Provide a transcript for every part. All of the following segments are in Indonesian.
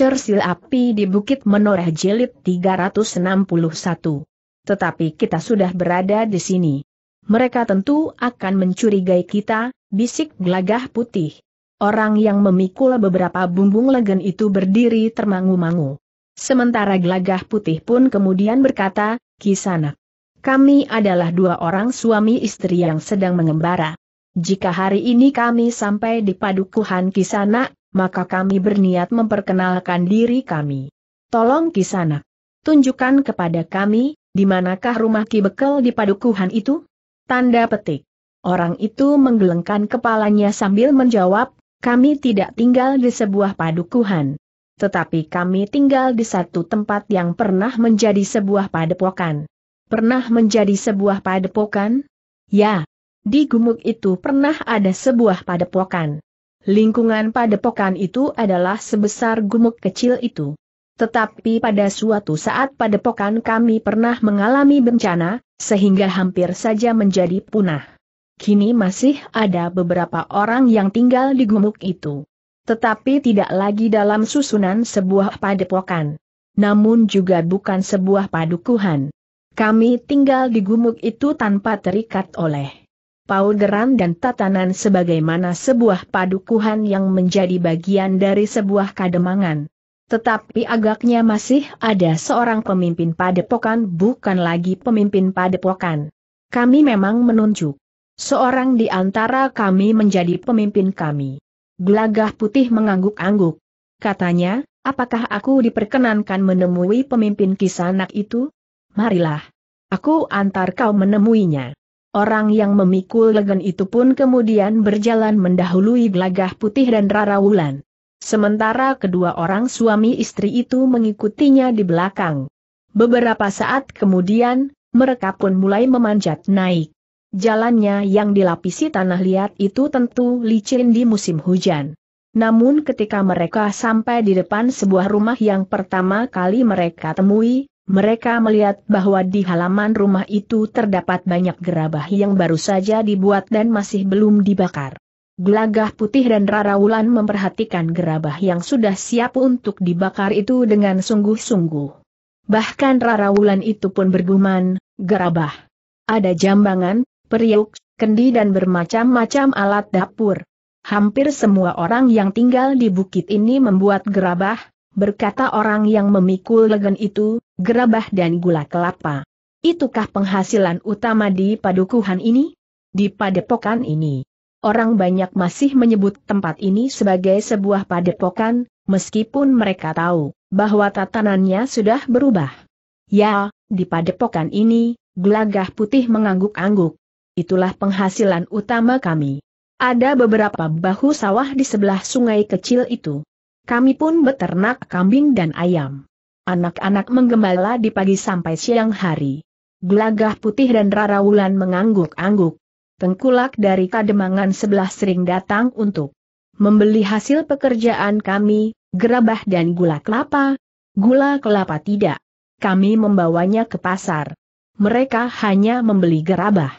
Cersil api di Bukit Menoreh Jilid 361. Tetapi kita sudah berada di sini. Mereka tentu akan mencurigai kita, bisik gelagah putih. Orang yang memikul beberapa bumbung legen itu berdiri termangu-mangu. Sementara gelagah putih pun kemudian berkata, Kisana. Kami adalah dua orang suami istri yang sedang mengembara. Jika hari ini kami sampai di padukuhan Kisana, maka kami berniat memperkenalkan diri kami. Tolong Kisana. Tunjukkan kepada kami, di manakah rumah Ki Bekel di padukuhan itu? Tanda petik. Orang itu menggelengkan kepalanya sambil menjawab, kami tidak tinggal di sebuah padukuhan. Tetapi kami tinggal di satu tempat yang pernah menjadi sebuah padepokan. Pernah menjadi sebuah padepokan? Ya, di gumuk itu pernah ada sebuah padepokan. Lingkungan padepokan itu adalah sebesar gumuk kecil itu. Tetapi pada suatu saat padepokan kami pernah mengalami bencana, sehingga hampir saja menjadi punah. Kini masih ada beberapa orang yang tinggal di gumuk itu. Tetapi tidak lagi dalam susunan sebuah padepokan. Namun juga bukan sebuah padukuhan. Kami tinggal di gumuk itu tanpa terikat oleh pauderan dan tatanan sebagaimana sebuah padukuhan yang menjadi bagian dari sebuah kademangan. Tetapi agaknya masih ada seorang pemimpin padepokan bukan lagi pemimpin padepokan. Kami memang menunjuk. Seorang di antara kami menjadi pemimpin kami. Gelagah putih mengangguk-angguk. Katanya, apakah aku diperkenankan menemui pemimpin kisanak itu? Marilah. Aku antar kau menemuinya. Orang yang memikul legen itu pun kemudian berjalan mendahului gelagah putih dan Rara Wulan. Sementara kedua orang suami istri itu mengikutinya di belakang. Beberapa saat kemudian, mereka pun mulai memanjat naik. Jalannya yang dilapisi tanah liat itu tentu licin di musim hujan. Namun ketika mereka sampai di depan sebuah rumah yang pertama kali mereka temui, mereka melihat bahwa di halaman rumah itu terdapat banyak gerabah yang baru saja dibuat dan masih belum dibakar. Gelagah putih dan Rara Wulan memperhatikan gerabah yang sudah siap untuk dibakar itu dengan sungguh-sungguh. Bahkan Rara Wulan itu pun bergumam, gerabah. Ada jambangan, periuk, kendi dan bermacam-macam alat dapur. Hampir semua orang yang tinggal di bukit ini membuat gerabah, berkata orang yang memikul legen itu, gerabah dan gula kelapa. Itukah penghasilan utama di padukuhan ini? Di padepokan ini. Orang banyak masih menyebut tempat ini sebagai sebuah padepokan, meskipun mereka tahu bahwa tatanannya sudah berubah. Ya, di padepokan ini, gelagah putih mengangguk-angguk. Itulah penghasilan utama kami. Ada beberapa bahu sawah di sebelah sungai kecil itu. Kami pun beternak kambing dan ayam. Anak-anak menggembala di pagi sampai siang hari. Gelagah putih dan Rara Wulan mengangguk-angguk. Tengkulak dari kademangan sebelah sering datang untuk membeli hasil pekerjaan kami, gerabah dan gula kelapa. Gula kelapa tidak. Kami membawanya ke pasar. Mereka hanya membeli gerabah.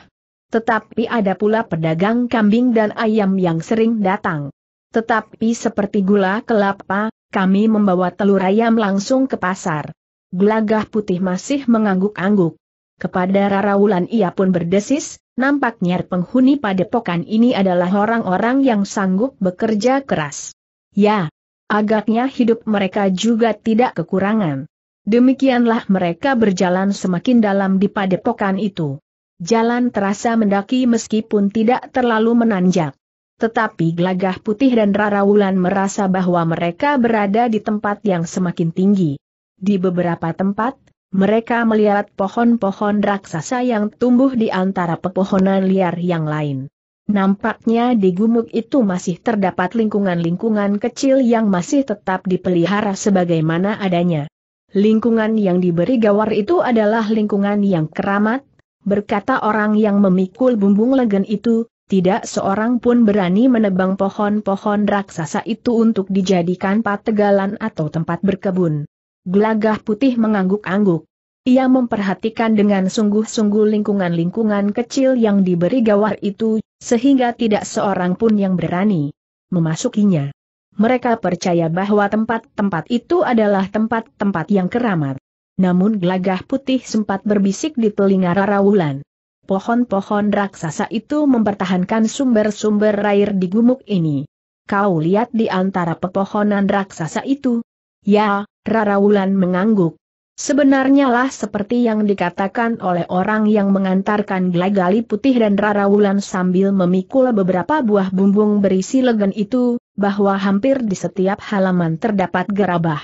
Tetapi ada pula pedagang kambing dan ayam yang sering datang. Tetapi seperti gula kelapa, kami membawa telur ayam langsung ke pasar. Gelagah putih masih mengangguk-angguk. Kepada Rara Wulan ia pun berdesis, nampaknya penghuni padepokan ini adalah orang-orang yang sanggup bekerja keras. Ya, agaknya hidup mereka juga tidak kekurangan. Demikianlah mereka berjalan semakin dalam di padepokan itu. Jalan terasa mendaki meskipun tidak terlalu menanjak. Tetapi gelagah putih dan Rara Wulan merasa bahwa mereka berada di tempat yang semakin tinggi. Di beberapa tempat, mereka melihat pohon-pohon raksasa yang tumbuh di antara pepohonan liar yang lain. Nampaknya di gumuk itu masih terdapat lingkungan-lingkungan kecil yang masih tetap dipelihara sebagaimana adanya. Lingkungan yang diberi gawar itu adalah lingkungan yang keramat, berkata orang yang memikul bumbung legen itu, tidak seorang pun berani menebang pohon-pohon raksasa itu untuk dijadikan pategalan atau tempat berkebun. Gelagah putih mengangguk-angguk. Ia memperhatikan dengan sungguh-sungguh lingkungan-lingkungan kecil yang diberi gawar itu, sehingga tidak seorang pun yang berani memasukinya. Mereka percaya bahwa tempat-tempat itu adalah tempat-tempat yang keramat. Namun gelagah putih sempat berbisik di telinga Rara Wulan. Pohon-pohon raksasa itu mempertahankan sumber-sumber air di gumuk ini. Kau lihat di antara pepohonan raksasa itu. Ya, Rara Wulan mengangguk. Sebenarnya lah seperti yang dikatakan oleh orang yang mengantarkan gelagali putih dan Rara Wulan sambil memikul beberapa buah bumbung berisi legen itu, bahwa hampir di setiap halaman terdapat gerabah.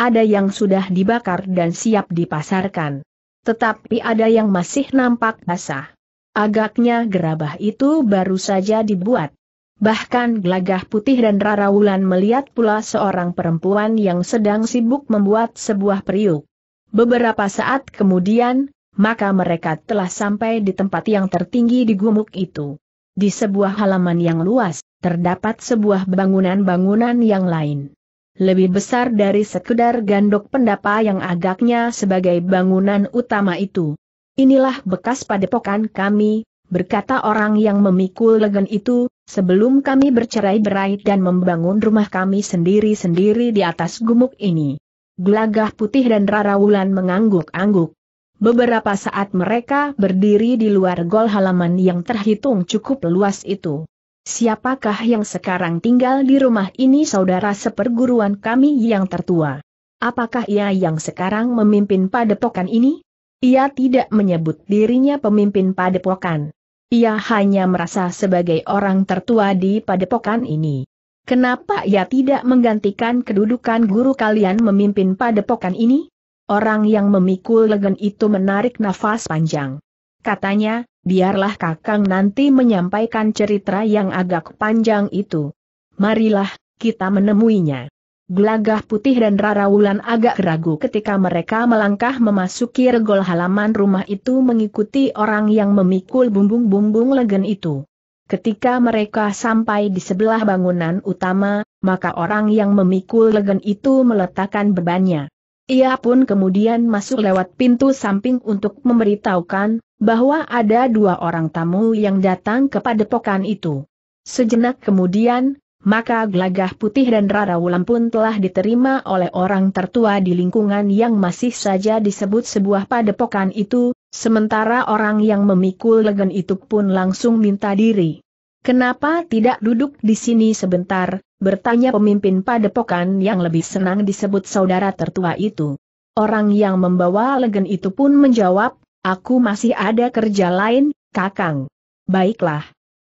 Ada yang sudah dibakar dan siap dipasarkan. Tetapi ada yang masih nampak basah. Agaknya gerabah itu baru saja dibuat. Bahkan gelagah putih dan Rara Wulan melihat pula seorang perempuan yang sedang sibuk membuat sebuah periuk. Beberapa saat kemudian, maka mereka telah sampai di tempat yang tertinggi di gumuk itu. Di sebuah halaman yang luas, terdapat sebuah bangunan-bangunan yang lain. Lebih besar dari sekedar gandok pendapa yang agaknya sebagai bangunan utama itu. Inilah bekas padepokan kami, berkata orang yang memikul legen itu, sebelum kami bercerai-berai dan membangun rumah kami sendiri-sendiri di atas gumuk ini. Gelagah putih dan Rara Wulan mengangguk-angguk. Beberapa saat mereka berdiri di luar gol halaman yang terhitung cukup luas itu. Siapakah yang sekarang tinggal di rumah ini saudara seperguruan kami yang tertua? Apakah ia yang sekarang memimpin padepokan ini? Ia tidak menyebut dirinya pemimpin padepokan. Ia hanya merasa sebagai orang tertua di padepokan ini. Kenapa ia tidak menggantikan kedudukan guru kalian memimpin padepokan ini? Orang yang memikul legen itu menarik nafas panjang. Katanya, biarlah kakang nanti menyampaikan cerita yang agak panjang itu. Marilah, kita menemuinya. Gelagah putih dan Rara Wulan agak ragu ketika mereka melangkah memasuki regol halaman rumah itu mengikuti orang yang memikul bumbung-bumbung legen itu. Ketika mereka sampai di sebelah bangunan utama, maka orang yang memikul legen itu meletakkan bebannya. Ia pun kemudian masuk lewat pintu samping untuk memberitahukan bahwa ada dua orang tamu yang datang ke padepokan itu. Sejenak kemudian, maka gelagah putih dan Rara Wulan pun telah diterima oleh orang tertua di lingkungan yang masih saja disebut sebuah padepokan itu, sementara orang yang memikul legen itu pun langsung minta diri. Kenapa tidak duduk di sini sebentar, bertanya pemimpin padepokan yang lebih senang disebut saudara tertua itu. Orang yang membawa legen itu pun menjawab, aku masih ada kerja lain, kakang. Baiklah.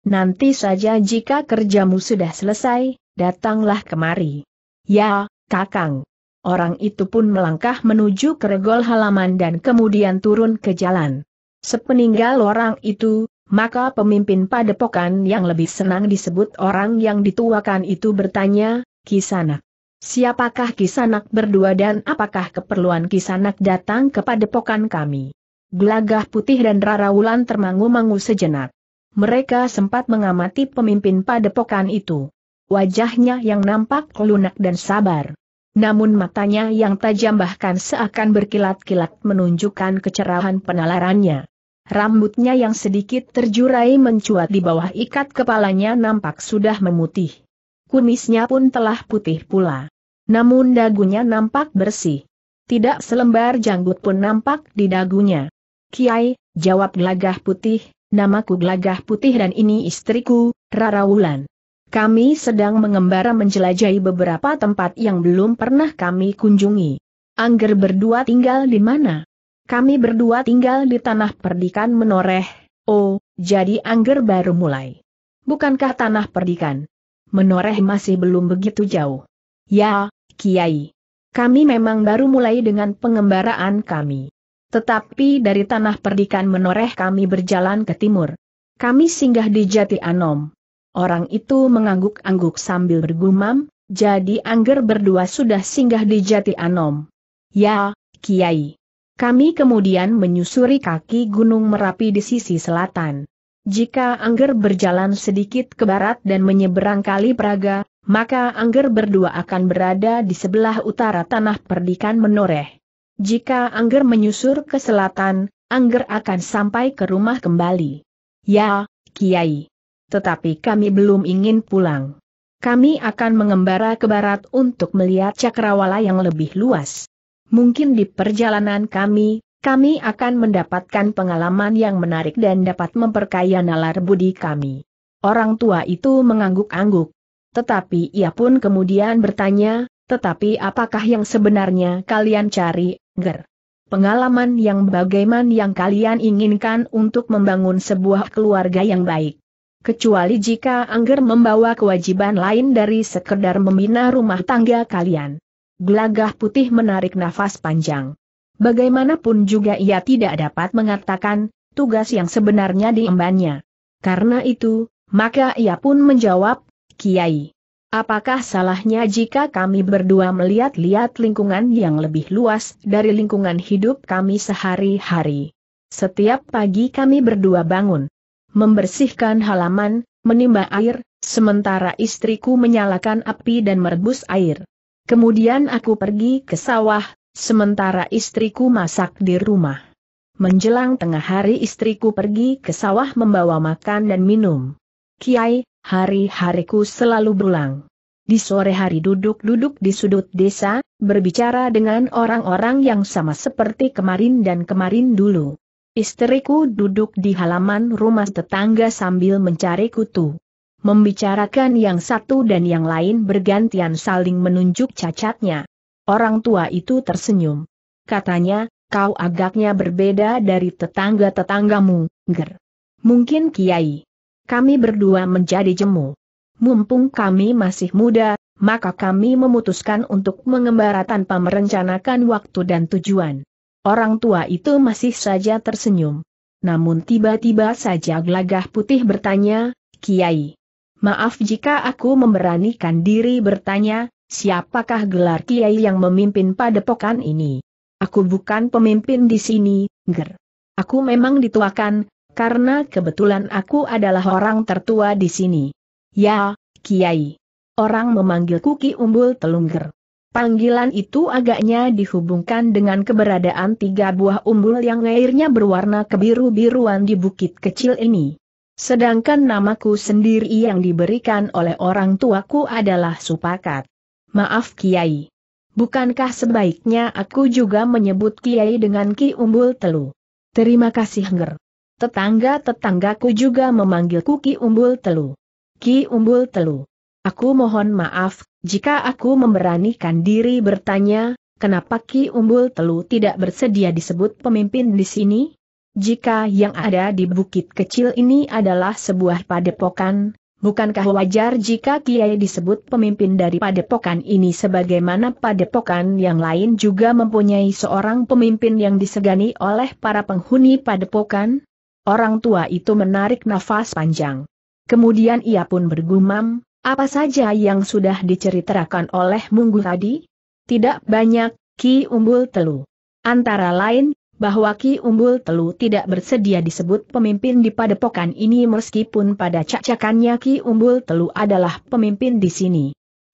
Nanti saja jika kerjamu sudah selesai, datanglah kemari. Ya, kakang. Orang itu pun melangkah menuju ke regol halaman dan kemudian turun ke jalan. Sepeninggal orang itu, maka pemimpin padepokan yang lebih senang disebut orang yang dituakan itu bertanya, Kisanak. Siapakah Kisanak berdua dan apakah keperluan Kisanak datang ke padepokan kami? Gelagah putih dan Rara Wulan termangu-mangu sejenak. Mereka sempat mengamati pemimpin padepokan itu. Wajahnya yang nampak lunak dan sabar. Namun matanya yang tajam bahkan seakan berkilat-kilat menunjukkan kecerahan penalarannya. Rambutnya yang sedikit terjurai mencuat di bawah ikat kepalanya nampak sudah memutih. Kumisnya pun telah putih pula. Namun dagunya nampak bersih. Tidak selembar janggut pun nampak di dagunya. Kiai, jawab gelagah putih, namaku gelagah putih dan ini istriku, Rara Wulan. Kami sedang mengembara menjelajahi beberapa tempat yang belum pernah kami kunjungi. Angger berdua tinggal di mana? Kami berdua tinggal di tanah perdikan menoreh, oh, jadi angger baru mulai. Bukankah tanah perdikan? Menoreh masih belum begitu jauh. Ya, Kiai. Kami memang baru mulai dengan pengembaraan kami. Tetapi dari tanah perdikan menoreh kami berjalan ke timur. Kami singgah di Jati Anom. Orang itu mengangguk-angguk sambil bergumam, jadi angger berdua sudah singgah di Jati Anom. Ya, Kiai. Kami kemudian menyusuri kaki Gunung Merapi di sisi selatan. Jika Angger berjalan sedikit ke barat dan menyeberang kali Praga, maka Angger berdua akan berada di sebelah utara tanah perdikan menoreh. Jika Angger menyusur ke selatan, Angger akan sampai ke rumah kembali. Ya, Kiai. Tetapi kami belum ingin pulang. Kami akan mengembara ke barat untuk melihat cakrawala yang lebih luas. Mungkin di perjalanan kami, kami akan mendapatkan pengalaman yang menarik dan dapat memperkaya nalar budi kami. Orang tua itu mengangguk-angguk. Tetapi ia pun kemudian bertanya, tetapi apakah yang sebenarnya kalian cari, Ger? Pengalaman yang bagaimana yang kalian inginkan untuk membangun sebuah keluarga yang baik kecuali jika Angger membawa kewajiban lain dari sekedar membina rumah tangga kalian. Gelagah putih menarik nafas panjang. Bagaimanapun juga ia tidak dapat mengatakan, tugas yang sebenarnya diembannya. Karena itu, maka ia pun menjawab, Kiai. Apakah salahnya jika kami berdua melihat-lihat lingkungan yang lebih luas dari lingkungan hidup kami sehari-hari? Setiap pagi kami berdua bangun membersihkan halaman, menimba air, sementara istriku menyalakan api dan merebus air. Kemudian aku pergi ke sawah, sementara istriku masak di rumah. Menjelang tengah hari istriku pergi ke sawah membawa makan dan minum. Kiai, hari-hariku selalu berulang. Di sore hari duduk-duduk di sudut desa, berbicara dengan orang-orang yang sama seperti kemarin dan kemarin dulu. Istriku duduk di halaman rumah tetangga sambil mencari kutu. Membicarakan yang satu dan yang lain bergantian saling menunjuk cacatnya. Orang tua itu tersenyum. Katanya, kau agaknya berbeda dari tetangga-tetanggamu, Ger. Mungkin Kiai. Kami berdua menjadi jemu. Mumpung kami masih muda, maka kami memutuskan untuk mengembara tanpa merencanakan waktu dan tujuan. Orang tua itu masih saja tersenyum. Namun tiba-tiba saja gelagah putih bertanya, Kiai. Maaf jika aku memberanikan diri bertanya, siapakah gelar Kiai yang memimpin padepokan ini? Aku bukan pemimpin di sini, Ger. Aku memang dituakan, karena kebetulan aku adalah orang tertua di sini. Ya, Kiai. Orang memanggilku Ki Umbul Telungger. Panggilan itu agaknya dihubungkan dengan keberadaan tiga buah umbul yang airnya berwarna kebiru-biruan di bukit kecil ini. Sedangkan namaku sendiri yang diberikan oleh orang tuaku adalah Supakat. Maaf Kiai. Bukankah sebaiknya aku juga menyebut Kiai dengan Ki Umbul Telu? Terima kasih Nger. Tetangga-tetanggaku juga memanggilku Ki Umbul Telu. Ki Umbul Telu. Aku mohon maaf, jika aku memberanikan diri bertanya, kenapa Ki Umbul Telu tidak bersedia disebut pemimpin di sini? Jika yang ada di bukit kecil ini adalah sebuah padepokan, bukankah wajar jika Kiai disebut pemimpin dari padepokan ini sebagaimana padepokan yang lain juga mempunyai seorang pemimpin yang disegani oleh para penghuni padepokan? Orang tua itu menarik nafas panjang. Kemudian ia pun bergumam, apa saja yang sudah diceritakan oleh Munggu tadi? Tidak banyak, Ki Umbul Telu. Antara lain, bahwa Ki Umbul Telu tidak bersedia disebut pemimpin di padepokan ini meskipun pada cacakannya Ki Umbul Telu adalah pemimpin di sini.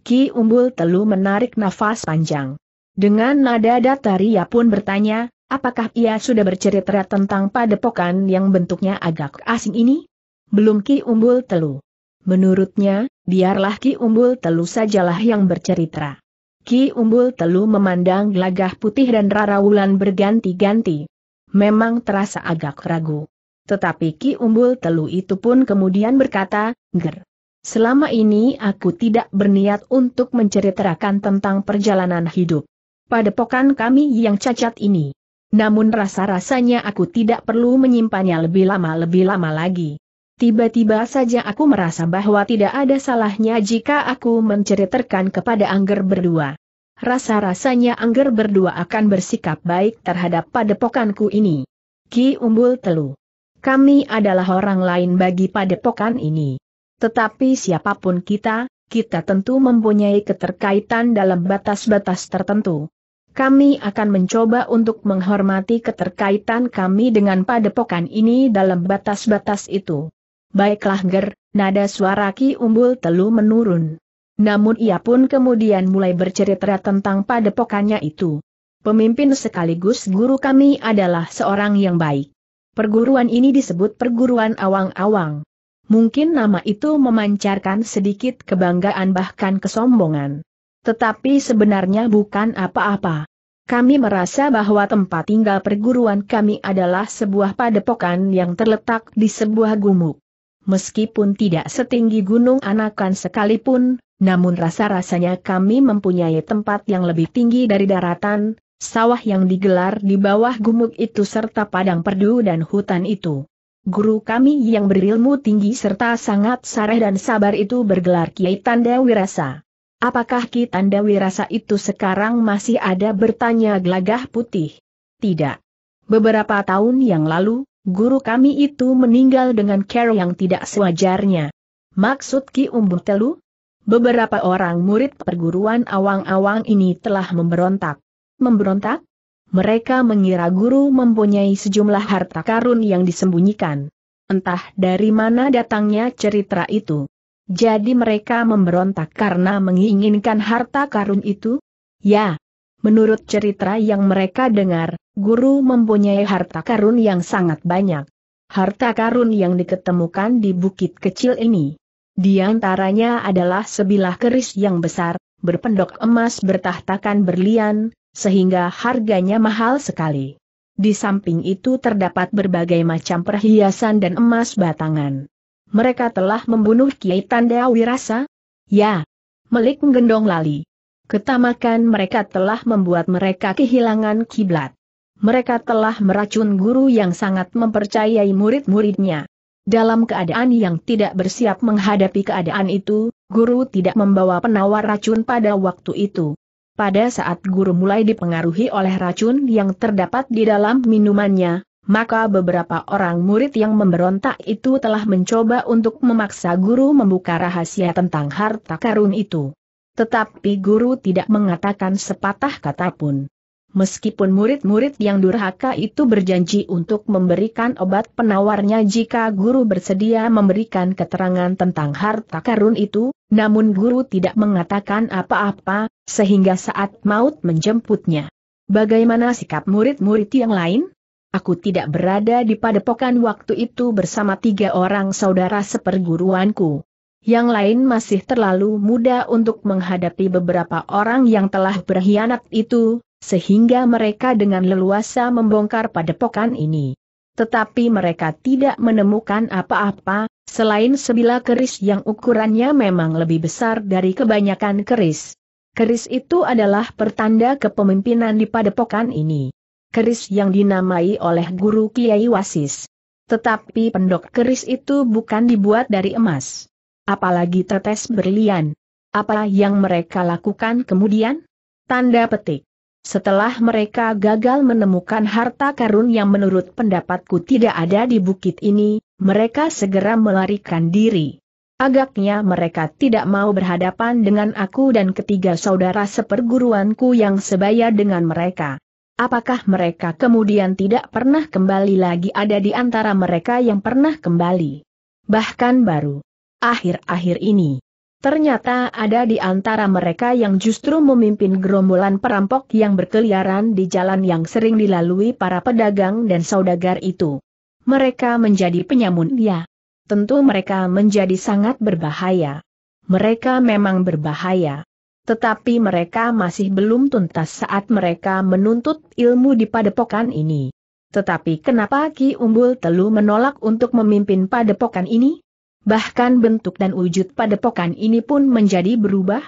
Ki Umbul Telu menarik nafas panjang. Dengan nada datar ia pun bertanya, apakah ia sudah bercerita tentang padepokan yang bentuknya agak asing ini? Belum Ki Umbul Telu. Menurutnya, biarlah Ki Umbul Telu sajalah yang bercerita. Ki Umbul Telu memandang gelagah putih dan Rara Wulan berganti-ganti. Memang terasa agak ragu. Tetapi Ki Umbul Telu itu pun kemudian berkata, Ger. Selama ini aku tidak berniat untuk menceritakan tentang perjalanan hidup. Padepokan kami yang cacat ini. Namun rasa-rasanya aku tidak perlu menyimpannya lebih lama-lebih lama lagi. Tiba-tiba saja aku merasa bahwa tidak ada salahnya jika aku menceritakan kepada Angger berdua. Rasa-rasanya Angger berdua akan bersikap baik terhadap padepokanku ini. Ki Umbul Telu. Kami adalah orang lain bagi padepokan ini. Tetapi siapa pun kita, kita tentu mempunyai keterkaitan dalam batas-batas tertentu. Kami akan mencoba untuk menghormati keterkaitan kami dengan padepokan ini dalam batas-batas itu. Baiklah Ger, nada suara Ki Umbul Telu menurun. Namun ia pun kemudian mulai bercerita tentang padepokannya itu. Pemimpin sekaligus guru kami adalah seorang yang baik. Perguruan ini disebut perguruan awang-awang. Mungkin nama itu memancarkan sedikit kebanggaan bahkan kesombongan. Tetapi sebenarnya bukan apa-apa. Kami merasa bahwa tempat tinggal perguruan kami adalah sebuah padepokan yang terletak di sebuah gumuk. Meskipun tidak setinggi gunung anakan sekalipun, namun rasa-rasanya kami mempunyai tempat yang lebih tinggi dari daratan, sawah yang digelar di bawah gumuk itu serta padang perdu dan hutan itu. Guru kami yang berilmu tinggi serta sangat sareh dan sabar itu bergelar Kiai Tanda Wirasa. Apakah Ki Tanda Wirasa itu sekarang masih ada bertanya gelagah putih? Tidak. Beberapa tahun yang lalu, guru kami itu meninggal dengan care yang tidak sewajarnya. Maksud Ki Umbu Telu? Beberapa orang murid perguruan awang-awang ini telah memberontak. Memberontak? Mereka mengira guru mempunyai sejumlah harta karun yang disembunyikan. Entah dari mana datangnya cerita itu. Jadi mereka memberontak karena menginginkan harta karun itu? Ya. Menurut cerita yang mereka dengar, guru mempunyai harta karun yang sangat banyak. Harta karun yang diketemukan di bukit kecil ini. Di antaranya adalah sebilah keris yang besar, berpendok emas bertahtakan berlian, sehingga harganya mahal sekali. Di samping itu terdapat berbagai macam perhiasan dan emas batangan. Mereka telah membunuh Kiai Tanda Wirasa? Ya. Melik menggendong lali. Ketamakan mereka telah membuat mereka kehilangan kiblat. Mereka telah meracun guru yang sangat mempercayai murid-muridnya. Dalam keadaan yang tidak bersiap menghadapi keadaan itu, guru tidak membawa penawar racun pada waktu itu. Pada saat guru mulai dipengaruhi oleh racun yang terdapat di dalam minumannya, maka beberapa orang murid yang memberontak itu telah mencoba untuk memaksa guru membuka rahasia tentang harta karun itu. Tetapi guru tidak mengatakan sepatah kata pun. Meskipun murid-murid yang durhaka itu berjanji untuk memberikan obat penawarnya jika guru bersedia memberikan keterangan tentang harta karun itu, namun guru tidak mengatakan apa-apa, sehingga saat maut menjemputnya. Bagaimana sikap murid-murid yang lain? Aku tidak berada di padepokan waktu itu bersama tiga orang saudara seperguruanku. Yang lain masih terlalu muda untuk menghadapi beberapa orang yang telah berkhianat itu, sehingga mereka dengan leluasa membongkar padepokan ini. Tetapi mereka tidak menemukan apa-apa, selain sebilah keris yang ukurannya memang lebih besar dari kebanyakan keris. Keris itu adalah pertanda kepemimpinan di padepokan ini. Keris yang dinamai oleh guru Kiai Wasis. Tetapi pendok keris itu bukan dibuat dari emas. Apalagi tetes berlian. Apa yang mereka lakukan kemudian? Tanda petik. Setelah mereka gagal menemukan harta karun yang menurut pendapatku tidak ada di bukit ini, mereka segera melarikan diri. Agaknya mereka tidak mau berhadapan dengan aku dan ketiga saudara seperguruanku yang sebaya dengan mereka. Apakah mereka kemudian tidak pernah kembali lagi ada di antara mereka yang pernah kembali? Bahkan baru akhir-akhir ini Ternyata ada di antara mereka yang justru memimpin gerombolan perampok yang berkeliaran di jalan yang sering dilalui para pedagang dan saudagar itu. Mereka menjadi penyamun ya. Tentu mereka menjadi sangat berbahaya. Mereka memang berbahaya. Tetapi mereka masih belum tuntas saat mereka menuntut ilmu di padepokan ini. Tetapi kenapa Ki Umbul Telu menolak untuk memimpin padepokan ini? Bahkan bentuk dan wujud padepokan ini pun menjadi berubah.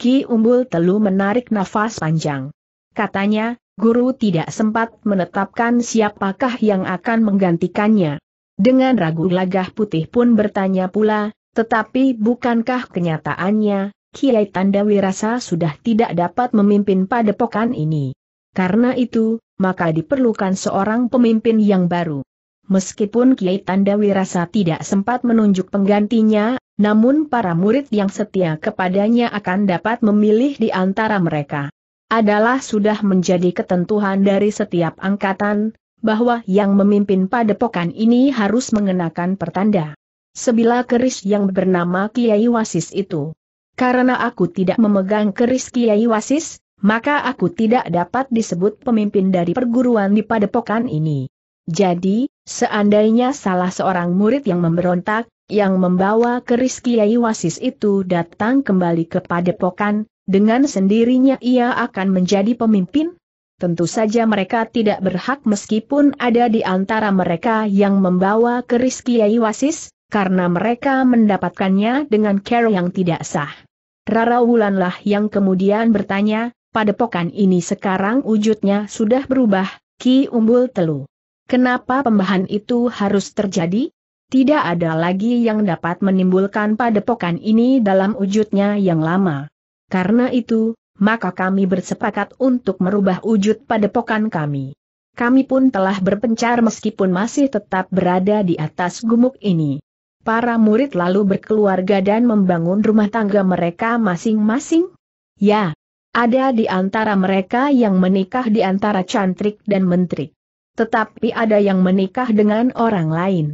Ki Umbul Telu menarik nafas panjang. Katanya, guru tidak sempat menetapkan siapakah yang akan menggantikannya. Dengan ragu lagah putih pun bertanya pula, tetapi bukankah kenyataannya, Kiai Tanda Wirasa sudah tidak dapat memimpin padepokan ini. Karena itu, maka diperlukan seorang pemimpin yang baru. Meskipun Kiai Tanda Wirasa tidak sempat menunjuk penggantinya, namun para murid yang setia kepadanya akan dapat memilih di antara mereka. Adalah sudah menjadi ketentuan dari setiap angkatan, bahwa yang memimpin padepokan ini harus mengenakan pertanda. Sebilah keris yang bernama Kiai Wasis itu. Karena aku tidak memegang keris Kiai Wasis, maka aku tidak dapat disebut pemimpin dari perguruan di padepokan ini. Jadi, seandainya salah seorang murid yang memberontak, yang membawa keris Kiai Wasis itu datang kembali ke padepokan, dengan sendirinya ia akan menjadi pemimpin? Tentu saja mereka tidak berhak meskipun ada di antara mereka yang membawa keris Kiai Wasis, karena mereka mendapatkannya dengan cara yang tidak sah. Rara Wulanlah yang kemudian bertanya, padepokan ini sekarang wujudnya sudah berubah, Ki Umbul Telu. Kenapa pembahan itu harus terjadi? Tidak ada lagi yang dapat menimbulkan padepokan ini dalam wujudnya yang lama. Karena itu, maka kami bersepakat untuk merubah wujud padepokan kami. Kami pun telah berpencar meskipun masih tetap berada di atas gumuk ini. Para murid lalu berkeluarga dan membangun rumah tangga mereka masing-masing? Ya, ada di antara mereka yang menikah di antara cantrik dan mentrik. Tetapi ada yang menikah dengan orang lain.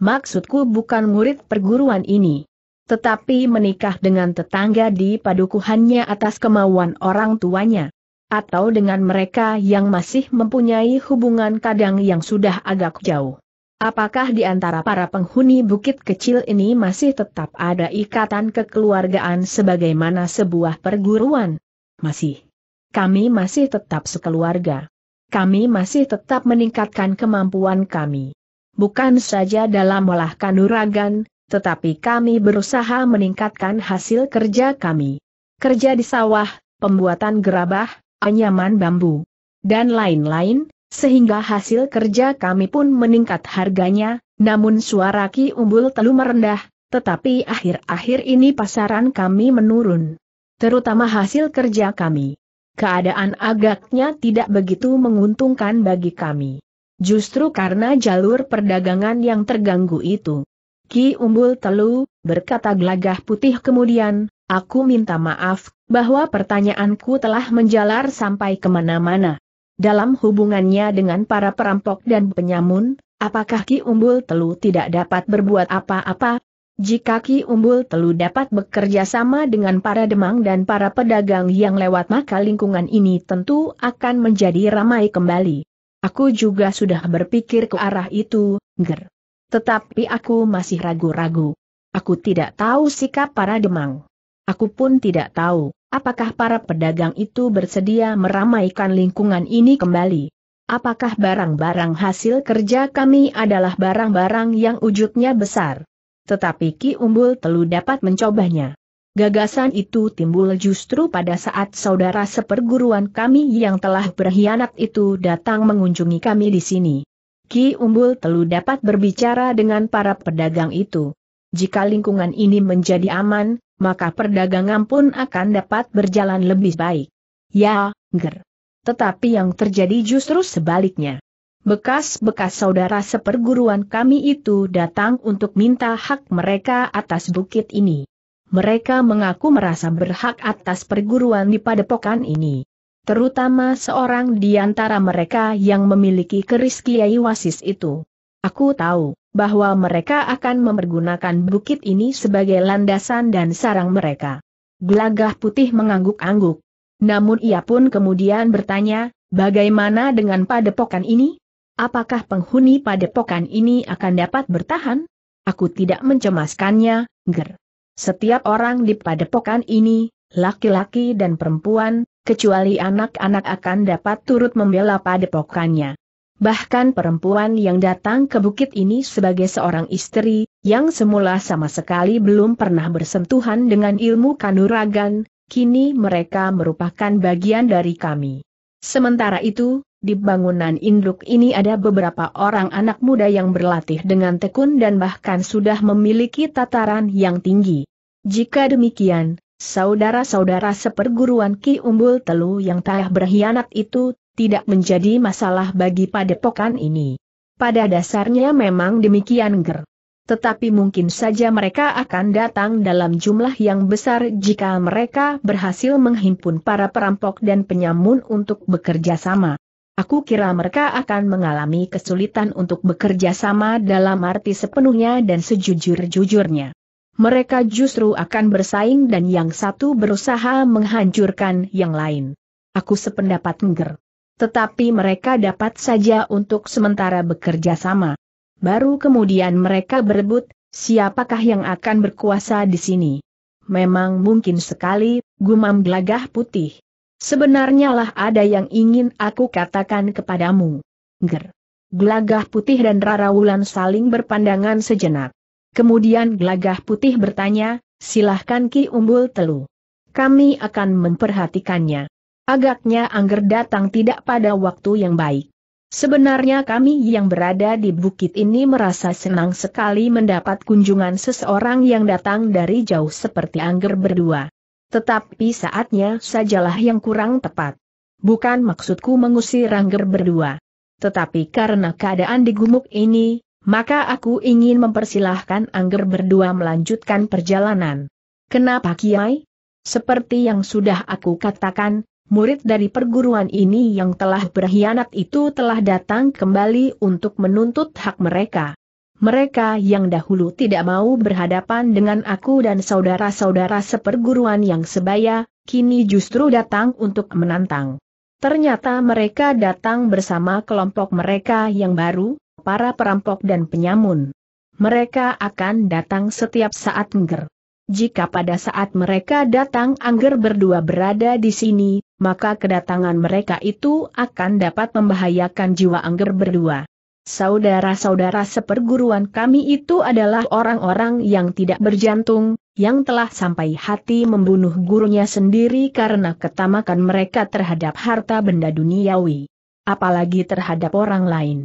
Maksudku bukan murid perguruan ini. Tetapi menikah dengan tetangga di padukuhannya atas kemauan orang tuanya. Atau dengan mereka yang masih mempunyai hubungan kadang yang sudah agak jauh. Apakah di antara para penghuni bukit kecil ini masih tetap ada ikatan kekeluargaan sebagaimana sebuah perguruan? Masih. Kami masih tetap sekeluarga kami masih tetap meningkatkan kemampuan kami. Bukan saja dalam olah kanuragan, tetapi kami berusaha meningkatkan hasil kerja kami. Kerja di sawah, pembuatan gerabah, anyaman bambu, dan lain-lain, sehingga hasil kerja kami pun meningkat harganya, namun suara Ki Umbul Telu merendah, tetapi akhir-akhir ini pasaran kami menurun. Terutama hasil kerja kami keadaan agaknya tidak begitu menguntungkan bagi kami. Justru karena jalur perdagangan yang terganggu itu. Ki Umbul Telu, berkata gelagah putih kemudian, aku minta maaf, bahwa pertanyaanku telah menjalar sampai ke mana-mana. Dalam hubungannya dengan para perampok dan penyamun, apakah Ki Umbul Telu tidak dapat berbuat apa-apa, jika Ki Umbul Telu dapat bekerja sama dengan para demang dan para pedagang yang lewat maka lingkungan ini tentu akan menjadi ramai kembali. Aku juga sudah berpikir ke arah itu, ger. Tetapi aku masih ragu-ragu. Aku tidak tahu sikap para demang. Aku pun tidak tahu, apakah para pedagang itu bersedia meramaikan lingkungan ini kembali. Apakah barang-barang hasil kerja kami adalah barang-barang yang wujudnya besar? tetapi Ki Umbul Telu dapat mencobanya. Gagasan itu timbul justru pada saat saudara seperguruan kami yang telah berkhianat itu datang mengunjungi kami di sini. Ki Umbul Telu dapat berbicara dengan para pedagang itu. Jika lingkungan ini menjadi aman, maka perdagangan pun akan dapat berjalan lebih baik. Ya, ger. Tetapi yang terjadi justru sebaliknya. Bekas-bekas saudara seperguruan kami itu datang untuk minta hak mereka atas bukit ini. Mereka mengaku merasa berhak atas perguruan di padepokan ini. Terutama seorang di antara mereka yang memiliki keris Kiai Wasis itu. Aku tahu bahwa mereka akan mempergunakan bukit ini sebagai landasan dan sarang mereka. Gelagah putih mengangguk-angguk. Namun ia pun kemudian bertanya, bagaimana dengan padepokan ini? Apakah penghuni padepokan ini akan dapat bertahan? Aku tidak mencemaskannya, ger. Setiap orang di padepokan ini, laki-laki dan perempuan, kecuali anak-anak akan dapat turut membela padepokannya. Bahkan perempuan yang datang ke bukit ini sebagai seorang istri, yang semula sama sekali belum pernah bersentuhan dengan ilmu kanuragan, kini mereka merupakan bagian dari kami. Sementara itu, di bangunan induk ini ada beberapa orang anak muda yang berlatih dengan tekun dan bahkan sudah memiliki tataran yang tinggi. Jika demikian, saudara-saudara seperguruan Ki Umbul Telu yang telah berkhianat itu tidak menjadi masalah bagi padepokan ini. Pada dasarnya memang demikian ger. Tetapi mungkin saja mereka akan datang dalam jumlah yang besar jika mereka berhasil menghimpun para perampok dan penyamun untuk bekerja sama. Aku kira mereka akan mengalami kesulitan untuk bekerja sama dalam arti sepenuhnya dan sejujur-jujurnya. Mereka justru akan bersaing dan yang satu berusaha menghancurkan yang lain. Aku sependapat ngger. Tetapi mereka dapat saja untuk sementara bekerja sama. Baru kemudian mereka berebut, Siapakah yang akan berkuasa di sini? Memang mungkin sekali, gumam gelagah putih. Sebenarnya lah ada yang ingin aku katakan kepadamu. Ger. Gelagah putih dan Rara Wulan saling berpandangan sejenak. Kemudian gelagah putih bertanya, silahkan Ki Umbul Telu. Kami akan memperhatikannya. Agaknya Angger datang tidak pada waktu yang baik. Sebenarnya kami yang berada di bukit ini merasa senang sekali mendapat kunjungan seseorang yang datang dari jauh seperti Angger berdua. Tetapi saatnya sajalah yang kurang tepat. Bukan maksudku mengusir Angger berdua. Tetapi karena keadaan di gumuk ini, maka aku ingin mempersilahkan Angger berdua melanjutkan perjalanan. Kenapa Kiai? Seperti yang sudah aku katakan, murid dari perguruan ini yang telah berkhianat itu telah datang kembali untuk menuntut hak mereka. Mereka yang dahulu tidak mau berhadapan dengan aku dan saudara-saudara seperguruan yang sebaya, kini justru datang untuk menantang. Ternyata mereka datang bersama kelompok mereka yang baru, para perampok dan penyamun. Mereka akan datang setiap saat ngger. Jika pada saat mereka datang Angger berdua berada di sini, maka kedatangan mereka itu akan dapat membahayakan jiwa Angger berdua. Saudara-saudara seperguruan kami itu adalah orang-orang yang tidak berjantung, yang telah sampai hati membunuh gurunya sendiri karena ketamakan mereka terhadap harta benda duniawi. Apalagi terhadap orang lain.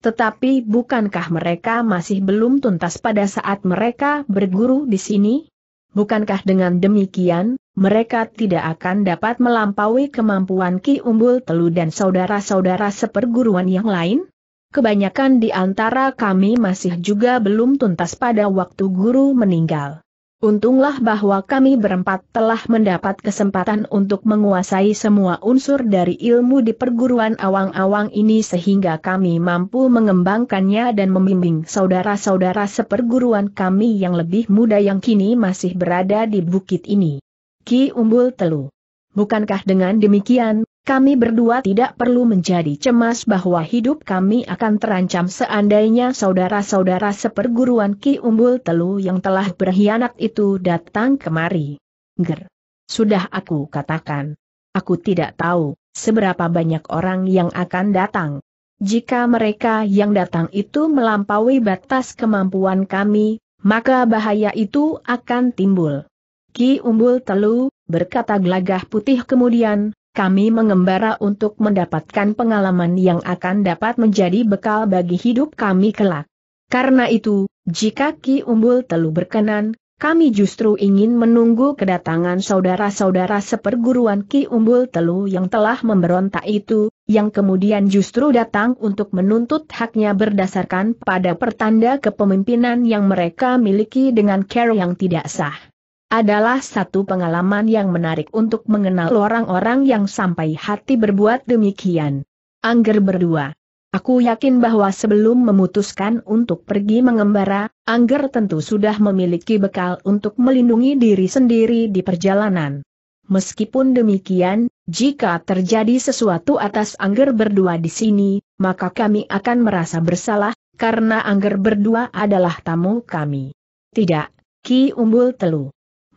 Tetapi bukankah mereka masih belum tuntas pada saat mereka berguru di sini? Bukankah dengan demikian, mereka tidak akan dapat melampaui kemampuan Ki Umbul Telu dan saudara-saudara seperguruan yang lain? Kebanyakan di antara kami masih juga belum tuntas pada waktu guru meninggal. Untunglah bahwa kami berempat telah mendapat kesempatan untuk menguasai semua unsur dari ilmu di perguruan awang-awang ini sehingga kami mampu mengembangkannya dan membimbing saudara-saudara seperguruan kami yang lebih muda yang kini masih berada di bukit ini. Ki Umbul Telu. Bukankah dengan demikian, kami berdua tidak perlu menjadi cemas bahwa hidup kami akan terancam seandainya saudara-saudara seperguruan Ki Umbul Telu yang telah berkhianat itu datang kemari. Ger. Sudah aku katakan. Aku tidak tahu, seberapa banyak orang yang akan datang. Jika mereka yang datang itu melampaui batas kemampuan kami, maka bahaya itu akan timbul. Ki Umbul Telu, berkata gelagah putih kemudian, kami mengembara untuk mendapatkan pengalaman yang akan dapat menjadi bekal bagi hidup kami kelak. Karena itu, jika Ki Umbul Telu berkenan, kami justru ingin menunggu kedatangan saudara-saudara seperguruan Ki Umbul Telu yang telah memberontak itu, yang kemudian justru datang untuk menuntut haknya berdasarkan pada pertanda kepemimpinan yang mereka miliki dengan care yang tidak sah adalah satu pengalaman yang menarik untuk mengenal orang-orang yang sampai hati berbuat demikian. Angger berdua. Aku yakin bahwa sebelum memutuskan untuk pergi mengembara, Angger tentu sudah memiliki bekal untuk melindungi diri sendiri di perjalanan. Meskipun demikian, jika terjadi sesuatu atas Angger berdua di sini, maka kami akan merasa bersalah, karena Angger berdua adalah tamu kami. Tidak, Ki Umbul Telu.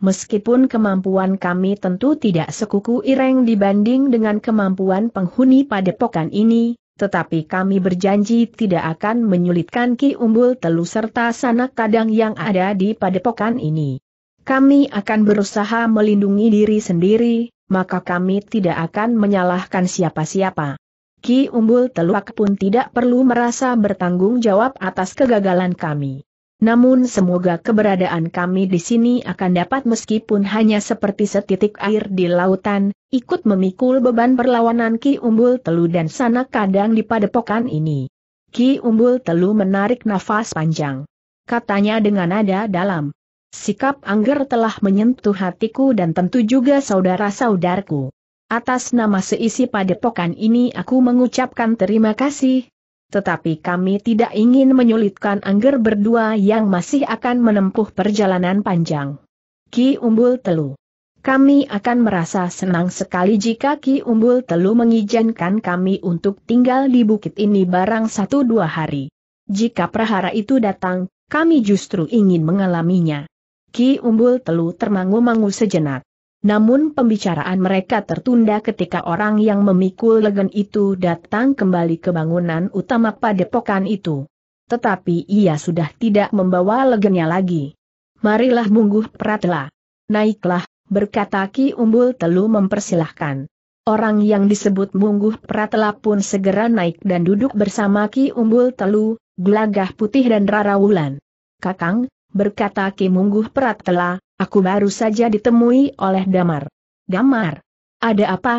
Meskipun kemampuan kami tentu tidak sekuku ireng dibanding dengan kemampuan penghuni padepokan ini, tetapi kami berjanji tidak akan menyulitkan Ki Umbul Telu serta sanak kadang yang ada di padepokan ini. Kami akan berusaha melindungi diri sendiri, maka kami tidak akan menyalahkan siapa-siapa. Ki Umbul Teluak pun tidak perlu merasa bertanggung jawab atas kegagalan kami. Namun semoga keberadaan kami di sini akan dapat meskipun hanya seperti setitik air di lautan, ikut memikul beban perlawanan Ki Umbul Telu dan sana kadang di padepokan ini. Ki Umbul Telu menarik nafas panjang. Katanya dengan nada dalam. Sikap Angger telah menyentuh hatiku dan tentu juga saudara-saudarku. Atas nama seisi padepokan ini aku mengucapkan terima kasih, tetapi kami tidak ingin menyulitkan Angger berdua yang masih akan menempuh perjalanan panjang. Ki Umbul Telu. Kami akan merasa senang sekali jika Ki Umbul Telu mengizinkan kami untuk tinggal di bukit ini barang satu dua hari. Jika prahara itu datang, Kami justru ingin mengalaminya. Ki Umbul Telu termangu-mangu sejenak. Namun pembicaraan mereka tertunda ketika orang yang memikul legen itu datang kembali ke bangunan utama padepokan itu. Tetapi ia sudah tidak membawa legennya lagi. Marilah mungguh pratela. Naiklah, berkata Ki Umbul Telu mempersilahkan. Orang yang disebut mungguh pratela pun segera naik dan duduk bersama Ki Umbul Telu, Gelagah Putih dan Rara Wulan. Kakang, berkata Ki Mungguh Pratela, aku baru saja ditemui oleh Damar. Damar? Ada apa?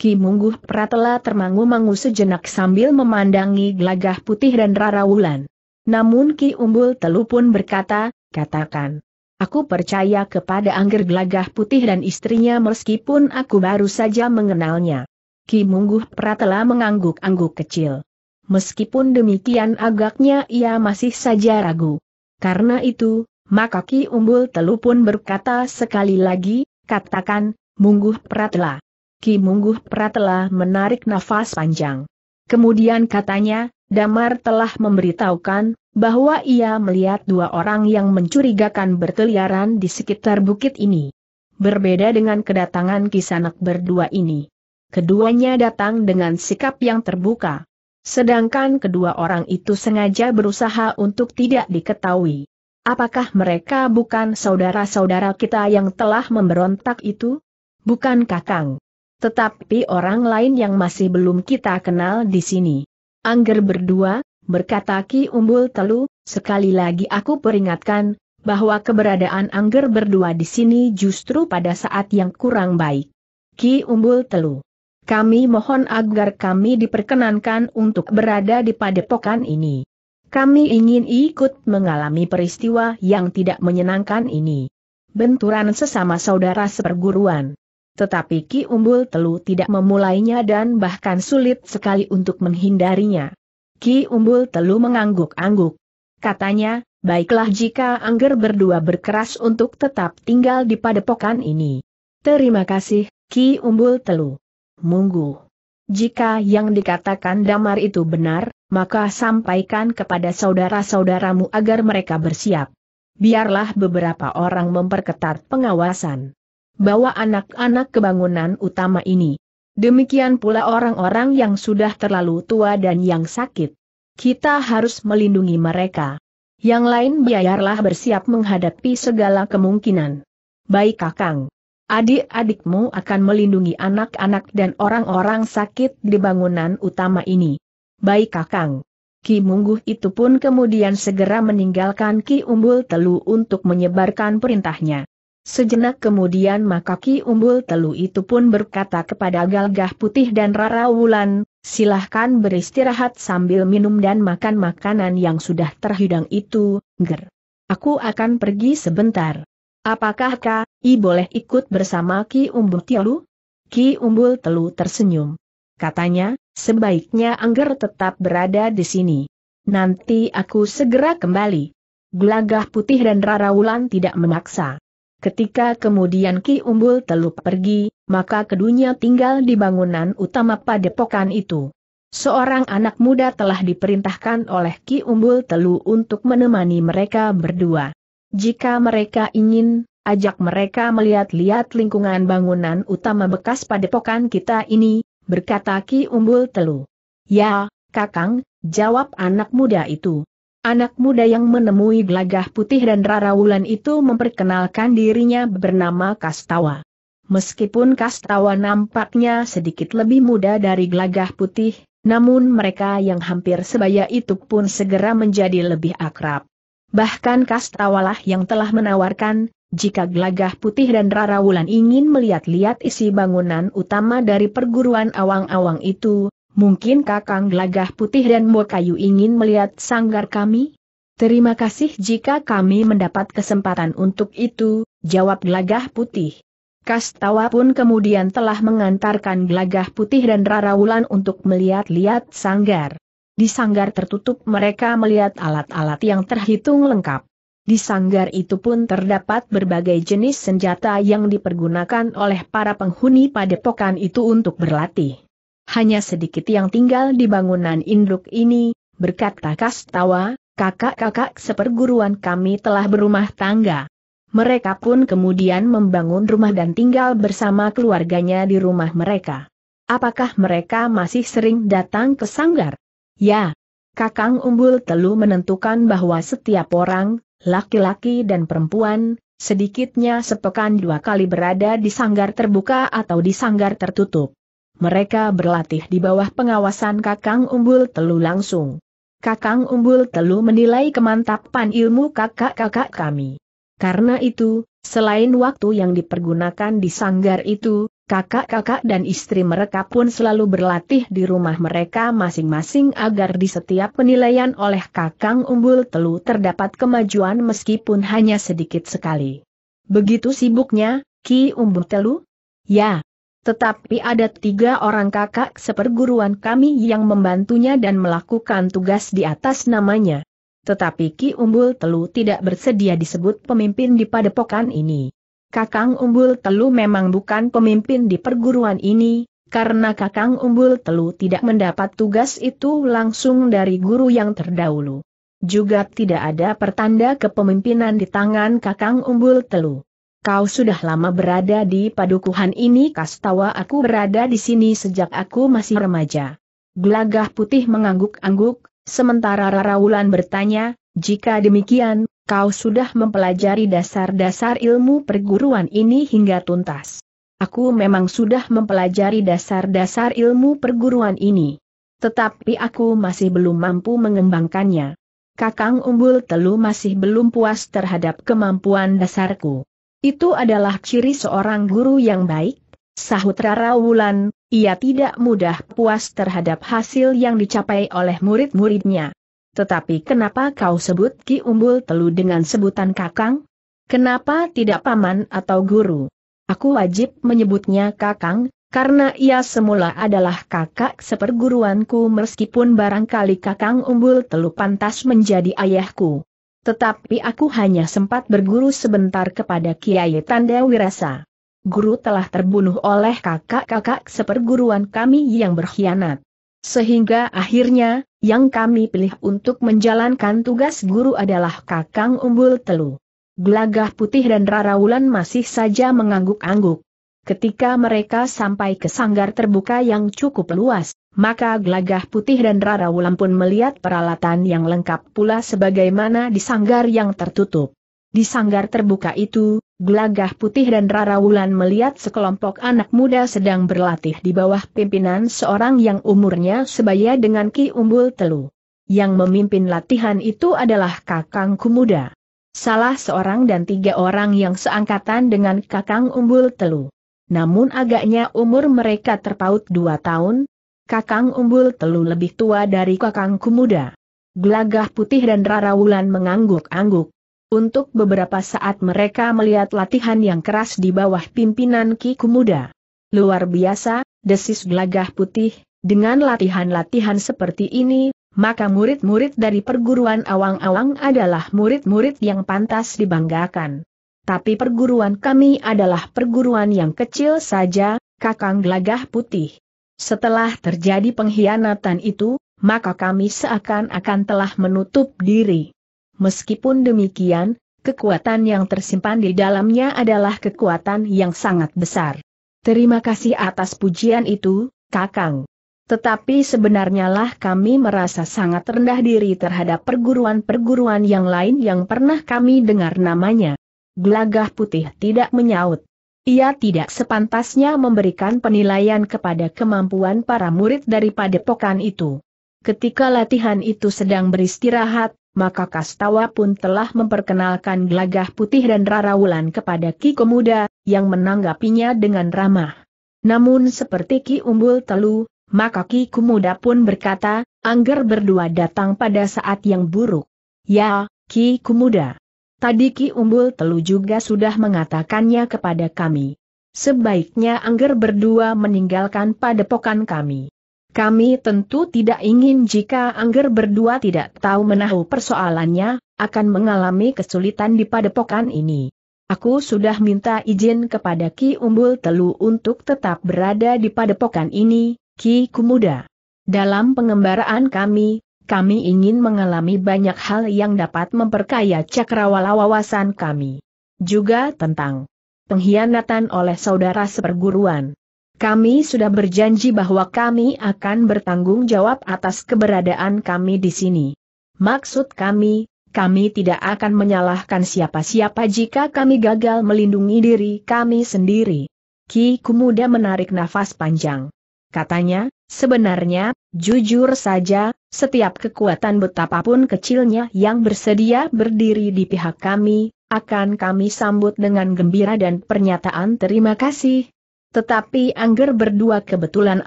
Ki Mungguh Pratela termangu-mangu sejenak sambil memandangi gelagah putih dan Rara Wulan. Namun Ki Umbul Telu pun berkata, katakan. Aku percaya kepada Angger Gelagah Putih dan istrinya meskipun aku baru saja mengenalnya. Ki Mungguh Pratela mengangguk-angguk kecil. Meskipun demikian agaknya ia masih saja ragu. Karena itu, maka Ki Umbul Telu pun berkata sekali lagi, katakan, Mungguh Pratela. Ki Mungguh Pratela menarik nafas panjang. Kemudian katanya, Damar telah memberitahukan, bahwa ia melihat dua orang yang mencurigakan berkeliaran di sekitar bukit ini. Berbeda dengan kedatangan kisanak berdua ini. Keduanya datang dengan sikap yang terbuka. Sedangkan kedua orang itu sengaja berusaha untuk tidak diketahui. Apakah mereka bukan saudara-saudara kita yang telah memberontak itu? Bukan kakang. Tetapi orang lain yang masih belum kita kenal di sini. Angger berdua, berkata Ki Umbul Telu, sekali lagi aku peringatkan, bahwa keberadaan Angger berdua di sini justru pada saat yang kurang baik. Ki Umbul Telu. Kami mohon agar kami diperkenankan untuk berada di padepokan ini. Kami ingin ikut mengalami peristiwa yang tidak menyenangkan ini. Benturan sesama saudara seperguruan. Tetapi Ki Umbul Telu tidak memulainya dan bahkan sulit sekali untuk menghindarinya. Ki Umbul Telu mengangguk-angguk. Katanya, baiklah jika Angger berdua berkeras untuk tetap tinggal di padepokan ini. Terima kasih, Ki Umbul Telu. Munggu. Jika yang dikatakan Damar itu benar, maka sampaikan kepada saudara-saudaramu agar mereka bersiap. Biarlah beberapa orang memperketat pengawasan. Bawa anak-anak ke bangunan utama ini. Demikian pula orang-orang yang sudah terlalu tua dan yang sakit. Kita harus melindungi mereka. Yang lain biarlah bersiap menghadapi segala kemungkinan. Baik Kakang. Adik-adikmu akan melindungi anak-anak dan orang-orang sakit di bangunan utama ini. Baik Kakang. Ki Mungguh itu pun kemudian segera meninggalkan Ki Umbul Telu untuk menyebarkan perintahnya. Sejenak kemudian maka Ki Umbul Telu itu pun berkata kepada Galgah Putih dan Rara Wulan, silahkan beristirahat sambil minum dan makan makanan yang sudah terhidang itu, ger. Aku akan pergi sebentar. Apakah Kak, I boleh ikut bersama Ki Umbul Telu? Ki Umbul Telu tersenyum. Katanya, sebaiknya Angger tetap berada di sini. Nanti aku segera kembali. Gelagah Putih dan Rara Wulan tidak memaksa. Ketika kemudian Ki Umbul Telu pergi, maka keduanya tinggal di bangunan utama padepokan itu. Seorang anak muda telah diperintahkan oleh Ki Umbul Telu untuk menemani mereka berdua. Jika mereka ingin, ajak mereka melihat-lihat lingkungan bangunan utama bekas padepokan kita ini, berkata Ki Umbul Telu. Ya, Kakang, jawab anak muda itu. Anak muda yang menemui gelagah putih dan Rara Wulan itu memperkenalkan dirinya bernama Kastawa. Meskipun Kastawa nampaknya sedikit lebih muda dari gelagah putih, namun mereka yang hampir sebaya itu pun segera menjadi lebih akrab. Bahkan Kastawalah yang telah menawarkan, jika Gelagah Putih dan Rara Wulan ingin melihat-lihat isi bangunan utama dari perguruan awang-awang itu, mungkin Kakang Gelagah Putih dan Mokayu ingin melihat sanggar kami? Terima kasih jika kami mendapat kesempatan untuk itu, jawab Gelagah Putih. Kastawa pun kemudian telah mengantarkan Gelagah Putih dan Rara Wulan untuk melihat-lihat sanggar. Di sanggar tertutup mereka melihat alat-alat yang terhitung lengkap. Di sanggar itu pun terdapat berbagai jenis senjata yang dipergunakan oleh para penghuni padepokan itu untuk berlatih. Hanya sedikit yang tinggal di bangunan induk ini, berkata Kastawa, kakak-kakak seperguruan kami telah berumah tangga. Mereka pun kemudian membangun rumah dan tinggal bersama keluarganya di rumah mereka. Apakah mereka masih sering datang ke sanggar? Ya. Kakang Umbul Telu menentukan bahwa setiap orang, laki-laki dan perempuan, sedikitnya sepekan dua kali berada di sanggar terbuka atau di sanggar tertutup. Mereka berlatih di bawah pengawasan Kakang Umbul Telu langsung. Kakang Umbul Telu menilai kemantapan ilmu kakak-kakak kami. Karena itu, selain waktu yang dipergunakan di sanggar itu, kakak-kakak dan istri mereka pun selalu berlatih di rumah mereka masing-masing agar di setiap penilaian oleh Kakang Umbul Telu terdapat kemajuan meskipun hanya sedikit sekali. Begitu sibuknya, Ki Umbul Telu? Ya, tetapi ada tiga orang kakak seperguruan kami yang membantunya dan melakukan tugas di atas namanya. Tetapi Ki Umbul Telu tidak bersedia disebut pemimpin di padepokan ini. Kakang Umbul Telu memang bukan pemimpin di perguruan ini, karena Kakang Umbul Telu tidak mendapat tugas itu langsung dari guru yang terdahulu. Juga tidak ada pertanda kepemimpinan di tangan Kakang Umbul Telu. Kau sudah lama berada di padukuhan ini kastawa aku berada di sini sejak aku masih remaja. Gelagah putih mengangguk-angguk, sementara Rarawulan bertanya, jika demikian, kau sudah mempelajari dasar-dasar ilmu perguruan ini hingga tuntas. Aku memang sudah mempelajari dasar-dasar ilmu perguruan ini. Tetapi aku masih belum mampu mengembangkannya. Kakang Umbul Telu masih belum puas terhadap kemampuan dasarku. Itu adalah ciri seorang guru yang baik, sahut Rara Wulan, ia tidak mudah puas terhadap hasil yang dicapai oleh murid-muridnya. Tetapi kenapa kau sebut Ki Umbul Telu dengan sebutan kakang? Kenapa tidak paman atau guru? Aku wajib menyebutnya kakang, karena ia semula adalah kakak seperguruanku meskipun barangkali kakang Umbul Telu pantas menjadi ayahku. Tetapi aku hanya sempat berguru sebentar kepada Kiai Tanda Wirasa. Guru telah terbunuh oleh kakak-kakak seperguruan kami yang berkhianat. Sehingga akhirnya, yang kami pilih untuk menjalankan tugas guru adalah Kakang Umbul Telu. Gelagah Putih dan Rarawulan masih saja mengangguk-angguk. Ketika mereka sampai ke sanggar terbuka yang cukup luas, maka Gelagah Putih dan Rara Wulan pun melihat peralatan yang lengkap pula sebagaimana di sanggar yang tertutup. Di sanggar terbuka itu, Gelagah Putih dan Rara Wulan melihat sekelompok anak muda sedang berlatih di bawah pimpinan seorang yang umurnya sebaya dengan Ki Umbul Telu. Yang memimpin latihan itu adalah Kakang Kumuda. Salah seorang dan tiga orang yang seangkatan dengan Kakang Umbul Telu. Namun agaknya umur mereka terpaut dua tahun, Kakang Umbul Telu lebih tua dari kakangku muda. Gelagah Putih dan Rara Wulan mengangguk-angguk. Untuk beberapa saat mereka melihat latihan yang keras di bawah pimpinan Ki Kumuda. Luar biasa, desis Gelagah Putih, dengan latihan-latihan seperti ini, maka murid-murid dari perguruan awang-awang adalah murid-murid yang pantas dibanggakan. Tapi perguruan kami adalah perguruan yang kecil saja, Kakang Gelagah Putih. Setelah terjadi pengkhianatan itu, maka kami seakan-akan telah menutup diri. Meskipun demikian, kekuatan yang tersimpan di dalamnya adalah kekuatan yang sangat besar. Terima kasih atas pujian itu, Kakang. Tetapi sebenarnya lah kami merasa sangat rendah diri terhadap perguruan-perguruan yang lain yang pernah kami dengar namanya. Gelagah putih tidak menyaut. Ia tidak sepantasnya memberikan penilaian kepada kemampuan para murid dari padepokan itu. Ketika latihan itu sedang beristirahat, maka Kastawa pun telah memperkenalkan Gelagah Putih dan Rarawulan kepada Ki Komuda, yang menanggapinya dengan ramah. Namun seperti Ki Umbul Telu, maka Ki Komuda pun berkata, Angger berdua datang pada saat yang buruk. Ya, Ki Komuda. Tadi Ki Umbul Telu juga sudah mengatakannya kepada kami. Sebaiknya Angger berdua meninggalkan padepokan kami. Kami tentu tidak ingin jika Angger berdua tidak tahu menahu persoalannya, akan mengalami kesulitan di padepokan ini. Aku sudah minta izin kepada Ki Umbul Telu untuk tetap berada di padepokan ini, Ki Kumuda. Dalam pengembaraan kami, kami ingin mengalami banyak hal yang dapat memperkaya cakrawala wawasan kami. Juga tentang pengkhianatan oleh saudara seperguruan. Kami sudah berjanji bahwa kami akan bertanggung jawab atas keberadaan kami di sini. Maksud kami, kami tidak akan menyalahkan siapa-siapa jika kami gagal melindungi diri kami sendiri. Ki Kumuda menarik nafas panjang. Katanya, sebenarnya, jujur saja, setiap kekuatan betapapun kecilnya yang bersedia berdiri di pihak kami, akan kami sambut dengan gembira dan pernyataan terima kasih. Tetapi Angger berdua kebetulan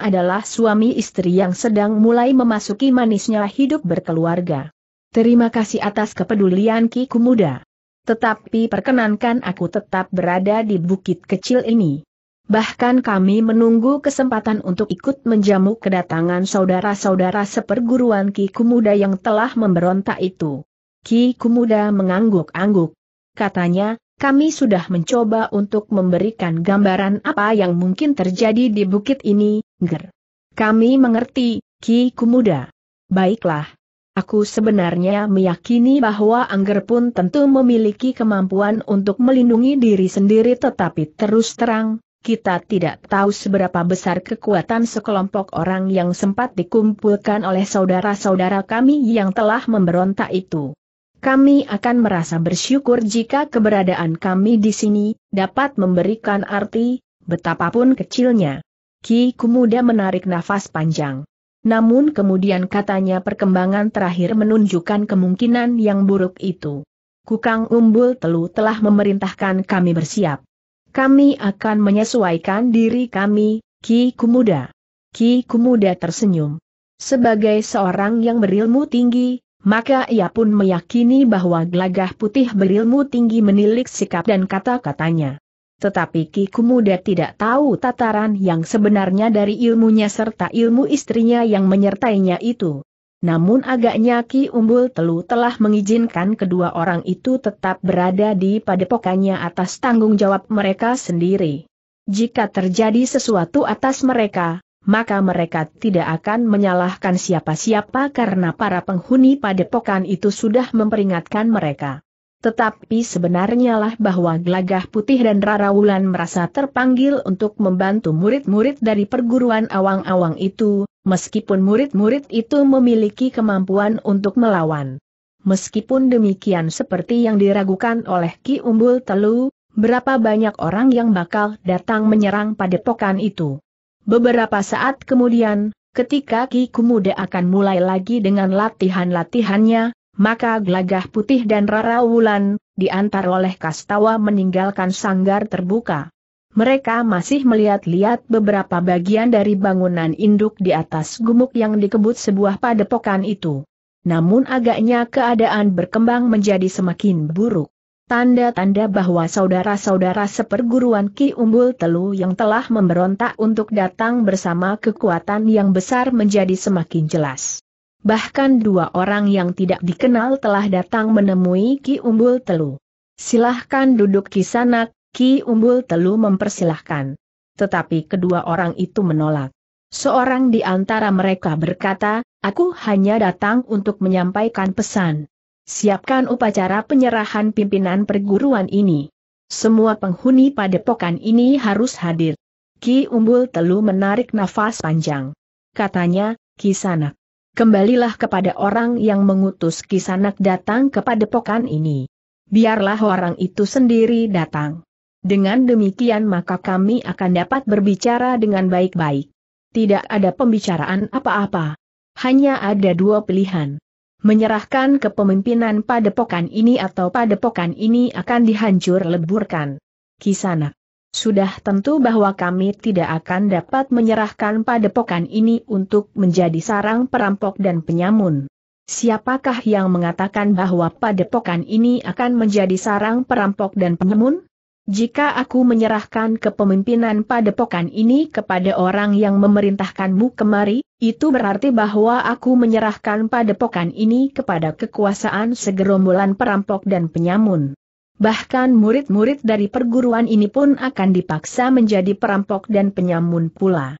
adalah suami istri yang sedang mulai memasuki manisnya hidup berkeluarga. Terima kasih atas kepedulian Ki Kumuda. Tetapi perkenankan aku tetap berada di bukit kecil ini. Bahkan kami menunggu kesempatan untuk ikut menjamu kedatangan saudara-saudara seperguruan Ki Kumuda yang telah memberontak itu. Ki Kumuda mengangguk-angguk. Katanya, kami sudah mencoba untuk memberikan gambaran apa yang mungkin terjadi di bukit ini, Ger. Kami mengerti, Ki Kumuda. Baiklah. Aku sebenarnya meyakini bahwa Angger pun tentu memiliki kemampuan untuk melindungi diri sendiri tetapi terus terang, kita tidak tahu seberapa besar kekuatan sekelompok orang yang sempat dikumpulkan oleh saudara-saudara kami yang telah memberontak itu. Kami akan merasa bersyukur jika keberadaan kami di sini dapat memberikan arti, betapapun kecilnya. Ki Kumuda menarik nafas panjang. Namun kemudian katanya perkembangan terakhir menunjukkan kemungkinan yang buruk itu. Kukang Umbul Telu telah memerintahkan kami bersiap kami akan menyesuaikan diri kami, Ki Kumuda. Ki Kumuda tersenyum. Sebagai seorang yang berilmu tinggi, maka ia pun meyakini bahwa gelagah putih berilmu tinggi menilik sikap dan kata-katanya. Tetapi Ki Kumuda tidak tahu tataran yang sebenarnya dari ilmunya serta ilmu istrinya yang menyertainya itu. Namun agaknya Ki Umbul Telu telah mengizinkan kedua orang itu tetap berada di padepokannya atas tanggung jawab mereka sendiri. Jika terjadi sesuatu atas mereka, maka mereka tidak akan menyalahkan siapa-siapa karena para penghuni padepokan itu sudah memperingatkan mereka. Tetapi sebenarnya lah bahwa Gelagah Putih dan Rara Wulan merasa terpanggil untuk membantu murid-murid dari perguruan awang-awang itu, meskipun murid-murid itu memiliki kemampuan untuk melawan. Meskipun demikian seperti yang diragukan oleh Ki Umbul Telu, berapa banyak orang yang bakal datang menyerang padepokan itu. Beberapa saat kemudian, ketika Ki Kumuda akan mulai lagi dengan latihan-latihannya, maka Gelagah Putih dan Rara Wulan, diantar oleh Kastawa meninggalkan sanggar terbuka. Mereka masih melihat-lihat beberapa bagian dari bangunan induk di atas gumuk yang dikebut sebuah padepokan itu. Namun agaknya keadaan berkembang menjadi semakin buruk. Tanda-tanda bahwa saudara-saudara seperguruan Ki Umbul Telu yang telah memberontak untuk datang bersama kekuatan yang besar menjadi semakin jelas. Bahkan dua orang yang tidak dikenal telah datang menemui Ki Umbul Telu. Silahkan duduk di sana, Ki Umbul Telu mempersilahkan. Tetapi kedua orang itu menolak. Seorang di antara mereka berkata, aku hanya datang untuk menyampaikan pesan. Siapkan upacara penyerahan pimpinan perguruan ini. Semua penghuni padepokan ini harus hadir. Ki Umbul Telu menarik nafas panjang. Katanya, Ki Sanak. Kembalilah kepada orang yang mengutus Kisanak datang ke padepokan ini. Biarlah orang itu sendiri datang. Dengan demikian maka kami akan dapat berbicara dengan baik-baik. Tidak ada pembicaraan apa-apa. Hanya ada dua pilihan. Menyerahkan kepemimpinan padepokan ini atau padepokan ini akan dihancur leburkan. Kisanak sudah tentu bahwa kami tidak akan dapat menyerahkan padepokan ini untuk menjadi sarang perampok dan penyamun. Siapakah yang mengatakan bahwa padepokan ini akan menjadi sarang perampok dan penyamun? Jika aku menyerahkan kepemimpinan padepokan ini kepada orang yang memerintahkanmu kemari, itu berarti bahwa aku menyerahkan padepokan ini kepada kekuasaan segerombolan perampok dan penyamun. Bahkan murid-murid dari perguruan ini pun akan dipaksa menjadi perampok dan penyamun pula.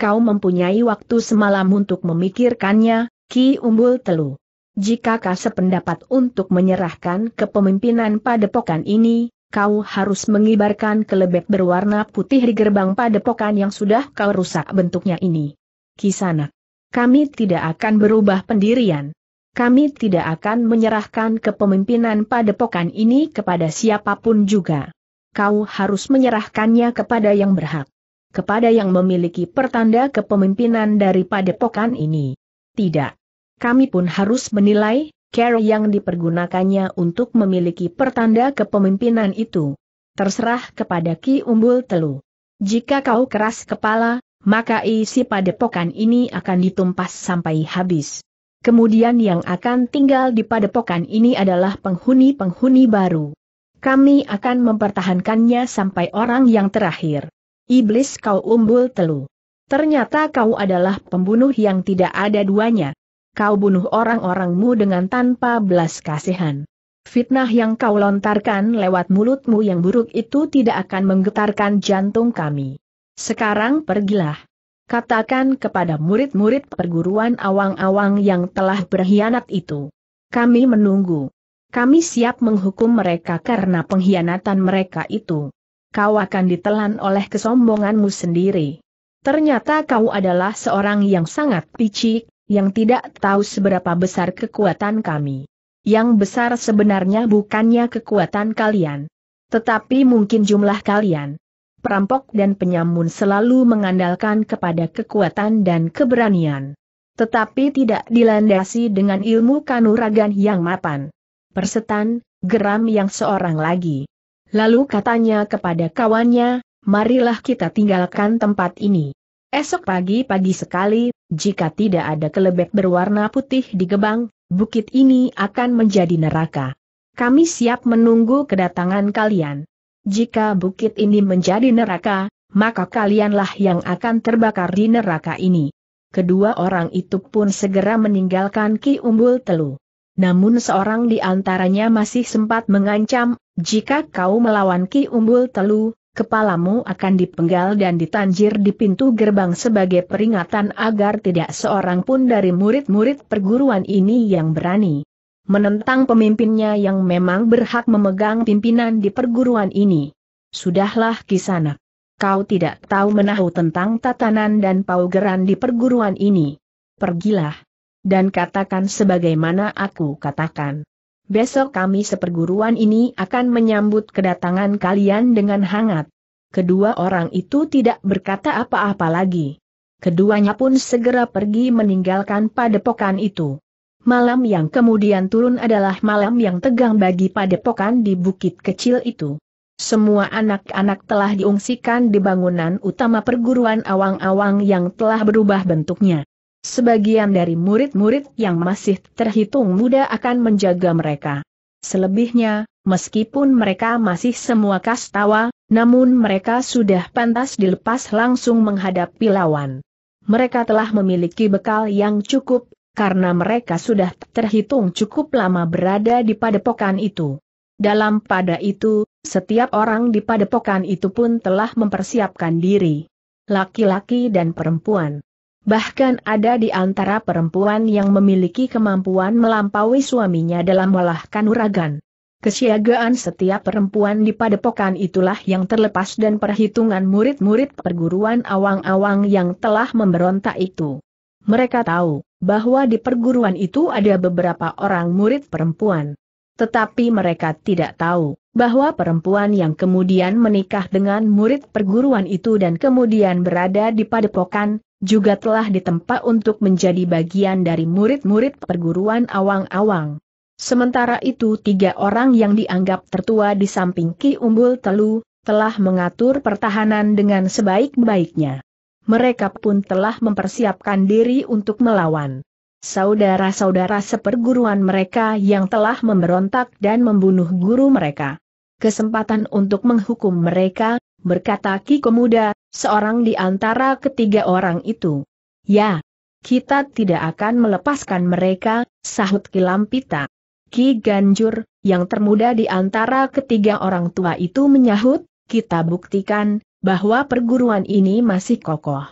Kau mempunyai waktu semalam untuk memikirkannya, Ki Umbul Telu. Jika kau sependapat untuk menyerahkan kepemimpinan padepokan ini, kau harus mengibarkan kelebek berwarna putih di gerbang padepokan yang sudah kau rusak bentuknya ini. Kisanak. Kami tidak akan berubah pendirian. Kami tidak akan menyerahkan kepemimpinan padepokan ini kepada siapa pun juga. Kau harus menyerahkannya kepada yang berhak. Kepada yang memiliki pertanda kepemimpinan dari padepokan ini. Tidak. Kami pun harus menilai, cara yang dipergunakannya untuk memiliki pertanda kepemimpinan itu. Terserah kepada Ki Umbul Telu. Jika kau keras kepala, maka isi padepokan ini akan ditumpas sampai habis. Kemudian yang akan tinggal di padepokan ini adalah penghuni-penghuni baru. Kami akan mempertahankannya sampai orang yang terakhir. Iblis kau umbul telu. Ternyata kau adalah pembunuh yang tidak ada duanya. Kau bunuh orang-orangmu dengan tanpa belas kasihan. Fitnah yang kau lontarkan lewat mulutmu yang buruk itu tidak akan menggetarkan jantung kami. Sekarang pergilah. Katakan kepada murid-murid perguruan awang-awang yang telah berkhianat itu. Kami menunggu. Kami siap menghukum mereka karena pengkhianatan mereka itu. Kau akan ditelan oleh kesombonganmu sendiri. Ternyata kau adalah seorang yang sangat picik, yang tidak tahu seberapa besar kekuatan kami. Yang besar sebenarnya bukannya kekuatan kalian. Tetapi mungkin jumlah kalian perampok dan penyamun selalu mengandalkan kepada kekuatan dan keberanian. Tetapi tidak dilandasi dengan ilmu kanuragan yang mapan. Persetan, geram yang seorang lagi. Lalu katanya kepada kawannya, marilah kita tinggalkan tempat ini. Esok pagi-pagi sekali, jika tidak ada kelebek berwarna putih di gebang, bukit ini akan menjadi neraka. Kami siap menunggu kedatangan kalian. Jika bukit ini menjadi neraka, maka kalianlah yang akan terbakar di neraka ini. Kedua orang itu pun segera meninggalkan Ki Umbul Telu. Namun seorang di antaranya masih sempat mengancam, jika kau melawan Ki Umbul Telu, kepalamu akan dipenggal dan ditanjir di pintu gerbang sebagai peringatan agar tidak seorang pun dari murid-murid perguruan ini yang berani menentang pemimpinnya yang memang berhak memegang pimpinan di perguruan ini. Sudahlah kisana. Kau tidak tahu menahu tentang tatanan dan paugeran di perguruan ini. Pergilah. Dan katakan sebagaimana aku katakan. Besok kami seperguruan ini akan menyambut kedatangan kalian dengan hangat. Kedua orang itu tidak berkata apa-apa lagi. Keduanya pun segera pergi meninggalkan padepokan itu. Malam yang kemudian turun adalah malam yang tegang bagi padepokan di bukit kecil itu. Semua anak-anak telah diungsikan di bangunan utama perguruan awang-awang yang telah berubah bentuknya. Sebagian dari murid-murid yang masih terhitung muda akan menjaga mereka. Selebihnya, meskipun mereka masih semua kastawa, namun mereka sudah pantas dilepas langsung menghadapi lawan. Mereka telah memiliki bekal yang cukup, karena mereka sudah terhitung cukup lama berada di padepokan itu. Dalam pada itu, setiap orang di padepokan itu pun telah mempersiapkan diri. Laki-laki dan perempuan. Bahkan ada di antara perempuan yang memiliki kemampuan melampaui suaminya dalam olah kanuragan. Kesiagaan setiap perempuan di padepokan itulah yang terlepas dan perhitungan murid-murid perguruan awang-awang yang telah memberontak itu. Mereka tahu, bahwa di perguruan itu ada beberapa orang murid perempuan. Tetapi mereka tidak tahu, bahwa perempuan yang kemudian menikah dengan murid perguruan itu dan kemudian berada di padepokan, juga telah ditempa untuk menjadi bagian dari murid-murid perguruan awang-awang. Sementara itu tiga orang yang dianggap tertua di samping Ki Umbul Telu, telah mengatur pertahanan dengan sebaik-baiknya mereka pun telah mempersiapkan diri untuk melawan. Saudara-saudara seperguruan mereka yang telah memberontak dan membunuh guru mereka. Kesempatan untuk menghukum mereka, berkata Ki Komuda, seorang di antara ketiga orang itu. Ya, kita tidak akan melepaskan mereka, sahut Ki Lampita. Ki Ganjur, yang termuda di antara ketiga orang tua itu menyahut, kita buktikan, bahwa perguruan ini masih kokoh.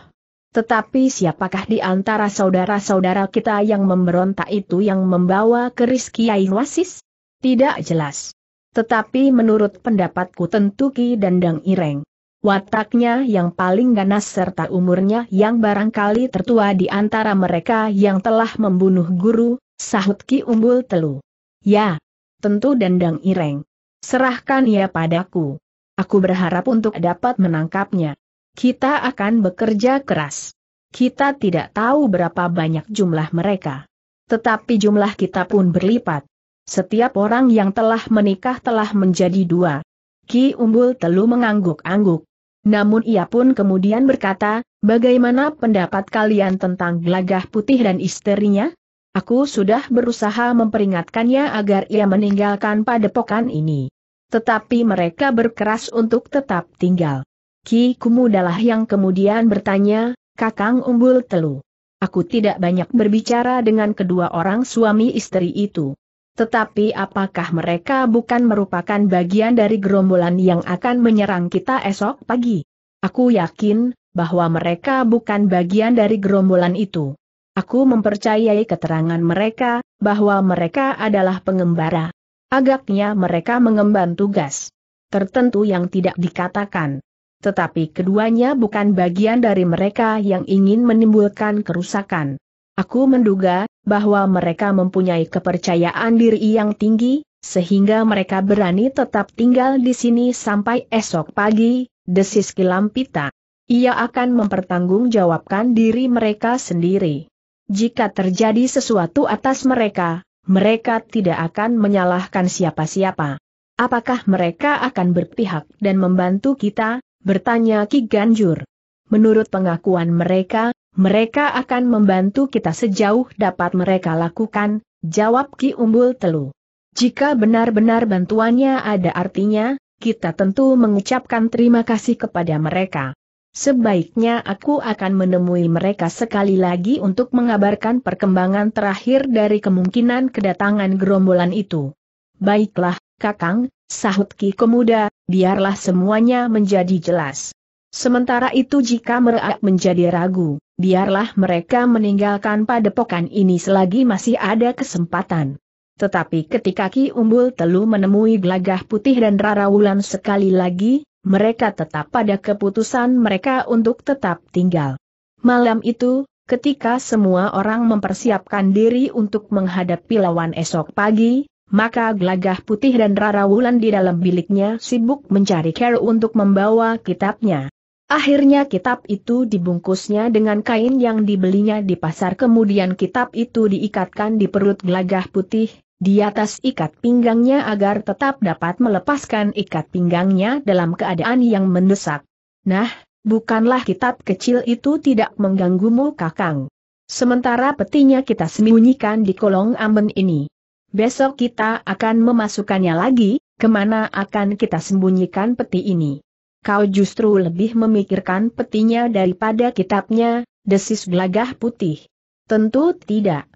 Tetapi siapakah di antara saudara-saudara kita yang memberontak itu yang membawa keris Kiai Wasis? Tidak jelas. Tetapi menurut pendapatku tentu Ki Dandang Ireng. Wataknya yang paling ganas serta umurnya yang barangkali tertua di antara mereka yang telah membunuh guru, sahut Ki Umbul Telu. Ya, tentu Dandang Ireng. Serahkan ia padaku. Aku berharap untuk dapat menangkapnya. Kita akan bekerja keras. Kita tidak tahu berapa banyak jumlah mereka. Tetapi jumlah kita pun berlipat. Setiap orang yang telah menikah telah menjadi dua. Ki Umbul Telu mengangguk-angguk. Namun ia pun kemudian berkata, bagaimana pendapat kalian tentang gelagah putih dan istrinya? Aku sudah berusaha memperingatkannya agar ia meninggalkan padepokan ini. Tetapi mereka berkeras untuk tetap tinggal. Ki Kumudalah yang kemudian bertanya, Kakang Umbul Telu. Aku tidak banyak berbicara dengan kedua orang suami istri itu. Tetapi apakah mereka bukan merupakan bagian dari gerombolan yang akan menyerang kita esok pagi? Aku yakin, bahwa mereka bukan bagian dari gerombolan itu. Aku mempercayai keterangan mereka, bahwa mereka adalah pengembara. Agaknya mereka mengemban tugas tertentu yang tidak dikatakan tetapi keduanya bukan bagian dari mereka yang ingin menimbulkan kerusakan. Aku menduga bahwa mereka mempunyai kepercayaan diri yang tinggi, sehingga mereka berani tetap tinggal di sini sampai esok pagi, desis Kilampita. Ia akan mempertanggungjawabkan diri mereka sendiri. Jika terjadi sesuatu atas mereka, mereka tidak akan menyalahkan siapa-siapa. Apakah mereka akan berpihak dan membantu kita, Bertanya Ki Ganjur. Menurut pengakuan mereka, mereka akan membantu kita sejauh dapat mereka lakukan, jawab Ki Umbul Telu. Jika benar-benar bantuannya ada artinya, kita tentu mengucapkan terima kasih kepada mereka. Sebaiknya aku akan menemui mereka sekali lagi untuk mengabarkan perkembangan terakhir dari kemungkinan kedatangan gerombolan itu. Baiklah, Kakang, sahut Ki Kemuda, biarlah semuanya menjadi jelas. Sementara itu jika mereka menjadi ragu, biarlah mereka meninggalkan padepokan ini selagi masih ada kesempatan. Tetapi ketika Ki Umbul Telu menemui gelagah putih dan Rara Wulan sekali lagi, mereka tetap pada keputusan mereka untuk tetap tinggal. Malam itu, ketika semua orang mempersiapkan diri untuk menghadapi lawan esok pagi, maka gelagah putih dan Rara Wulan di dalam biliknya sibuk mencari care untuk membawa kitabnya. Akhirnya kitab itu dibungkusnya dengan kain yang dibelinya di pasar kemudian kitab itu diikatkan di perut gelagah putih, di atas ikat pinggangnya agar tetap dapat melepaskan ikat pinggangnya dalam keadaan yang mendesak. Nah, bukanlah kitab kecil itu tidak mengganggumu kakang. Sementara petinya kita sembunyikan di kolong amben ini. Besok kita akan memasukkannya lagi, ke mana akan kita sembunyikan peti ini? Kau justru lebih memikirkan petinya daripada kitabnya, desis gelagah putih. Tentu tidak.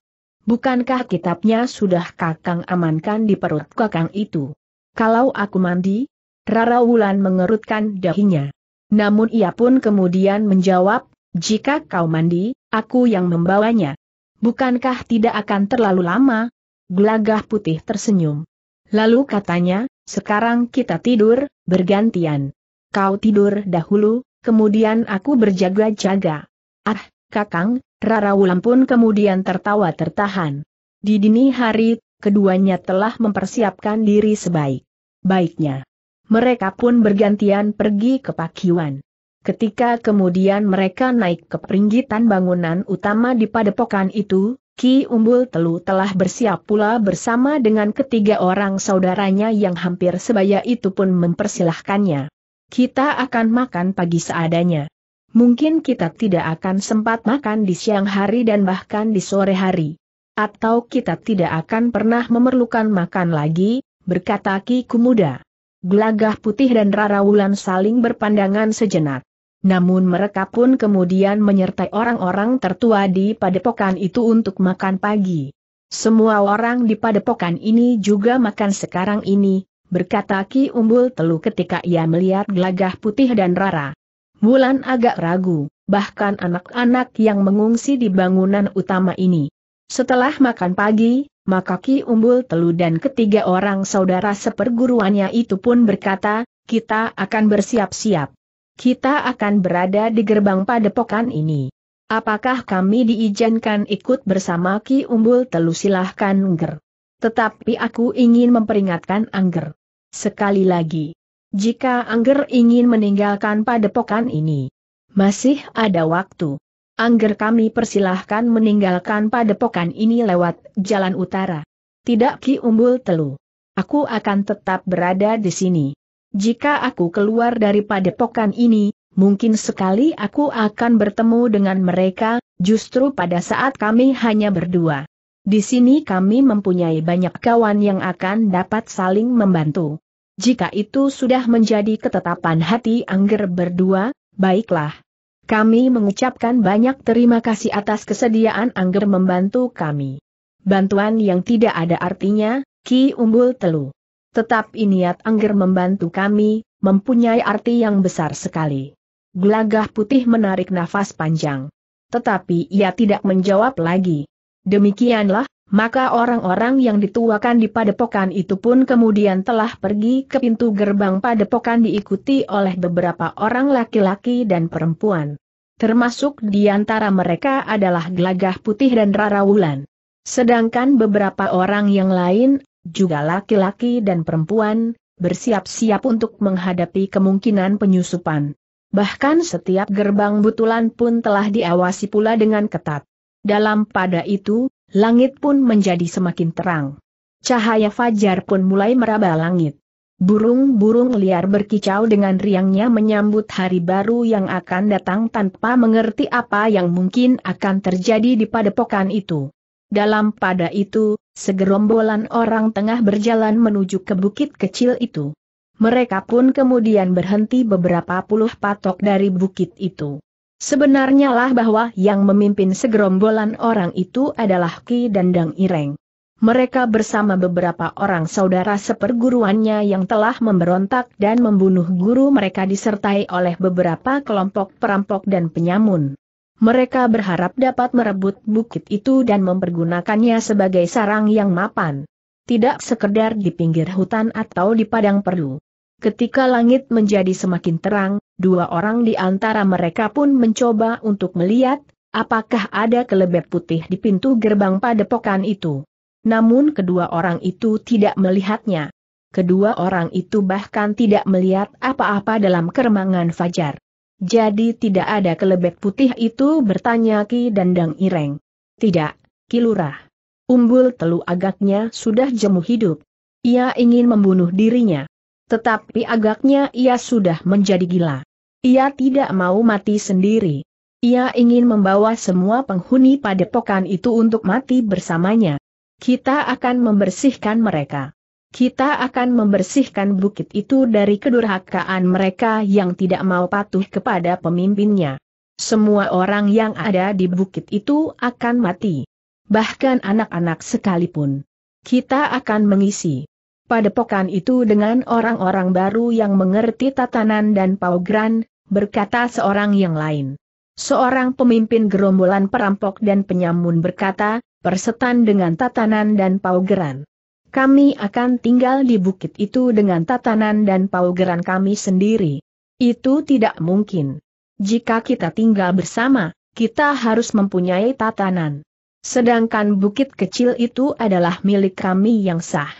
Bukankah kitabnya sudah kakang amankan di perut kakang itu? Kalau aku mandi, Rara Wulan mengerutkan dahinya. Namun ia pun kemudian menjawab, jika kau mandi, aku yang membawanya. Bukankah tidak akan terlalu lama, Gelagah putih tersenyum. Lalu katanya, sekarang kita tidur, bergantian. Kau tidur dahulu, kemudian aku berjaga-jaga. Ah, kakang, Rara Wulan pun kemudian tertawa tertahan. Di dini hari, keduanya telah mempersiapkan diri sebaik-baiknya. Mereka pun bergantian pergi ke Pakiwan. Ketika kemudian mereka naik ke peringgitan bangunan utama di padepokan itu, Ki Umbul Telu telah bersiap pula bersama dengan ketiga orang saudaranya yang hampir sebaya itu pun mempersilahkannya. Kita akan makan pagi seadanya. Mungkin kita tidak akan sempat makan di siang hari dan bahkan di sore hari. Atau kita tidak akan pernah memerlukan makan lagi, berkata Ki Kumuda. Gelagah putih dan Rara Wulan saling berpandangan sejenak. Namun mereka pun kemudian menyertai orang-orang tertua di padepokan itu untuk makan pagi. Semua orang di padepokan ini juga makan sekarang ini, berkata Ki Umbul Telu ketika ia melihat gelagah putih dan rara. Bulan agak ragu, bahkan anak-anak yang mengungsi di bangunan utama ini. Setelah makan pagi, maka Ki Umbul Telu dan ketiga orang saudara seperguruannya itu pun berkata, kita akan bersiap-siap. Kita akan berada di gerbang padepokan ini. Apakah kami diizinkan ikut bersama Ki Umbul Telu silahkan Angger. Tetapi aku ingin memperingatkan Angger. Sekali lagi. Jika Angger ingin meninggalkan padepokan ini, masih ada waktu. Angger kami persilahkan meninggalkan padepokan ini lewat jalan utara. Tidak Ki Umbul Telu. Aku akan tetap berada di sini. Jika aku keluar dari padepokan ini, mungkin sekali aku akan bertemu dengan mereka, justru pada saat kami hanya berdua. Di sini kami mempunyai banyak kawan yang akan dapat saling membantu. Jika itu sudah menjadi ketetapan hati Angger berdua, baiklah. Kami mengucapkan banyak terima kasih atas kesediaan Angger membantu kami. Bantuan yang tidak ada artinya, Ki Umbul Telu. Tetapi niat Angger membantu kami, mempunyai arti yang besar sekali. Gelagah putih menarik nafas panjang. Tetapi ia tidak menjawab lagi. Demikianlah, maka orang-orang yang dituakan di padepokan itu pun kemudian telah pergi ke pintu gerbang padepokan diikuti oleh beberapa orang laki-laki dan perempuan. Termasuk di antara mereka adalah Gelagah Putih dan Rara Wulan. Sedangkan beberapa orang yang lain, juga laki-laki dan perempuan, bersiap-siap untuk menghadapi kemungkinan penyusupan. Bahkan setiap gerbang butulan pun telah diawasi pula dengan ketat. Dalam pada itu, langit pun menjadi semakin terang. Cahaya fajar pun mulai meraba langit. Burung-burung liar berkicau dengan riangnya menyambut hari baru yang akan datang tanpa mengerti apa yang mungkin akan terjadi di padepokan itu. Dalam pada itu, segerombolan orang tengah berjalan menuju ke bukit kecil itu. Mereka pun kemudian berhenti beberapa puluh patok dari bukit itu. Sebenarnya lah bahwa yang memimpin segerombolan orang itu adalah Ki Dandang Ireng. Mereka bersama beberapa orang saudara seperguruannya yang telah memberontak dan membunuh guru mereka disertai oleh beberapa kelompok perampok dan penyamun. Mereka berharap dapat merebut bukit itu dan mempergunakannya sebagai sarang yang mapan. Tidak sekedar di pinggir hutan atau di padang perlu. Ketika langit menjadi semakin terang, dua orang di antara mereka pun mencoba untuk melihat, apakah ada kelebet putih di pintu gerbang padepokan itu. Namun kedua orang itu tidak melihatnya. Kedua orang itu bahkan tidak melihat apa-apa dalam keremangan fajar. Jadi tidak ada kelebet putih itu bertanya Ki Dandang Ireng. Tidak, Ki Lurah. Umbul telu agaknya sudah jemu hidup. Ia ingin membunuh dirinya. Tetapi agaknya ia sudah menjadi gila. Ia tidak mau mati sendiri. Ia ingin membawa semua penghuni padepokan itu untuk mati bersamanya. Kita akan membersihkan mereka. Kita akan membersihkan bukit itu dari kedurhakaan mereka yang tidak mau patuh kepada pemimpinnya. Semua orang yang ada di bukit itu akan mati. Bahkan anak-anak sekalipun. Kita akan mengisi padepokan itu dengan orang-orang baru yang mengerti tatanan dan paugeran, berkata seorang yang lain. Seorang pemimpin gerombolan perampok dan penyamun berkata, persetan dengan tatanan dan paugeran. Kami akan tinggal di bukit itu dengan tatanan dan paugeran kami sendiri. Itu tidak mungkin. Jika kita tinggal bersama, kita harus mempunyai tatanan. Sedangkan bukit kecil itu adalah milik kami yang sah.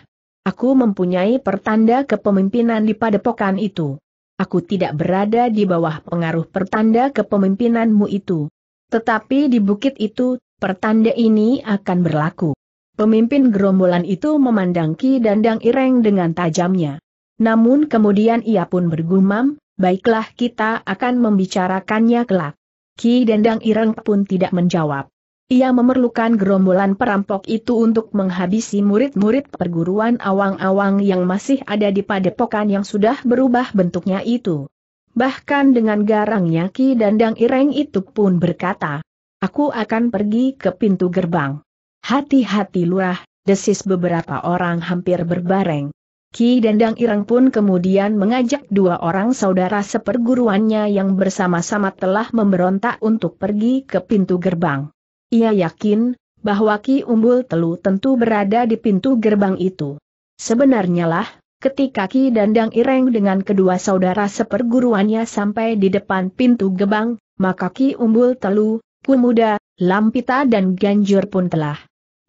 Aku mempunyai pertanda kepemimpinan di padepokan itu. Aku tidak berada di bawah pengaruh pertanda kepemimpinanmu itu. Tetapi di bukit itu, pertanda ini akan berlaku. Pemimpin gerombolan itu memandang Ki Dandang Ireng dengan tajamnya. Namun kemudian ia pun bergumam, baiklah kita akan membicarakannya kelak. Ki Dandang Ireng pun tidak menjawab. Ia memerlukan gerombolan perampok itu untuk menghabisi murid-murid perguruan awang-awang yang masih ada di padepokan yang sudah berubah bentuknya itu. Bahkan dengan garangnya Ki Dandang Ireng itu pun berkata, Aku akan pergi ke pintu gerbang. Hati-hati lurah, desis beberapa orang hampir berbareng. Ki Dandang Ireng pun kemudian mengajak dua orang saudara seperguruannya yang bersama-sama telah memberontak untuk pergi ke pintu gerbang. Ia yakin, bahwa Ki Umbul Telu tentu berada di pintu gerbang itu. Sebenarnya lah, ketika Ki Dandang Ireng dengan kedua saudara seperguruannya sampai di depan pintu gerbang, maka Ki Umbul Telu, Pemuda, Lampita dan Ganjur pun telah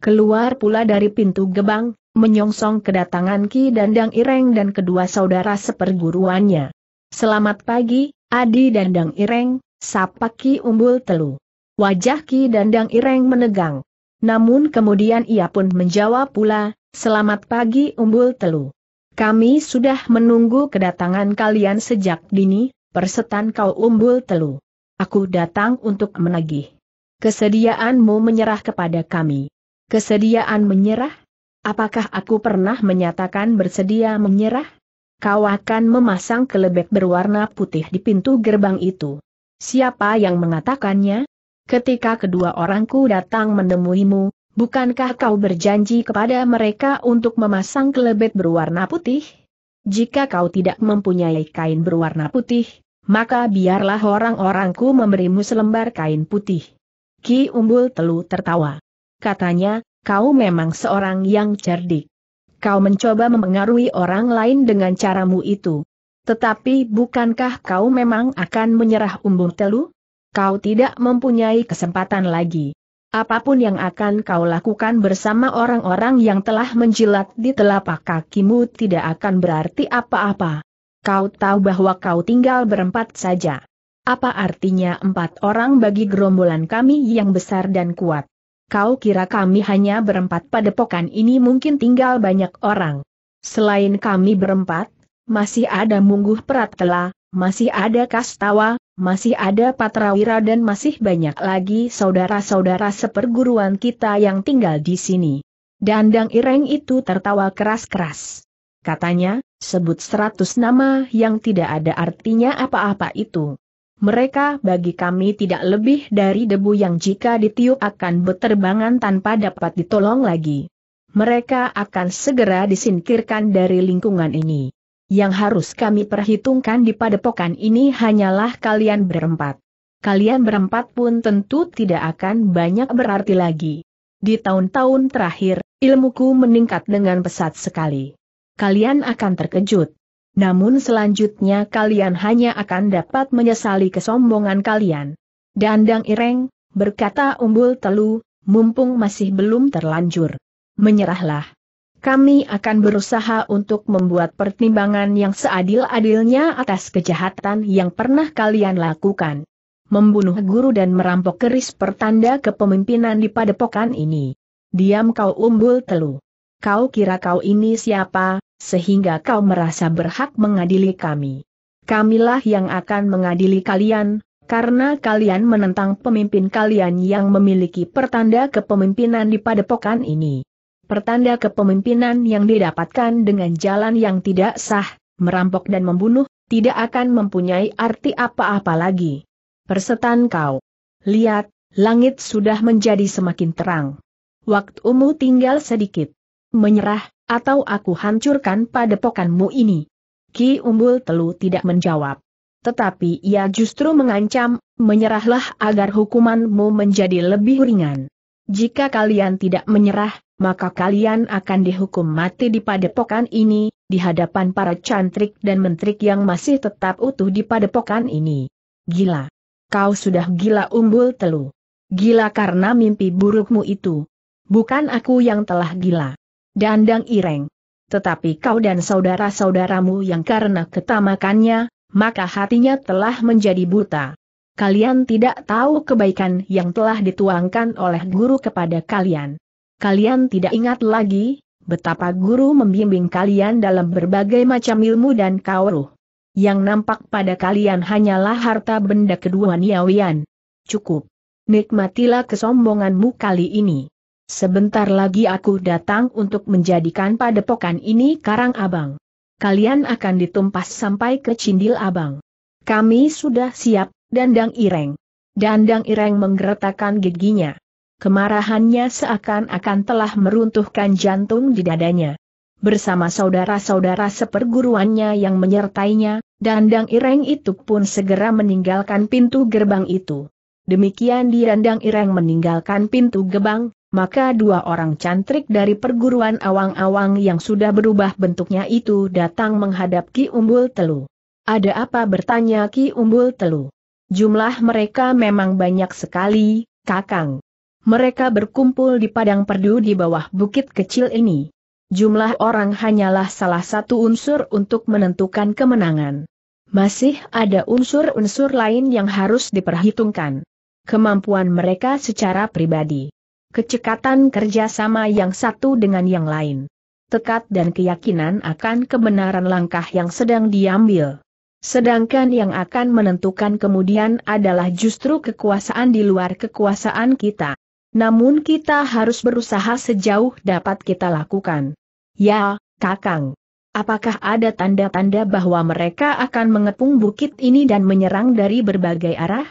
keluar pula dari pintu gerbang, menyongsong kedatangan Ki Dandang Ireng dan kedua saudara seperguruannya. Selamat pagi, Adi Dandang Ireng, sapa Ki Umbul Telu. Wajah Ki Dandang Ireng menegang. Namun kemudian ia pun menjawab pula, Selamat pagi Umbul Telu. Kami sudah menunggu kedatangan kalian sejak dini, persetan kau Umbul Telu. Aku datang untuk menagih. Kesediaanmu menyerah kepada kami. Kesediaan menyerah? Apakah aku pernah menyatakan bersedia menyerah? Kau akan memasang kelebek berwarna putih di pintu gerbang itu. Siapa yang mengatakannya? Ketika kedua orangku datang menemuimu, bukankah kau berjanji kepada mereka untuk memasang kelebek berwarna putih? Jika kau tidak mempunyai kain berwarna putih, maka biarlah orang-orangku memberimu selembar kain putih. Ki Umbul Telu tertawa. Katanya, kau memang seorang yang cerdik. Kau mencoba mempengaruhi orang lain dengan caramu itu. Tetapi bukankah kau memang akan menyerah umbung telu? Kau tidak mempunyai kesempatan lagi. Apa pun yang akan kau lakukan bersama orang-orang yang telah menjilat di telapak kakimu tidak akan berarti apa-apa. Kau tahu bahwa kau tinggal berempat saja. Apa artinya empat orang bagi gerombolan kami yang besar dan kuat? Kau kira kami hanya berempat pada pokan ini mungkin tinggal banyak orang. Selain kami berempat, masih ada Mungguh Pratela, masih ada Kastawa, masih ada Patrawira dan masih banyak lagi saudara-saudara seperguruan kita yang tinggal di sini. Dandang Ireng itu tertawa keras-keras. Katanya, sebut seratus nama yang tidak ada artinya apa-apa itu. Mereka bagi kami tidak lebih dari debu yang jika ditiup akan beterbangan tanpa dapat ditolong lagi. Mereka akan segera disingkirkan dari lingkungan ini. Yang harus kami perhitungkan di padepokan ini hanyalah kalian berempat. Kalian berempat pun tentu tidak akan banyak berarti lagi. Di tahun-tahun terakhir, ilmuku meningkat dengan pesat sekali. Kalian akan terkejut namun selanjutnya kalian hanya akan dapat menyesali kesombongan kalian. Dandang Ireng, berkata Umbul Telu, mumpung masih belum terlanjur. Menyerahlah. Kami akan berusaha untuk membuat pertimbangan yang seadil-adilnya atas kejahatan yang pernah kalian lakukan. Membunuh guru dan merampok keris pertanda kepemimpinan di padepokan ini. Diam kau umbul telu. Kau kira kau ini siapa, sehingga kau merasa berhak mengadili kami. Kamilah yang akan mengadili kalian, karena kalian menentang pemimpin kalian yang memiliki pertanda kepemimpinan di padepokan ini. Pertanda kepemimpinan yang didapatkan dengan jalan yang tidak sah, merampok dan membunuh, tidak akan mempunyai arti apa-apa lagi. Persetan kau. Lihat, langit sudah menjadi semakin terang. Waktumu tinggal sedikit. Menyerah, atau aku hancurkan padepokanmu ini. Ki Umbul Telu tidak menjawab. Tetapi ia justru mengancam, menyerahlah agar hukumanmu menjadi lebih ringan. Jika kalian tidak menyerah, maka kalian akan dihukum mati di padepokan ini, di hadapan para cantrik dan mentrik yang masih tetap utuh di padepokan ini. Gila. Kau sudah gila umbul telu. Gila karena mimpi burukmu itu. Bukan aku yang telah gila. Dandang Ireng. Tetapi kau dan saudara-saudaramu yang karena ketamakannya, maka hatinya telah menjadi buta. Kalian tidak tahu kebaikan yang telah dituangkan oleh guru kepada kalian. Kalian tidak ingat lagi, betapa guru membimbing kalian dalam berbagai macam ilmu dan kauruh. Yang nampak pada kalian hanyalah harta benda kedua niawian. Cukup. Nikmatilah kesombonganmu kali ini. Sebentar lagi aku datang untuk menjadikan padepokan ini karang abang. Kalian akan ditumpas sampai ke cindil abang. Kami sudah siap, Dandang Ireng. Dandang Ireng menggeretakkan giginya. Kemarahannya seakan-akan telah meruntuhkan jantung di dadanya. bersama saudara-saudara seperguruannya yang menyertainya, Dandang Ireng itu pun segera meninggalkan pintu gerbang itu. Demikian Dandang Ireng meninggalkan pintu gerbang, maka dua orang cantrik dari perguruan awang-awang yang sudah berubah bentuknya itu datang menghadap Ki Umbul Telu. Ada apa bertanya Ki Umbul Telu? Jumlah mereka memang banyak sekali, Kakang. Mereka berkumpul di padang perdu di bawah bukit kecil ini. Jumlah orang hanyalah salah satu unsur untuk menentukan kemenangan. Masih ada unsur-unsur lain yang harus diperhitungkan. Kemampuan mereka secara pribadi kecekatan kerjasama yang satu dengan yang lain. Tekad dan keyakinan akan kebenaran langkah yang sedang diambil. Sedangkan yang akan menentukan kemudian adalah justru kekuasaan di luar kekuasaan kita. Namun kita harus berusaha sejauh dapat kita lakukan. Ya, Kakang. Apakah ada tanda-tanda bahwa mereka akan mengepung bukit ini dan menyerang dari berbagai arah?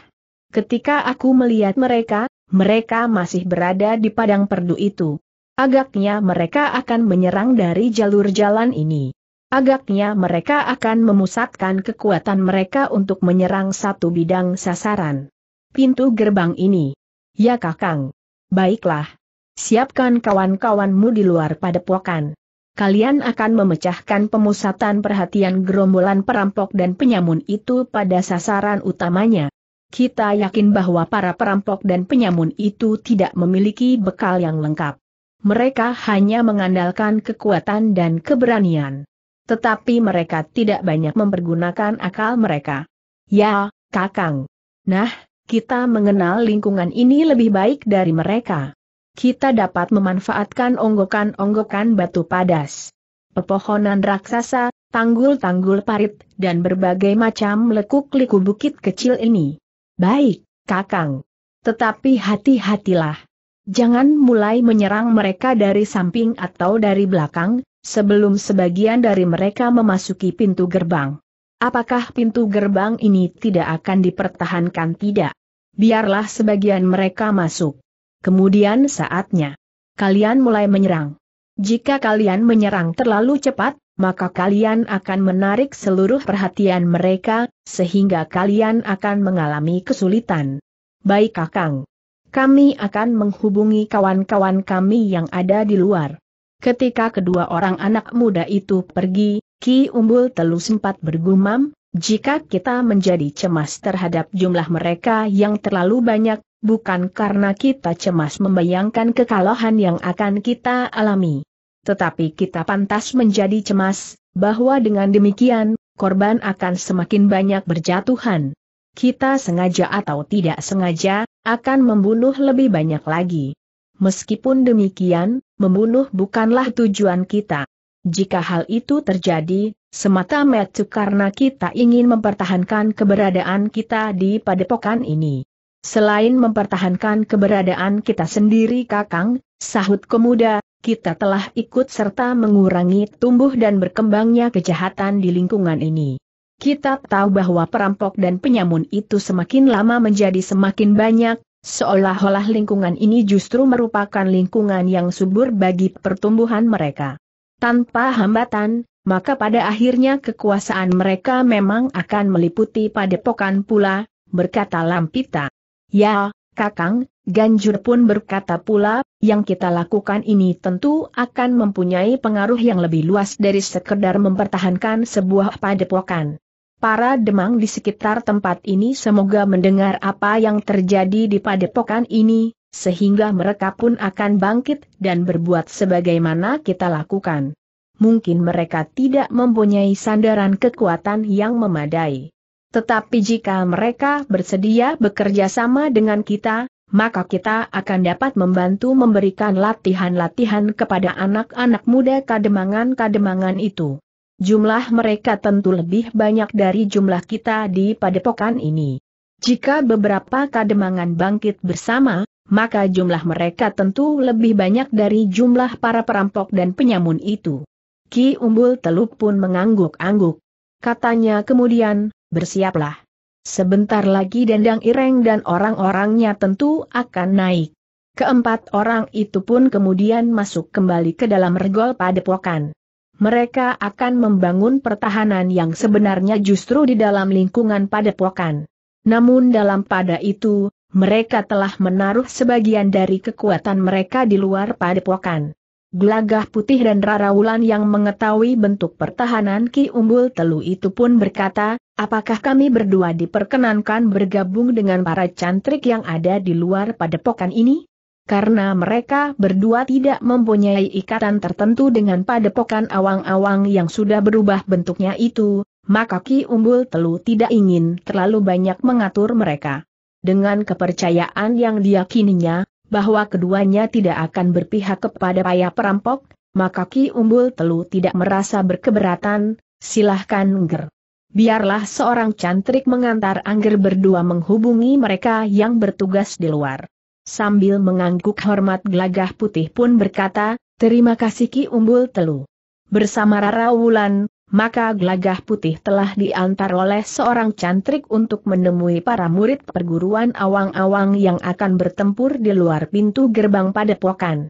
Ketika aku melihat mereka, mereka masih berada di padang perdu itu. Agaknya mereka akan menyerang dari jalur jalan ini. Agaknya mereka akan memusatkan kekuatan mereka untuk menyerang satu bidang sasaran. Pintu gerbang ini. Ya kakang. Baiklah. Siapkan kawan-kawanmu di luar padepokan. Kalian akan memecahkan pemusatan perhatian gerombolan perampok dan penyamun itu pada sasaran utamanya. Kita yakin bahwa para perampok dan penyamun itu tidak memiliki bekal yang lengkap. Mereka hanya mengandalkan kekuatan dan keberanian. Tetapi mereka tidak banyak mempergunakan akal mereka. Ya, Kakang. Nah, kita mengenal lingkungan ini lebih baik dari mereka. Kita dapat memanfaatkan onggokan-onggokan batu padas. Pepohonan raksasa, tanggul-tanggul parit, dan berbagai macam lekuk-liku bukit kecil ini. Baik, Kakang. Tetapi hati-hatilah. Jangan mulai menyerang mereka dari samping atau dari belakang, sebelum sebagian dari mereka memasuki pintu gerbang. Apakah pintu gerbang ini tidak akan dipertahankan tidak? Biarlah sebagian mereka masuk. Kemudian saatnya. Kalian mulai menyerang. Jika kalian menyerang terlalu cepat, maka kalian akan menarik seluruh perhatian mereka, sehingga kalian akan mengalami kesulitan. Baik Kakang. Kami akan menghubungi kawan-kawan kami yang ada di luar. Ketika kedua orang anak muda itu pergi, Ki Umbul Telu sempat bergumam, jika kita menjadi cemas terhadap jumlah mereka yang terlalu banyak, bukan karena kita cemas membayangkan kekalahan yang akan kita alami tetapi kita pantas menjadi cemas, bahwa dengan demikian, korban akan semakin banyak berjatuhan. Kita sengaja atau tidak sengaja, akan membunuh lebih banyak lagi. Meskipun demikian, membunuh bukanlah tujuan kita. Jika hal itu terjadi, semata-mata karena kita ingin mempertahankan keberadaan kita di padepokan ini. Selain mempertahankan keberadaan kita sendiri kakang, sahut kemuda, kita telah ikut serta mengurangi tumbuh dan berkembangnya kejahatan di lingkungan ini. Kita tahu bahwa perampok dan penyamun itu semakin lama menjadi semakin banyak, seolah-olah lingkungan ini justru merupakan lingkungan yang subur bagi pertumbuhan mereka. Tanpa hambatan, maka pada akhirnya kekuasaan mereka memang akan meliputi padepokan pula, berkata Lampita. Ya, Kakang, Ganjur pun berkata pula, yang kita lakukan ini tentu akan mempunyai pengaruh yang lebih luas dari sekedar mempertahankan sebuah padepokan. Para demang di sekitar tempat ini semoga mendengar apa yang terjadi di padepokan ini, sehingga mereka pun akan bangkit dan berbuat sebagaimana kita lakukan. Mungkin mereka tidak mempunyai sandaran kekuatan yang memadai. Tetapi jika mereka bersedia bekerja sama dengan kita, maka kita akan dapat membantu memberikan latihan-latihan kepada anak-anak muda kademangan-kademangan itu. Jumlah mereka tentu lebih banyak dari jumlah kita di padepokan ini. Jika beberapa kademangan bangkit bersama, maka jumlah mereka tentu lebih banyak dari jumlah para perampok dan penyamun itu. Ki Umbul Teluk pun mengangguk-angguk. Katanya kemudian, bersiaplah. Sebentar lagi Dendang Ireng dan orang-orangnya tentu akan naik. Keempat orang itu pun kemudian masuk kembali ke dalam regol padepokan. mereka akan membangun pertahanan yang sebenarnya justru di dalam lingkungan padepokan. Namun dalam pada itu, mereka telah menaruh sebagian dari kekuatan mereka di luar padepokan. Gelagah putih dan Rarawulan yang mengetahui bentuk pertahanan Ki Umbul Telu itu pun berkata, apakah kami berdua diperkenankan bergabung dengan para cantrik yang ada di luar padepokan ini? karena mereka berdua tidak mempunyai ikatan tertentu dengan padepokan awang-awang yang sudah berubah bentuknya itu, maka Ki Umbul Telu tidak ingin terlalu banyak mengatur mereka. Dengan kepercayaan yang diyakininya, bahwa keduanya tidak akan berpihak kepada payah perampok, maka Ki Umbul Telu tidak merasa berkeberatan, silahkan Ngger. Biarlah seorang cantrik mengantar Angger berdua menghubungi mereka yang bertugas di luar. Sambil mengangguk hormat gelagah putih pun berkata, terima kasih Ki Umbul Telu. Bersama Rara Wulan, maka gelagah putih telah diantar oleh seorang cantrik untuk menemui para murid perguruan awang-awang yang akan bertempur di luar pintu gerbang padepokan.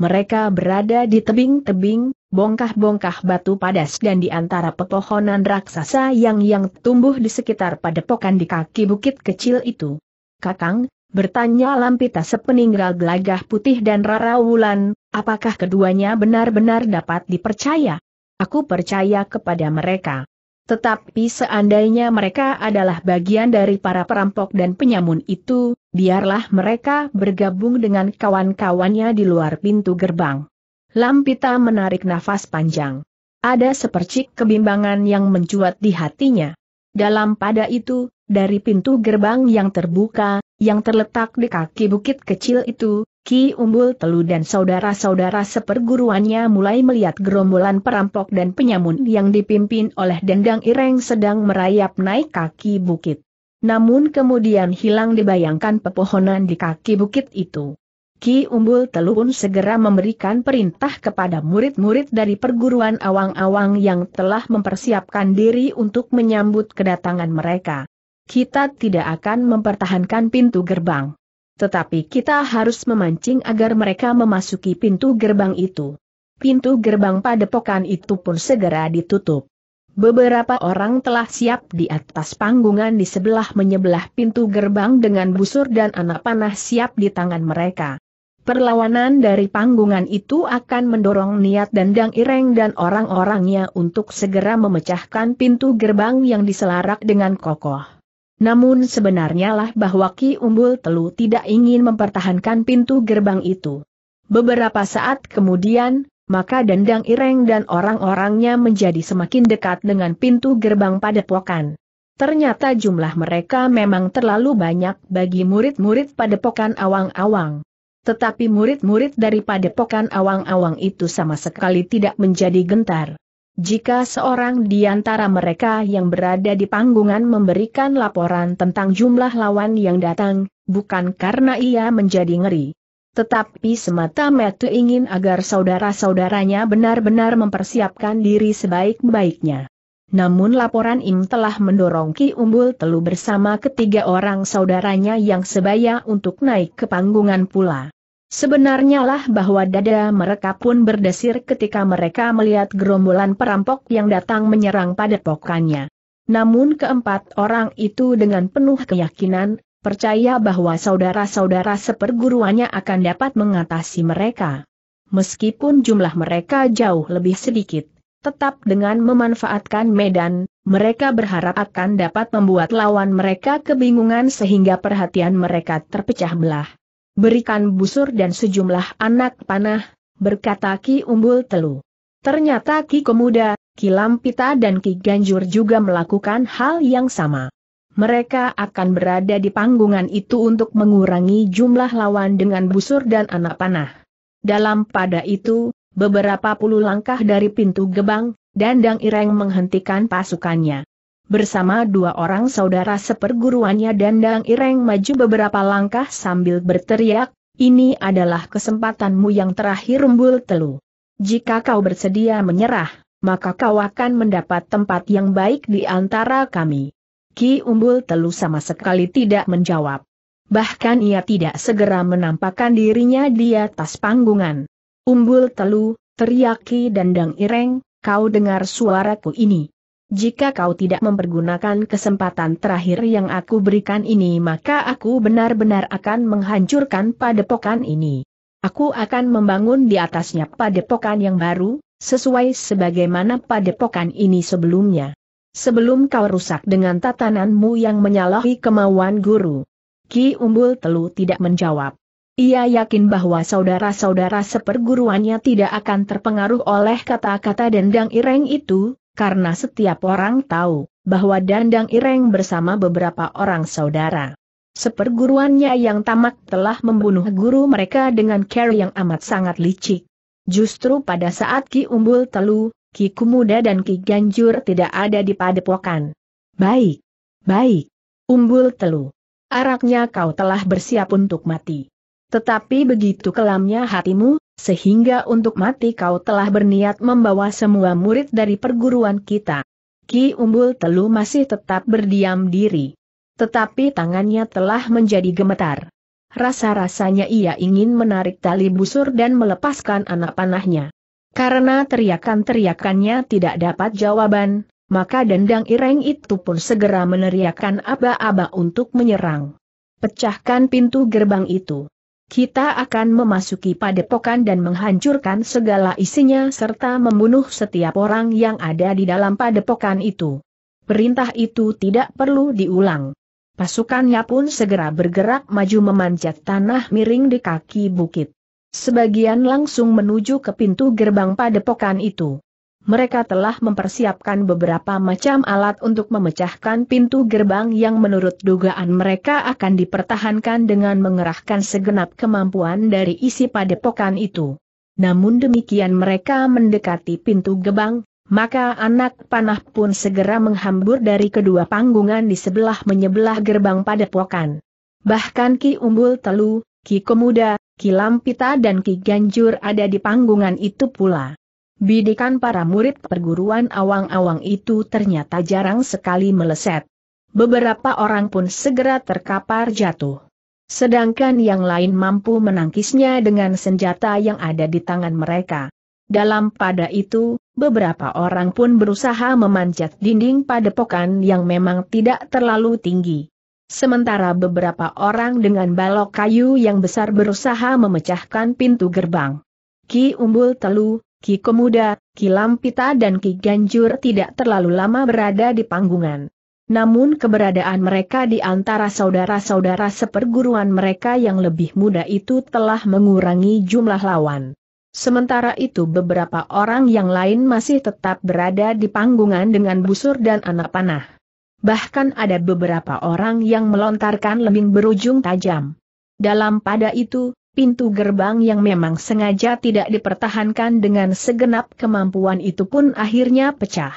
Mereka berada di tebing-tebing, bongkah-bongkah batu padas dan di antara pepohonan raksasa yang yang tumbuh di sekitar padepokan di kaki bukit kecil itu. Kakang, Bertanya Lampita sepeninggal gelagah putih dan Rara Wulan, apakah keduanya benar-benar dapat dipercaya? Aku percaya kepada mereka. Tetapi seandainya mereka adalah bagian dari para perampok dan penyamun itu, biarlah mereka bergabung dengan kawan-kawannya di luar pintu gerbang. Lampita menarik nafas panjang. Ada sepercik kebimbangan yang mencuat di hatinya. Dalam pada itu, dari pintu gerbang yang terbuka, yang terletak di kaki bukit kecil itu, Ki Umbul Telu dan saudara-saudara seperguruannya mulai melihat gerombolan perampok dan penyamun yang dipimpin oleh Dendang Ireng sedang merayap naik kaki bukit. Namun kemudian hilang dibayangkan pepohonan di kaki bukit itu. Ki Umbul Telu pun segera memberikan perintah kepada murid-murid dari perguruan awang-awang yang telah mempersiapkan diri untuk menyambut kedatangan mereka kita tidak akan mempertahankan pintu gerbang. Tetapi kita harus memancing agar mereka memasuki pintu gerbang itu. Pintu gerbang padepokan itu pun segera ditutup. Beberapa orang telah siap di atas panggungan di sebelah menyebelah pintu gerbang dengan busur dan anak panah siap di tangan mereka. Perlawanan dari panggungan itu akan mendorong niat Dandang Ireng dan orang-orangnya untuk segera memecahkan pintu gerbang yang diselarak dengan kokoh. Namun sebenarnya lah bahwa Ki Umbul Telu tidak ingin mempertahankan pintu gerbang itu. Beberapa saat kemudian, maka Dendang Ireng dan orang-orangnya menjadi semakin dekat dengan pintu gerbang padepokan. Ternyata jumlah mereka memang terlalu banyak bagi murid-murid padepokan awang-awang. Tetapi murid-murid dari padepokan awang-awang itu sama sekali tidak menjadi gentar. Jika seorang di antara mereka yang berada di panggungan memberikan laporan tentang jumlah lawan yang datang, bukan karena ia menjadi ngeri. Tetapi semata-mata ingin agar saudara-saudaranya benar-benar mempersiapkan diri sebaik-baiknya. Namun laporan Im telah mendorong Ki Umbul Telu bersama ketiga orang saudaranya yang sebaya untuk naik ke panggungan pula. Sebenarnya lah bahwa dada mereka pun berdesir ketika mereka melihat gerombolan perampok yang datang menyerang pada pokannya. Namun keempat orang itu dengan penuh keyakinan, percaya bahwa saudara-saudara seperguruannya akan dapat mengatasi mereka. Meskipun jumlah mereka jauh lebih sedikit, tetap dengan memanfaatkan medan, mereka berharap akan dapat membuat lawan mereka kebingungan sehingga perhatian mereka terpecah belah berikan busur dan sejumlah anak panah, berkata Ki Umbul Telu. Ternyata Ki Kemuda, Ki Lampita dan Ki Ganjur juga melakukan hal yang sama. Mereka akan berada di panggungan itu untuk mengurangi jumlah lawan dengan busur dan anak panah. Dalam pada itu, beberapa puluh langkah dari pintu gebang, Dandang Ireng menghentikan pasukannya bersama dua orang saudara seperguruannya Dandang Ireng maju beberapa langkah sambil berteriak, ini adalah kesempatanmu yang terakhir Umbul Telu. Jika kau bersedia menyerah, maka kau akan mendapat tempat yang baik di antara kami. Ki Umbul Telu sama sekali tidak menjawab. Bahkan ia tidak segera menampakkan dirinya di atas panggungan. Umbul Telu, teriaki Dandang Ireng, kau dengar suaraku ini. Jika kau tidak mempergunakan kesempatan terakhir yang aku berikan ini maka aku benar-benar akan menghancurkan padepokan ini. Aku akan membangun di atasnya padepokan yang baru, sesuai sebagaimana padepokan ini sebelumnya. Sebelum kau rusak dengan tatananmu yang menyalahi kemauan guru. Ki Umbul Telu tidak menjawab. Ia yakin bahwa saudara-saudara seperguruannya tidak akan terpengaruh oleh kata-kata dendang ireng itu, karena setiap orang tahu bahwa Dandang Ireng bersama beberapa orang saudara. Seperguruannya yang tamak telah membunuh guru mereka dengan cara yang amat sangat licik. Justru pada saat Ki Umbul Telu, Ki Kumuda dan Ki Ganjur tidak ada di padepokan. Baik, baik, Umbul Telu. Araknya kau telah bersiap untuk mati. Tetapi begitu kelamnya hatimu, sehingga untuk mati kau telah berniat membawa semua murid dari perguruan kita. Ki Umbul Telu masih tetap berdiam diri. Tetapi tangannya telah menjadi gemetar. Rasa-rasanya ia ingin menarik tali busur dan melepaskan anak panahnya. Karena teriakan-teriakannya tidak dapat jawaban, maka dendang ireng itu pun segera meneriakkan aba-aba untuk menyerang. Pecahkan pintu gerbang itu kita akan memasuki padepokan dan menghancurkan segala isinya serta membunuh setiap orang yang ada di dalam padepokan itu. Perintah itu tidak perlu diulang. Pasukannya pun segera bergerak maju memanjat tanah miring di kaki bukit. Sebagian langsung menuju ke pintu gerbang padepokan itu mereka telah mempersiapkan beberapa macam alat untuk memecahkan pintu gerbang yang menurut dugaan mereka akan dipertahankan dengan mengerahkan segenap kemampuan dari isi padepokan itu. Namun demikian mereka mendekati pintu gerbang, maka anak panah pun segera menghambur dari kedua panggungan di sebelah menyebelah gerbang padepokan. Bahkan Ki Umbul Telu, Ki Kemuda, Ki Lampita dan Ki Ganjur ada di panggungan itu pula. Bidikan para murid perguruan awang-awang itu ternyata jarang sekali meleset. Beberapa orang pun segera terkapar jatuh. Sedangkan yang lain mampu menangkisnya dengan senjata yang ada di tangan mereka. Dalam pada itu, beberapa orang pun berusaha memanjat dinding padepokan yang memang tidak terlalu tinggi. Sementara beberapa orang dengan balok kayu yang besar berusaha memecahkan pintu gerbang. Ki Umbul Telu, Ki Kemuda, Ki Lampita dan Ki Ganjur tidak terlalu lama berada di panggungan. Namun keberadaan mereka di antara saudara-saudara seperguruan mereka yang lebih muda itu telah mengurangi jumlah lawan. Sementara itu beberapa orang yang lain masih tetap berada di panggungan dengan busur dan anak panah. Bahkan ada beberapa orang yang melontarkan lembing berujung tajam. Dalam pada itu, pintu gerbang yang memang sengaja tidak dipertahankan dengan segenap kemampuan itu pun akhirnya pecah.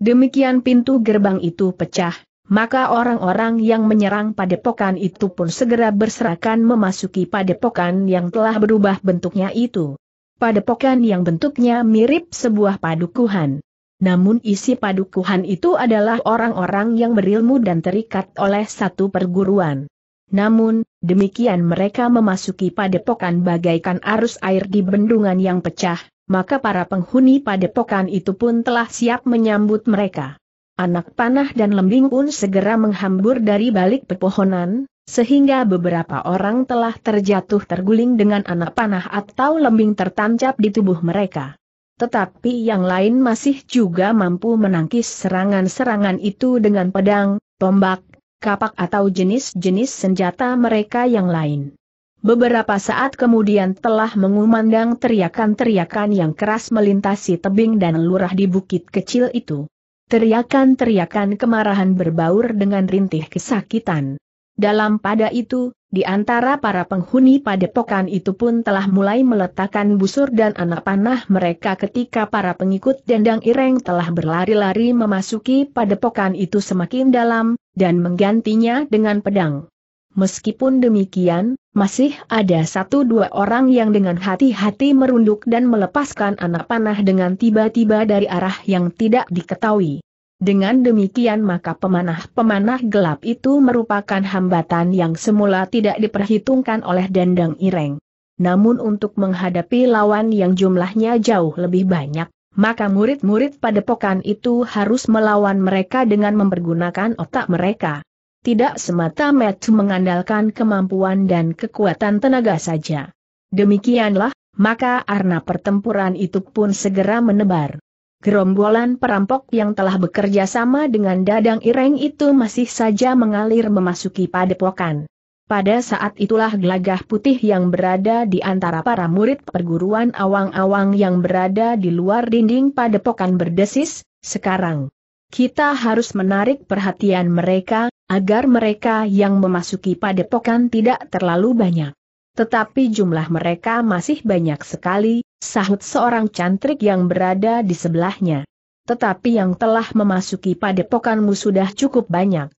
Demikian pintu gerbang itu pecah, maka orang-orang yang menyerang padepokan itu pun segera berserakan memasuki padepokan yang telah berubah bentuknya itu. Padepokan yang bentuknya mirip sebuah padukuhan. Namun isi padukuhan itu adalah orang-orang yang berilmu dan terikat oleh satu perguruan. Namun, demikian mereka memasuki padepokan bagaikan arus air di bendungan yang pecah, maka para penghuni padepokan itu pun telah siap menyambut mereka. Anak panah dan lembing pun segera menghambur dari balik pepohonan, sehingga beberapa orang telah terjatuh terguling dengan anak panah atau lembing tertancap di tubuh mereka. Tetapi yang lain masih juga mampu menangkis serangan-serangan itu dengan pedang, tombak, kapak atau jenis-jenis senjata mereka yang lain. Beberapa saat kemudian telah mengumandang teriakan-teriakan yang keras melintasi tebing dan lurah di bukit kecil itu. Teriakan-teriakan kemarahan berbaur dengan rintih kesakitan. Dalam pada itu, di antara para penghuni padepokan itu pun telah mulai meletakkan busur dan anak panah mereka ketika para pengikut dendang ireng telah berlari-lari memasuki padepokan itu semakin dalam, dan menggantinya dengan pedang. Meskipun demikian, masih ada satu dua orang yang dengan hati-hati merunduk dan melepaskan anak panah dengan tiba-tiba dari arah yang tidak diketahui. Dengan demikian maka pemanah-pemanah gelap itu merupakan hambatan yang semula tidak diperhitungkan oleh Dandang Ireng. Namun untuk menghadapi lawan yang jumlahnya jauh lebih banyak, maka murid-murid padepokan itu harus melawan mereka dengan mempergunakan otak mereka. Tidak semata-mata mengandalkan kemampuan dan kekuatan tenaga saja. Demikianlah, maka arna pertempuran itu pun segera menebar. Gerombolan perampok yang telah bekerja sama dengan Dadang Ireng itu masih saja mengalir memasuki padepokan. Pada saat itulah gelagah putih yang berada di antara para murid perguruan awang-awang yang berada di luar dinding padepokan berdesis, sekarang. Kita harus menarik perhatian mereka, agar mereka yang memasuki padepokan tidak terlalu banyak. Tetapi jumlah mereka masih banyak sekali, sahut seorang cantrik yang berada di sebelahnya. Tetapi yang telah memasuki padepokanmu sudah cukup banyak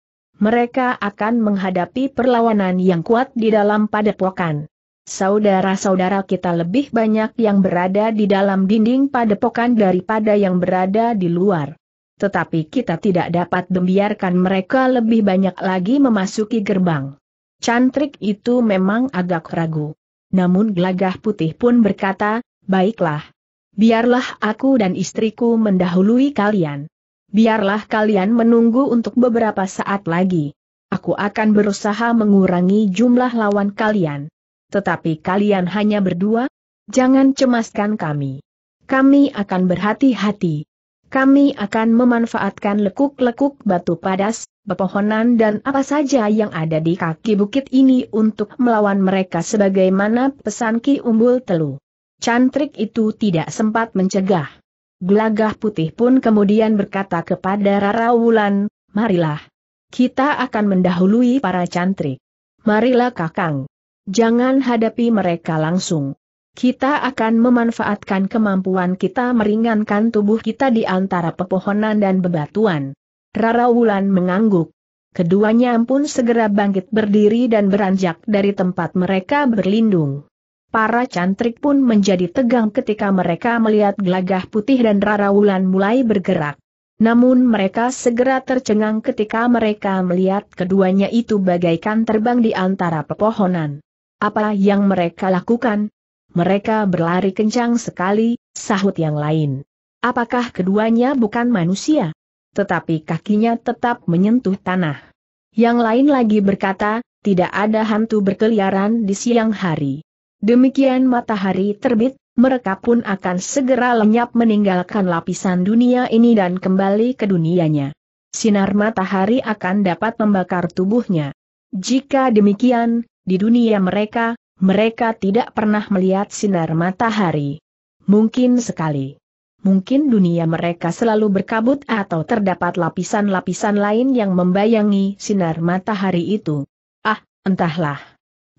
mereka akan menghadapi perlawanan yang kuat di dalam padepokan. Saudara-saudara kita lebih banyak yang berada di dalam dinding padepokan daripada yang berada di luar. Tetapi kita tidak dapat membiarkan mereka lebih banyak lagi memasuki gerbang. Cantrik itu memang agak ragu. Namun gelagah putih pun berkata, baiklah. Biarlah aku dan istriku mendahului kalian biarlah kalian menunggu untuk beberapa saat lagi. Aku akan berusaha mengurangi jumlah lawan kalian. Tetapi kalian hanya berdua? Jangan cemaskan kami. Kami akan berhati-hati. Kami akan memanfaatkan lekuk-lekuk batu padas, pepohonan dan apa saja yang ada di kaki bukit ini untuk melawan mereka sebagaimana pesan Ki Umbul Telu. Cantrik itu tidak sempat mencegah. Gelagah putih pun kemudian berkata kepada Rara Wulan, marilah. Kita akan mendahului para cantrik. Marilah kakang. Jangan hadapi mereka langsung. Kita akan memanfaatkan kemampuan kita meringankan tubuh kita di antara pepohonan dan bebatuan. Rara Wulan mengangguk. Keduanya pun segera bangkit berdiri dan beranjak dari tempat mereka berlindung. Para cantrik pun menjadi tegang ketika mereka melihat gelagah putih dan Rara Wulan mulai bergerak. Namun mereka segera tercengang ketika mereka melihat keduanya itu bagaikan terbang di antara pepohonan. Apa yang mereka lakukan? Mereka berlari kencang sekali, sahut yang lain. Apakah keduanya bukan manusia? Tetapi kakinya tetap menyentuh tanah. Yang lain lagi berkata, tidak ada hantu berkeliaran di siang hari. Demikian matahari terbit, mereka pun akan segera lenyap meninggalkan lapisan dunia ini dan kembali ke dunianya. Sinar matahari akan dapat membakar tubuhnya. Jika demikian, di dunia mereka, mereka tidak pernah melihat sinar matahari. Mungkin sekali. Mungkin dunia mereka selalu berkabut atau terdapat lapisan-lapisan lain yang membayangi sinar matahari itu. Ah, entahlah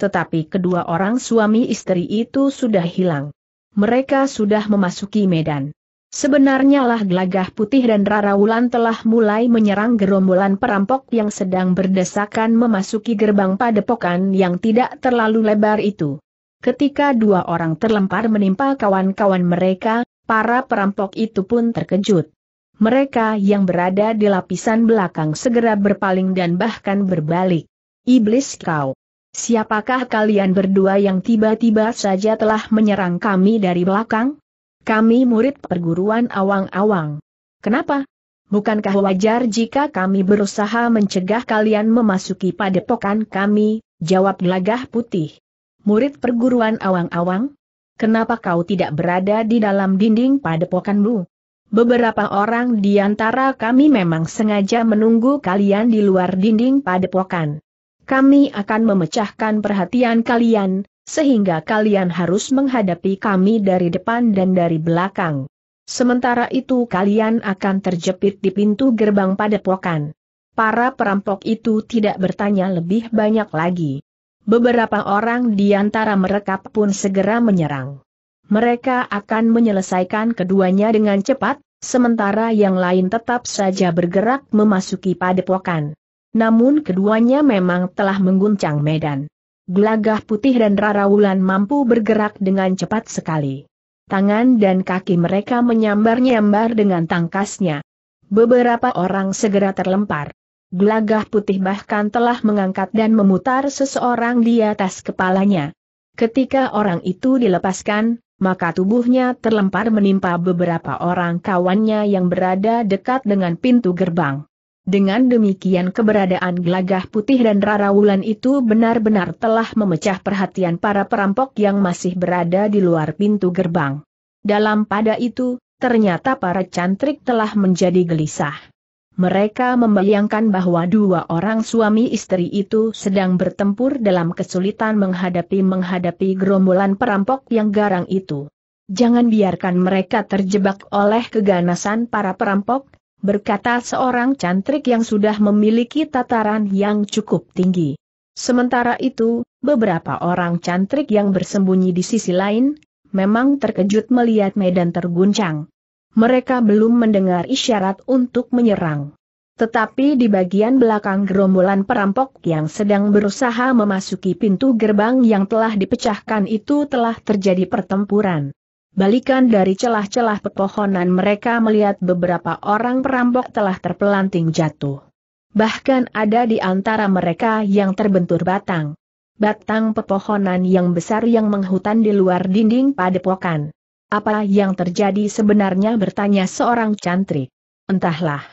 tetapi kedua orang suami istri itu sudah hilang. Mereka sudah memasuki medan. Sebenarnya lah gelagah putih dan Rara Wulan telah mulai menyerang gerombolan perampok yang sedang berdesakan memasuki gerbang padepokan yang tidak terlalu lebar itu. Ketika dua orang terlempar menimpa kawan-kawan mereka, para perampok itu pun terkejut. Mereka yang berada di lapisan belakang segera berpaling dan bahkan berbalik. Iblis kau! Siapakah kalian berdua yang tiba-tiba saja telah menyerang kami dari belakang? Kami murid perguruan awang-awang. Kenapa? Bukankah wajar jika kami berusaha mencegah kalian memasuki padepokan kami? Jawab gelagah putih. Murid perguruan awang-awang? Kenapa kau tidak berada di dalam dinding padepokanmu? Beberapa orang di antara kami memang sengaja menunggu kalian di luar dinding padepokan kami akan memecahkan perhatian kalian, sehingga kalian harus menghadapi kami dari depan dan dari belakang. Sementara itu kalian akan terjepit di pintu gerbang padepokan. Para perampok itu tidak bertanya lebih banyak lagi. Beberapa orang di antara mereka pun segera menyerang. Mereka akan menyelesaikan keduanya dengan cepat, sementara yang lain tetap saja bergerak memasuki padepokan. Namun keduanya memang telah mengguncang medan. Gelagah putih dan Rara Wulan mampu bergerak dengan cepat sekali. Tangan dan kaki mereka menyambar-nyambar dengan tangkasnya. Beberapa orang segera terlempar. Gelagah putih bahkan telah mengangkat dan memutar seseorang di atas kepalanya. Ketika orang itu dilepaskan, maka tubuhnya terlempar menimpa beberapa orang kawannya yang berada dekat dengan pintu gerbang. Dengan demikian keberadaan gelagah putih dan Rara Wulan itu benar-benar telah memecah perhatian para perampok yang masih berada di luar pintu gerbang. Dalam pada itu, ternyata para cantrik telah menjadi gelisah. Mereka membayangkan bahwa dua orang suami istri itu sedang bertempur dalam kesulitan menghadapi-menghadapi gerombolan perampok yang garang itu. Jangan biarkan mereka terjebak oleh keganasan para perampok, berkata seorang cantrik yang sudah memiliki tataran yang cukup tinggi. Sementara itu, beberapa orang cantrik yang bersembunyi di sisi lain, memang terkejut melihat medan terguncang. Mereka belum mendengar isyarat untuk menyerang. Tetapi di bagian belakang gerombolan perampok yang sedang berusaha memasuki pintu gerbang yang telah dipecahkan itu telah terjadi pertempuran. Balikan dari celah-celah pepohonan mereka melihat beberapa orang perampok telah terpelanting jatuh. Bahkan ada di antara mereka yang terbentur batang. Batang pepohonan yang besar yang menghutan di luar dinding padepokan. Apa yang terjadi sebenarnya bertanya seorang cantrik. Entahlah.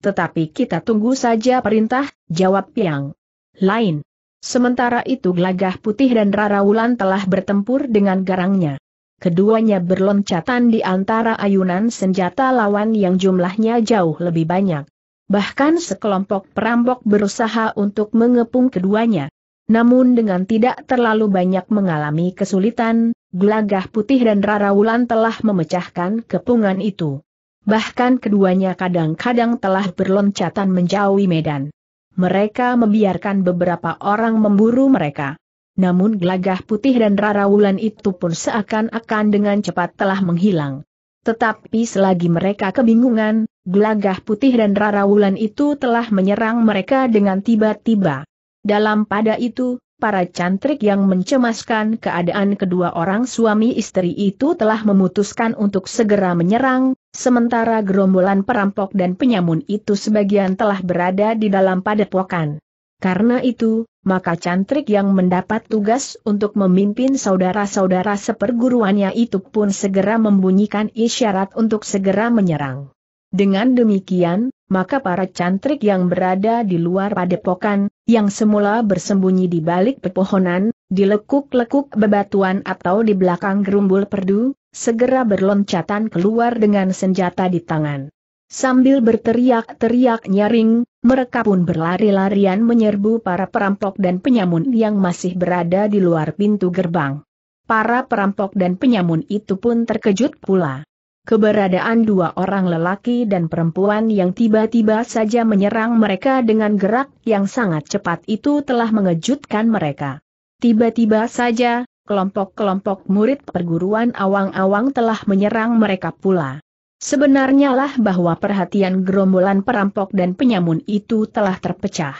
Tetapi kita tunggu saja perintah, jawab yang lain. Sementara itu gelagah putih dan Rara Wulan telah bertempur dengan garangnya. Keduanya berloncatan di antara ayunan senjata lawan yang jumlahnya jauh lebih banyak. Bahkan sekelompok perampok berusaha untuk mengepung keduanya. Namun dengan tidak terlalu banyak mengalami kesulitan, gelagah putih dan Rara Wulan telah memecahkan kepungan itu. Bahkan keduanya kadang-kadang telah berloncatan menjauhi medan. Mereka membiarkan beberapa orang memburu mereka. Namun gelagah putih dan rara wulan itu pun seakan-akan dengan cepat telah menghilang. Tetapi selagi mereka kebingungan, gelagah putih dan rara wulan itu telah menyerang mereka dengan tiba-tiba. Dalam pada itu, para cantrik yang mencemaskan keadaan kedua orang suami istri itu telah memutuskan untuk segera menyerang, sementara gerombolan perampok dan penyamun itu sebagian telah berada di dalam padepokan. Karena itu, maka cantrik yang mendapat tugas untuk memimpin saudara-saudara seperguruannya itu pun segera membunyikan isyarat untuk segera menyerang. Dengan demikian, maka para cantrik yang berada di luar padepokan, yang semula bersembunyi di balik pepohonan, di lekuk-lekuk bebatuan atau di belakang gerumbul perdu, segera berloncatan keluar dengan senjata di tangan. Sambil berteriak-teriak nyaring, mereka pun berlari-larian menyerbu para perampok dan penyamun yang masih berada di luar pintu gerbang. Para perampok dan penyamun itu pun terkejut pula. Keberadaan dua orang lelaki dan perempuan yang tiba-tiba saja menyerang mereka dengan gerak yang sangat cepat itu telah mengejutkan mereka. Tiba-tiba saja, kelompok-kelompok murid perguruan awang-awang telah menyerang mereka pula. Sebenarnya lah bahwa perhatian gerombolan perampok dan penyamun itu telah terpecah.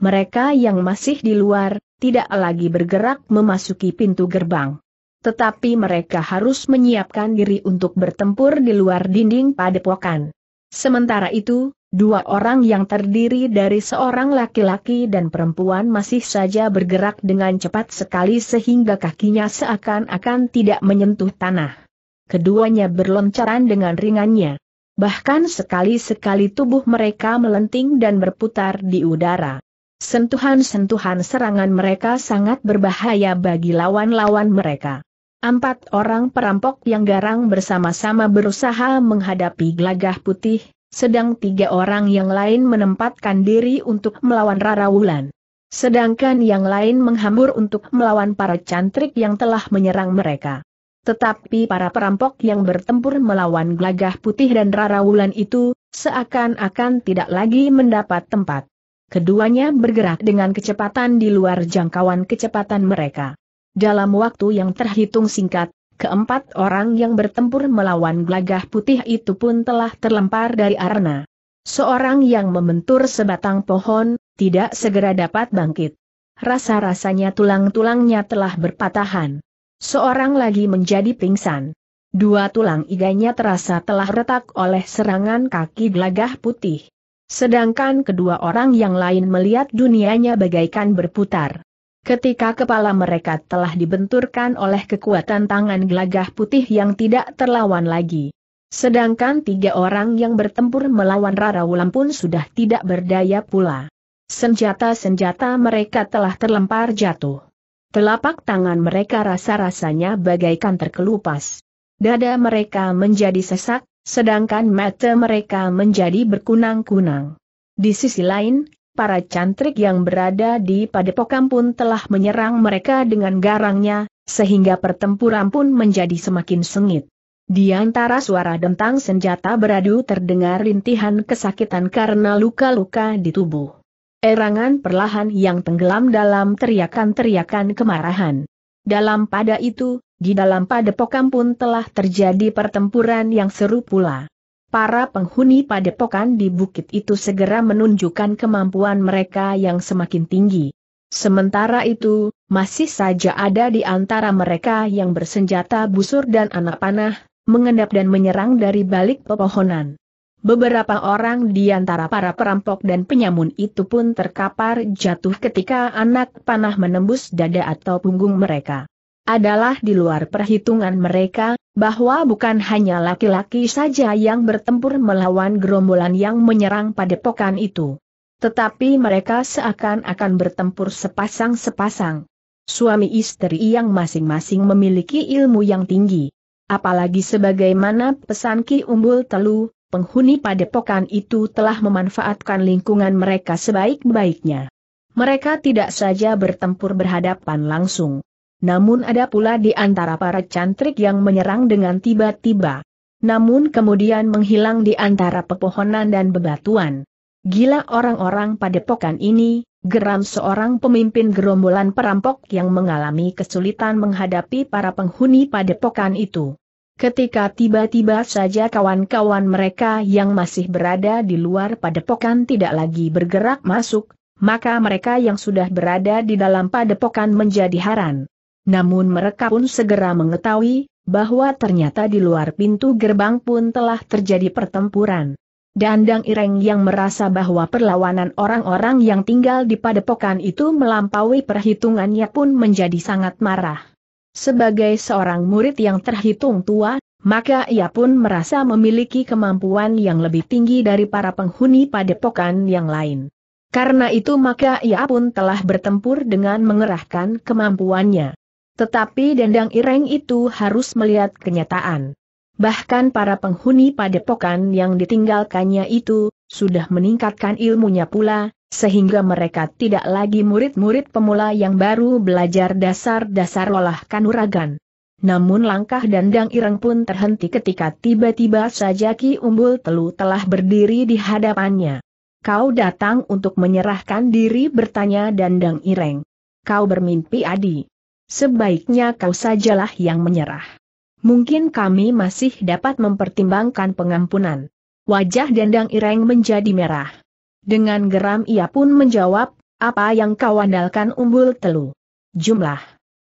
Mereka yang masih di luar, tidak lagi bergerak memasuki pintu gerbang. Tetapi mereka harus menyiapkan diri untuk bertempur di luar dinding padepokan. Sementara itu, dua orang yang terdiri dari seorang laki-laki dan perempuan masih saja bergerak dengan cepat sekali sehingga kakinya seakan-akan tidak menyentuh tanah. Keduanya berloncaran dengan ringannya. Bahkan sekali-sekali tubuh mereka melenting dan berputar di udara. Sentuhan-sentuhan serangan mereka sangat berbahaya bagi lawan-lawan mereka. Empat orang perampok yang garang bersama-sama berusaha menghadapi gelagah putih, sedang tiga orang yang lain menempatkan diri untuk melawan Rara Wulan. Sedangkan yang lain menghambur untuk melawan para cantrik yang telah menyerang mereka. Tetapi para perampok yang bertempur melawan gelagah putih dan rara wulan itu, seakan-akan tidak lagi mendapat tempat. Keduanya bergerak dengan kecepatan di luar jangkauan kecepatan mereka. Dalam waktu yang terhitung singkat, keempat orang yang bertempur melawan gelagah putih itu pun telah terlempar dari arena. Seorang yang membentur sebatang pohon, tidak segera dapat bangkit. Rasa-rasanya tulang-tulangnya telah berpatahan. Seorang lagi menjadi pingsan. Dua tulang iganya terasa telah retak oleh serangan kaki gelagah putih. Sedangkan kedua orang yang lain melihat dunianya bagaikan berputar. Ketika kepala mereka telah dibenturkan oleh kekuatan tangan gelagah putih yang tidak terlawan lagi. Sedangkan tiga orang yang bertempur melawan Rara Wulan pun sudah tidak berdaya pula. Senjata-senjata mereka telah terlempar jatuh. Telapak tangan mereka rasa-rasanya bagaikan terkelupas. Dada mereka menjadi sesak, sedangkan mata mereka menjadi berkunang-kunang. Di sisi lain, para cantrik yang berada di padepokan pun telah menyerang mereka dengan garangnya, sehingga pertempuran pun menjadi semakin sengit. Di antara suara dentang senjata beradu terdengar rintihan kesakitan karena luka-luka di tubuh. Erangan perlahan yang tenggelam dalam teriakan-teriakan kemarahan. Dalam pada itu, di dalam padepokan pun telah terjadi pertempuran yang seru pula para penghuni padepokan di bukit itu segera menunjukkan kemampuan mereka yang semakin tinggi. Sementara itu, masih saja ada di antara mereka yang bersenjata busur dan anak panah, mengendap dan menyerang dari balik pepohonan. Beberapa orang di antara para perampok dan penyamun itu pun terkapar jatuh ketika anak panah menembus dada atau punggung mereka adalah di luar perhitungan mereka, bahwa bukan hanya laki-laki saja yang bertempur melawan gerombolan yang menyerang padepokan itu. Tetapi mereka seakan-akan bertempur sepasang-sepasang. Suami istri yang masing-masing memiliki ilmu yang tinggi. Apalagi sebagaimana pesan Ki Umbul Telu, penghuni padepokan itu telah memanfaatkan lingkungan mereka sebaik-baiknya. Mereka tidak saja bertempur berhadapan langsung, namun ada pula di antara para cantrik yang menyerang dengan tiba-tiba. Namun kemudian menghilang di antara pepohonan dan bebatuan. Gila orang-orang padepokan ini, geram seorang pemimpin gerombolan perampok yang mengalami kesulitan menghadapi para penghuni padepokan itu. Ketika tiba-tiba saja kawan-kawan mereka yang masih berada di luar padepokan tidak lagi bergerak masuk, maka mereka yang sudah berada di dalam padepokan menjadi haran. Namun mereka pun segera mengetahui, bahwa ternyata di luar pintu gerbang pun telah terjadi pertempuran. Dandang Ireng yang merasa bahwa perlawanan orang-orang yang tinggal di padepokan itu melampaui perhitungannya pun menjadi sangat marah. Sebagai seorang murid yang terhitung tua, maka ia pun merasa memiliki kemampuan yang lebih tinggi dari para penghuni padepokan yang lain. Karena itu maka ia pun telah bertempur dengan mengerahkan kemampuannya. Tetapi Dendang Ireng itu harus melihat kenyataan. Bahkan para penghuni padepokan yang ditinggalkannya itu, sudah meningkatkan ilmunya pula, sehingga mereka tidak lagi murid-murid pemula yang baru belajar dasar-dasar olah kanuragan. Namun langkah Dandang Ireng pun terhenti ketika tiba-tiba saja Ki Umbul Telu telah berdiri di hadapannya. Kau datang untuk menyerahkan diri bertanya Dandang Ireng. Kau bermimpi adi. Sebaiknya kau sajalah yang menyerah. Mungkin kami masih dapat mempertimbangkan pengampunan. Wajah Dendang Ireng menjadi merah. Dengan geram ia pun menjawab, apa yang kau andalkan umbul telu? Jumlah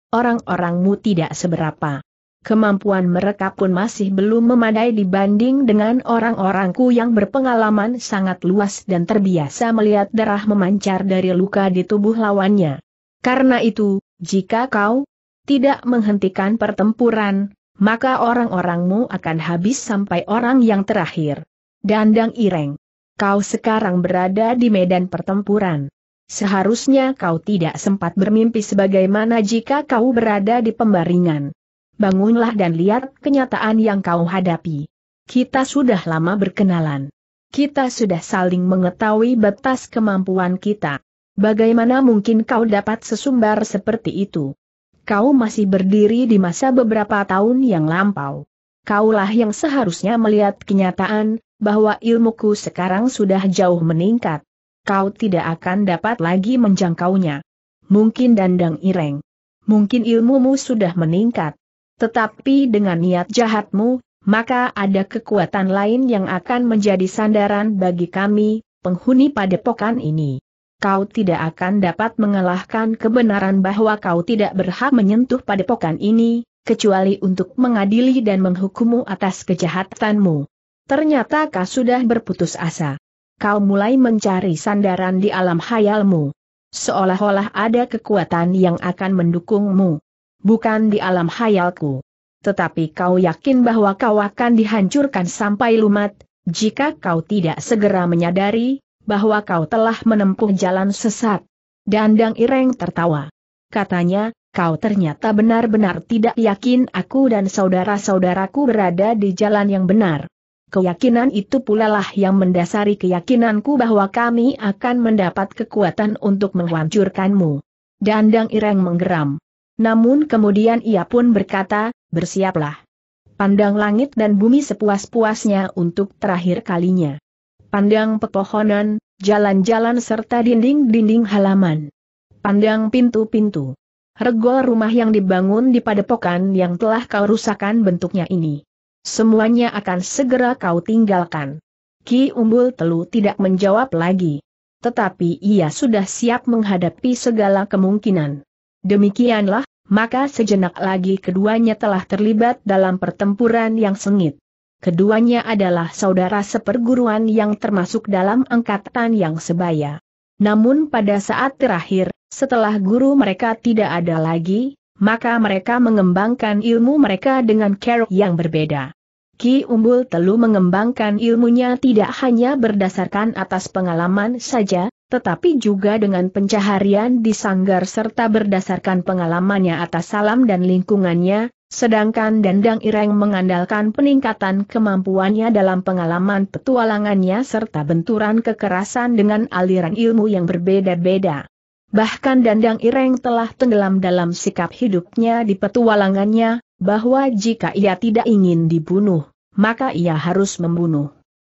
orang-orangmu tidak seberapa. Kemampuan mereka pun masih belum memadai dibanding dengan orang-orangku yang berpengalaman sangat luas dan terbiasa melihat darah memancar dari luka di tubuh lawannya. Karena itu, jika kau tidak menghentikan pertempuran, maka orang-orangmu akan habis sampai orang yang terakhir. Dandang Ireng, kau sekarang berada di medan pertempuran. Seharusnya kau tidak sempat bermimpi sebagaimana jika kau berada di pembaringan. Bangunlah dan lihat kenyataan yang kau hadapi. Kita sudah lama berkenalan. Kita sudah saling mengetahui batas kemampuan kita. Bagaimana mungkin kau dapat sesumbar seperti itu? Kau masih berdiri di masa beberapa tahun yang lampau. Kaulah yang seharusnya melihat kenyataan, bahwa ilmuku sekarang sudah jauh meningkat. Kau tidak akan dapat lagi menjangkaunya. Mungkin dandang ireng. Mungkin ilmumu sudah meningkat. Tetapi dengan niat jahatmu, maka ada kekuatan lain yang akan menjadi sandaran bagi kami, penghuni padepokan ini kau tidak akan dapat mengalahkan kebenaran bahwa kau tidak berhak menyentuh padepokan ini, kecuali untuk mengadili dan menghukummu atas kejahatanmu. Ternyata kau sudah berputus asa. Kau mulai mencari sandaran di alam hayalmu. Seolah-olah ada kekuatan yang akan mendukungmu. Bukan di alam hayalku. Tetapi kau yakin bahwa kau akan dihancurkan sampai lumat, jika kau tidak segera menyadari, bahwa kau telah menempuh jalan sesat. Dandang Ireng tertawa. Katanya, kau ternyata benar-benar tidak yakin aku dan saudara-saudaraku berada di jalan yang benar. Keyakinan itu pula lah yang mendasari keyakinanku bahwa kami akan mendapat kekuatan untuk menghancurkanmu. Dandang Ireng menggeram. Namun kemudian ia pun berkata, bersiaplah. Pandang langit dan bumi sepuas-puasnya untuk terakhir kalinya. Pandang pepohonan, jalan-jalan serta dinding-dinding halaman. Pandang pintu-pintu. Regol rumah yang dibangun di padepokan yang telah kau rusakan bentuknya ini. Semuanya akan segera kau tinggalkan. Ki Umbul Telu tidak menjawab lagi. Tetapi ia sudah siap menghadapi segala kemungkinan. Demikianlah, maka sejenak lagi keduanya telah terlibat dalam pertempuran yang sengit. Keduanya adalah saudara seperguruan yang termasuk dalam angkatan yang sebaya. Namun pada saat terakhir, setelah guru mereka tidak ada lagi, maka mereka mengembangkan ilmu mereka dengan cara yang berbeda. Ki Umbul Telu mengembangkan ilmunya tidak hanya berdasarkan atas pengalaman saja, tetapi juga dengan pencaharian di sanggar serta berdasarkan pengalamannya atas salam dan lingkungannya, sedangkan Dandang Ireng mengandalkan peningkatan kemampuannya dalam pengalaman petualangannya serta benturan kekerasan dengan aliran ilmu yang berbeda-beda. Bahkan Dandang Ireng telah tenggelam dalam sikap hidupnya di petualangannya, bahwa jika ia tidak ingin dibunuh, maka ia harus membunuh.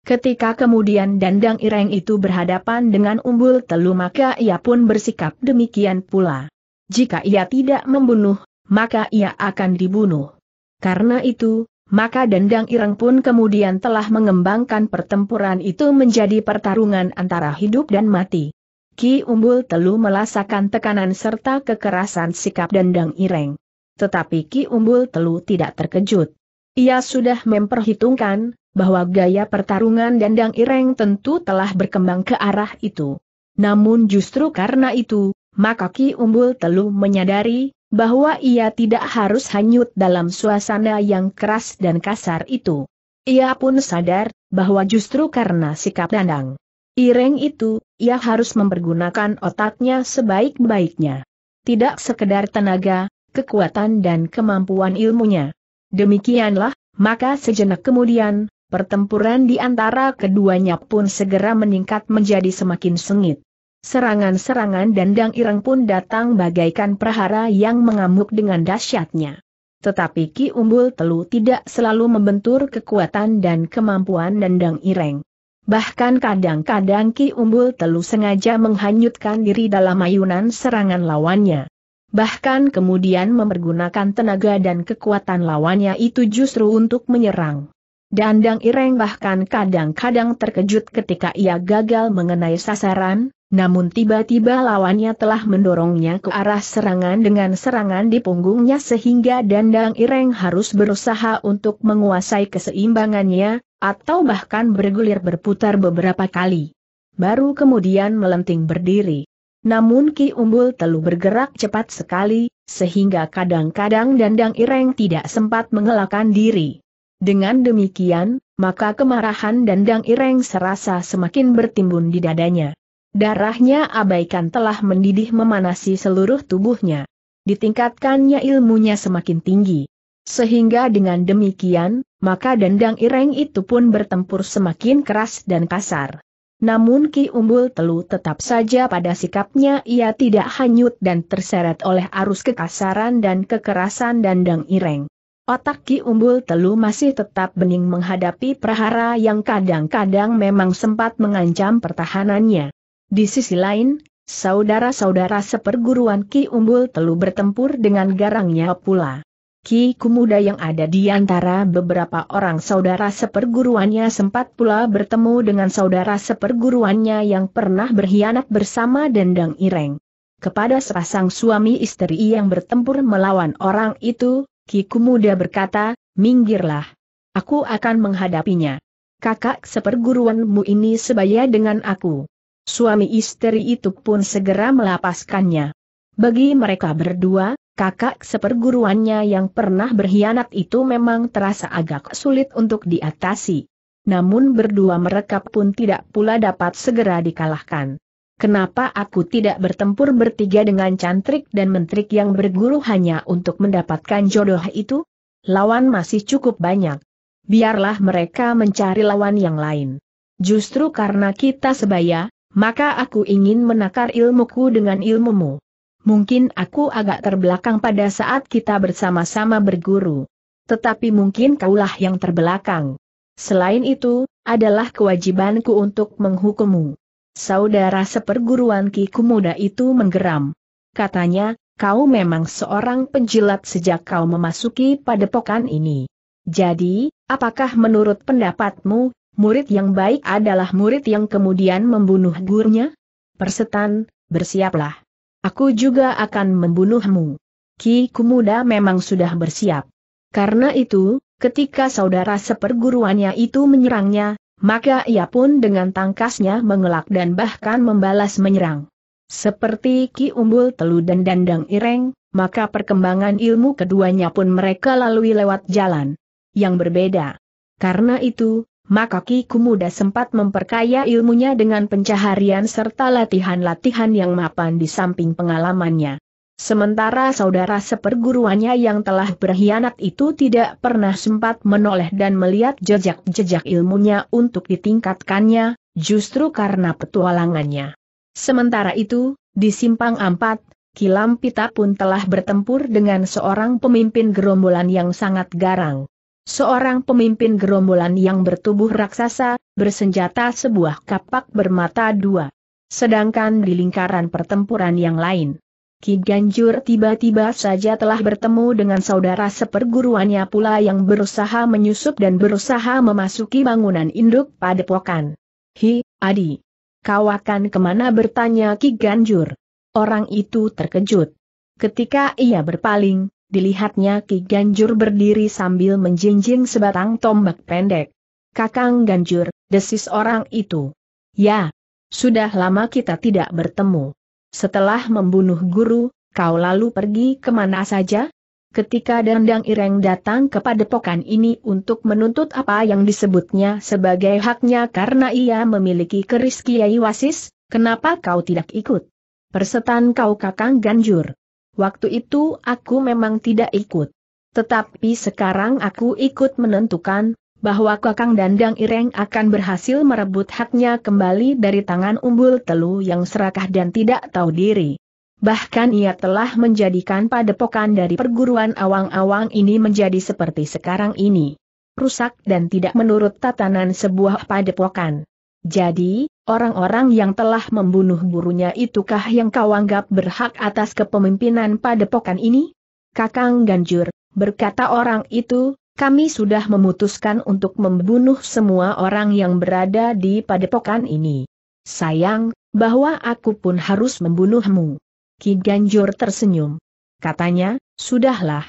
Ketika kemudian Dandang Ireng itu berhadapan dengan umbul telu maka ia pun bersikap demikian pula. Jika ia tidak membunuh, maka ia akan dibunuh. Karena itu, maka Dandang Ireng pun kemudian telah mengembangkan pertempuran itu menjadi pertarungan antara hidup dan mati. Ki Umbul Telu melasakan tekanan serta kekerasan sikap Dandang Ireng. Tetapi Ki Umbul Telu tidak terkejut. Ia sudah memperhitungkan, bahwa gaya pertarungan Dandang Ireng tentu telah berkembang ke arah itu. Namun justru karena itu, maka Ki Umbul Telu menyadari, bahwa ia tidak harus hanyut dalam suasana yang keras dan kasar itu. Ia pun sadar, bahwa justru karena sikap Dandang Ireng itu, ia harus mempergunakan otaknya sebaik-baiknya. Tidak sekedar tenaga, kekuatan dan kemampuan ilmunya. Demikianlah, maka sejenak kemudian, pertempuran di antara keduanya pun segera meningkat menjadi semakin sengit. Serangan-serangan dandang ireng pun datang bagaikan prahara yang mengamuk dengan dahsyatnya. Tetapi Ki Umbul Telu tidak selalu membentur kekuatan dan kemampuan dandang ireng. Bahkan kadang-kadang Ki Umbul Telu sengaja menghanyutkan diri dalam ayunan serangan lawannya. Bahkan kemudian mempergunakan tenaga dan kekuatan lawannya itu justru untuk menyerang. Dandang Ireng bahkan kadang-kadang terkejut ketika ia gagal mengenai sasaran, namun tiba-tiba lawannya telah mendorongnya ke arah serangan dengan serangan di punggungnya sehingga Dandang Ireng harus berusaha untuk menguasai keseimbangannya, atau bahkan bergulir berputar beberapa kali. Baru kemudian melenting berdiri. Namun Ki Umbul Telu bergerak cepat sekali, sehingga kadang-kadang Dandang Ireng tidak sempat mengelakkan diri. Dengan demikian, maka kemarahan Dandang Ireng serasa semakin bertimbun di dadanya. Darahnya abaikan telah mendidih memanasi seluruh tubuhnya. Ditingkatkannya ilmunya semakin tinggi. Sehingga dengan demikian, maka dendang ireng itu pun bertempur semakin keras dan kasar. Namun Ki Umbul Telu tetap saja pada sikapnya ia tidak hanyut dan terseret oleh arus kekasaran dan kekerasan dandang ireng. Otak Ki Umbul Telu masih tetap bening menghadapi prahara yang kadang-kadang memang sempat mengancam pertahanannya. Di sisi lain, saudara-saudara seperguruan Ki Umbul Telu bertempur dengan garangnya pula. Ki Kumuda yang ada di antara beberapa orang saudara seperguruannya sempat pula bertemu dengan saudara seperguruannya yang pernah berkhianat bersama Dendang Ireng. Kepada sepasang suami istri yang bertempur melawan orang itu, Ki Kumuda berkata, minggirlah. Aku akan menghadapinya. Kakak seperguruanmu ini sebaya dengan aku. Suami istri itu pun segera melapaskannya. Bagi mereka berdua, kakak seperguruannya yang pernah berkhianat itu memang terasa agak sulit untuk diatasi. Namun berdua mereka pun tidak pula dapat segera dikalahkan. Kenapa aku tidak bertempur bertiga dengan cantrik dan mentrik yang berguru hanya untuk mendapatkan jodoh itu? Lawan masih cukup banyak. Biarlah mereka mencari lawan yang lain. Justru karena kita sebaya, maka aku ingin menakar ilmuku dengan ilmumu. Mungkin aku agak terbelakang pada saat kita bersama-sama berguru. Tetapi mungkin kaulah yang terbelakang. Selain itu, adalah kewajibanku untuk menghukummu. Saudara seperguruan Ki Kumuda itu menggeram. Katanya, kau memang seorang penjilat sejak kau memasuki padepokan ini. Jadi, apakah menurut pendapatmu, murid yang baik adalah murid yang kemudian membunuh gurunya? Persetan, bersiaplah. Aku juga akan membunuhmu. Ki Kumuda memang sudah bersiap. Karena itu, ketika saudara seperguruannya itu menyerangnya, maka ia pun dengan tangkasnya mengelak dan bahkan membalas menyerang. Seperti Ki Umbul Telu dan Dandang Ireng, maka perkembangan ilmu keduanya pun mereka lalui lewat jalan yang berbeda. Karena itu, maka Ki Kumuda sempat memperkaya ilmunya dengan pencaharian serta latihan-latihan yang mapan di samping pengalamannya. Sementara saudara seperguruannya yang telah berkhianat itu tidak pernah sempat menoleh dan melihat jejak-jejak ilmunya untuk ditingkatkannya, justru karena petualangannya. Sementara itu, di Simpang Ampat, Kilampita pun telah bertempur dengan seorang pemimpin gerombolan yang sangat garang. Seorang pemimpin gerombolan yang bertubuh raksasa, bersenjata sebuah kapak bermata dua. Sedangkan di lingkaran pertempuran yang lain, Ki Ganjur tiba-tiba saja telah bertemu dengan saudara seperguruannya pula yang berusaha menyusup dan berusaha memasuki bangunan induk padepokan. Hi, Adi. Kau akan ke mana bertanya Ki Ganjur? Orang itu terkejut. Ketika ia berpaling, dilihatnya Ki Ganjur berdiri sambil menjinjing sebatang tombak pendek. Kakang Ganjur, desis orang itu. Ya, sudah lama kita tidak bertemu. Setelah membunuh guru, kau lalu pergi ke mana saja? Ketika Dandang Ireng datang kepada pokan ini untuk menuntut apa yang disebutnya sebagai haknya karena ia memiliki keris Kiai Wasis, kenapa kau tidak ikut? Persetan kau kakang Ganjur. Waktu itu aku memang tidak ikut. Tetapi sekarang aku ikut menentukan, bahwa Kakang Dandang Ireng akan berhasil merebut haknya kembali dari tangan umbul telu yang serakah dan tidak tahu diri. Bahkan ia telah menjadikan padepokan dari perguruan awang-awang ini menjadi seperti sekarang ini. Rusak dan tidak menurut tatanan sebuah padepokan. Jadi, orang-orang yang telah membunuh gurunya itukah yang kau anggap berhak atas kepemimpinan padepokan ini? Kakang Ganjur, berkata orang itu, kami sudah memutuskan untuk membunuh semua orang yang berada di padepokan ini. Sayang, bahwa aku pun harus membunuhmu. Ki Ganjur tersenyum. Katanya, sudahlah.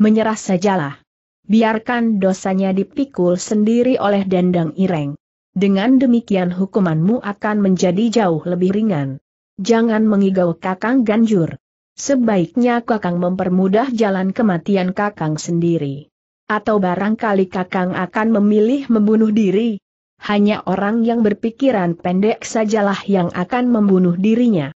Menyerah sajalah. Biarkan dosanya dipikul sendiri oleh Dandang Ireng. Dengan demikian hukumanmu akan menjadi jauh lebih ringan. Jangan mengigau kakang ganjur. Sebaiknya kakang mempermudah jalan kematian kakang sendiri. Atau barangkali kakang akan memilih membunuh diri. Hanya orang yang berpikiran pendek sajalah yang akan membunuh dirinya.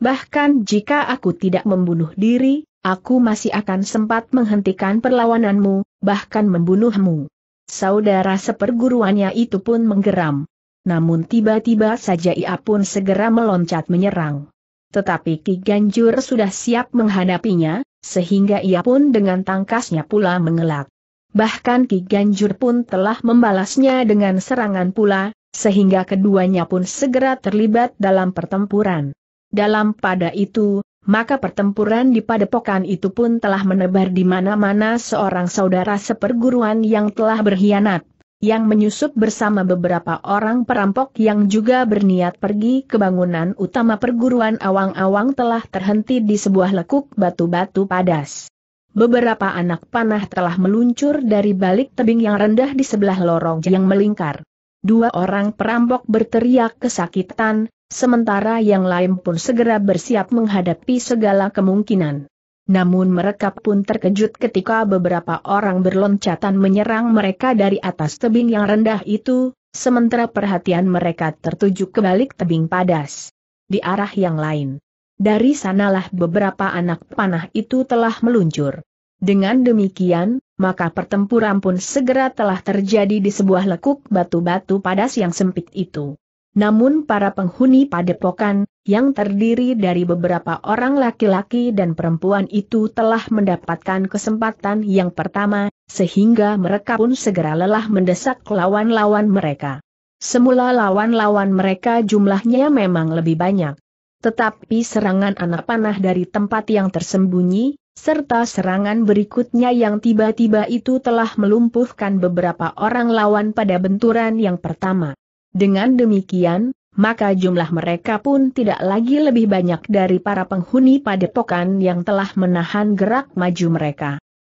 Bahkan jika aku tidak membunuh diri, aku masih akan sempat menghentikan perlawananmu, bahkan membunuhmu. Saudara seperguruannya itu pun menggeram. Namun tiba-tiba saja ia pun segera meloncat menyerang. Tetapi Ki Ganjur sudah siap menghadapinya, sehingga ia pun dengan tangkasnya pula mengelak. Bahkan Ki Ganjur pun telah membalasnya dengan serangan pula, sehingga keduanya pun segera terlibat dalam pertempuran. Dalam pada itu, maka pertempuran di padepokan itu pun telah menebar di mana-mana seorang saudara seperguruan yang telah berkhianat, yang menyusup bersama beberapa orang perampok yang juga berniat pergi ke bangunan utama perguruan awang-awang telah terhenti di sebuah lekuk batu-batu padas. Beberapa anak panah telah meluncur dari balik tebing yang rendah di sebelah lorong yang melingkar. Dua orang perampok berteriak kesakitan, sementara yang lain pun segera bersiap menghadapi segala kemungkinan. Namun mereka pun terkejut ketika beberapa orang berloncatan menyerang mereka dari atas tebing yang rendah itu, sementara perhatian mereka tertuju ke balik tebing padas. Di arah yang lain. Dari sanalah beberapa anak panah itu telah meluncur. Dengan demikian, maka pertempuran pun segera telah terjadi di sebuah lekuk batu-batu padas yang sempit itu. Namun para penghuni padepokan, yang terdiri dari beberapa orang laki-laki dan perempuan itu telah mendapatkan kesempatan yang pertama, sehingga mereka pun segera lelah mendesak lawan-lawan mereka. Semula lawan-lawan mereka jumlahnya memang lebih banyak. Tetapi serangan anak panah dari tempat yang tersembunyi, serta serangan berikutnya yang tiba-tiba itu telah melumpuhkan beberapa orang lawan pada benturan yang pertama. Dengan demikian, maka jumlah mereka pun tidak lagi lebih banyak dari para penghuni padepokan yang telah menahan gerak maju mereka.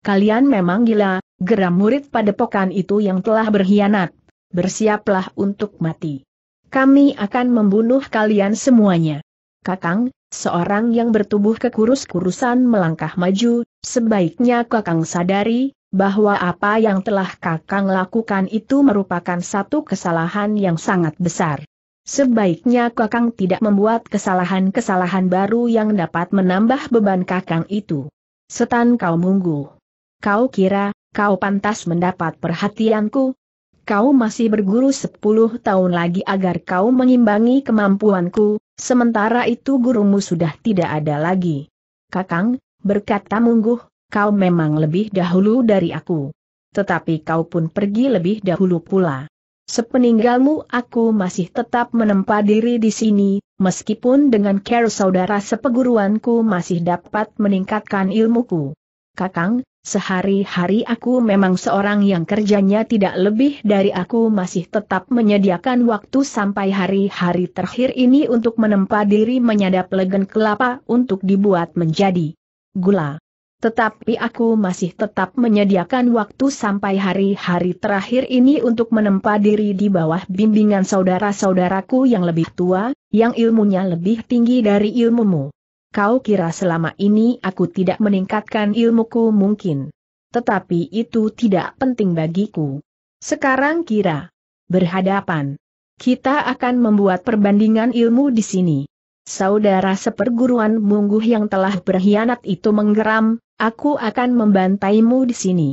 Kalian memang gila, geram murid padepokan itu yang telah berkhianat. Bersiaplah untuk mati. Kami akan membunuh kalian semuanya. Kakang, seorang yang bertubuh kekurus-kurusan melangkah maju, sebaiknya Kakang sadari, bahwa apa yang telah Kakang lakukan itu merupakan satu kesalahan yang sangat besar. Sebaiknya Kakang tidak membuat kesalahan-kesalahan baru yang dapat menambah beban Kakang itu. Setan kau munggu. Kau kira, kau pantas mendapat perhatianku? Kau masih berguru sepuluh tahun lagi agar kau mengimbangi kemampuanku, sementara itu gurumu sudah tidak ada lagi. Kakang, berkata mungguh, kau memang lebih dahulu dari aku. Tetapi kau pun pergi lebih dahulu pula. Sepeninggalmu aku masih tetap menempa diri di sini, meskipun dengan care saudara sepeguruanku masih dapat meningkatkan ilmuku. Kakang, sehari-hari aku memang seorang yang kerjanya tidak lebih dari aku masih tetap menyediakan waktu sampai hari-hari terakhir ini untuk menempa diri menyadap legen kelapa untuk dibuat menjadi gula tetapi aku masih tetap menyediakan waktu sampai hari-hari terakhir ini untuk menempa diri di bawah bimbingan saudara-saudaraku yang lebih tua, yang ilmunya lebih tinggi dari ilmumu. Kau kira selama ini aku tidak meningkatkan ilmuku mungkin. Tetapi itu tidak penting bagiku. Sekarang kira. Berhadapan. Kita akan membuat perbandingan ilmu di sini. Saudara seperguruan mungguh yang telah berkhianat itu menggeram, Aku akan membantaimu di sini.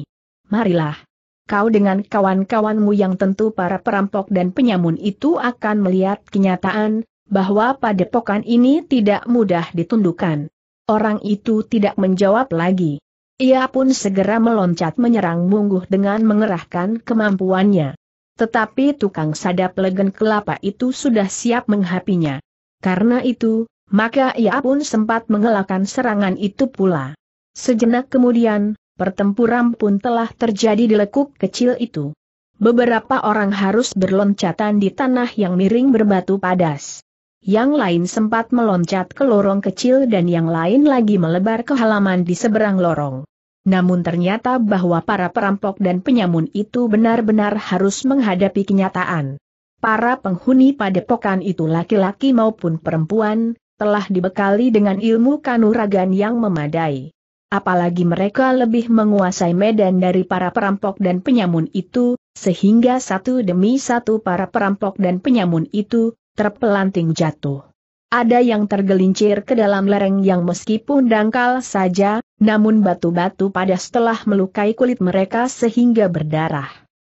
Marilah. Kau dengan kawan-kawanmu yang tentu para perampok dan penyamun itu akan melihat kenyataan, bahwa padepokan ini tidak mudah ditundukkan. Orang itu tidak menjawab lagi. Ia pun segera meloncat menyerang Mungguh dengan mengerahkan kemampuannya. Tetapi tukang sadap legen kelapa itu sudah siap menghapinya. Karena itu, maka ia pun sempat mengelakkan serangan itu pula. Sejenak kemudian, pertempuran pun telah terjadi di lekuk kecil itu. Beberapa orang harus berloncatan di tanah yang miring berbatu padas. Yang lain sempat meloncat ke lorong kecil dan yang lain lagi melebar ke halaman di seberang lorong. Namun ternyata bahwa para perampok dan penyamun itu benar-benar harus menghadapi kenyataan. Para penghuni padepokan itu laki-laki maupun perempuan, telah dibekali dengan ilmu kanuragan yang memadai apalagi mereka lebih menguasai medan dari para perampok dan penyamun itu, sehingga satu demi satu para perampok dan penyamun itu, terpelanting jatuh. Ada yang tergelincir ke dalam lereng yang meskipun dangkal saja, namun batu-batu padas telah melukai kulit mereka sehingga berdarah.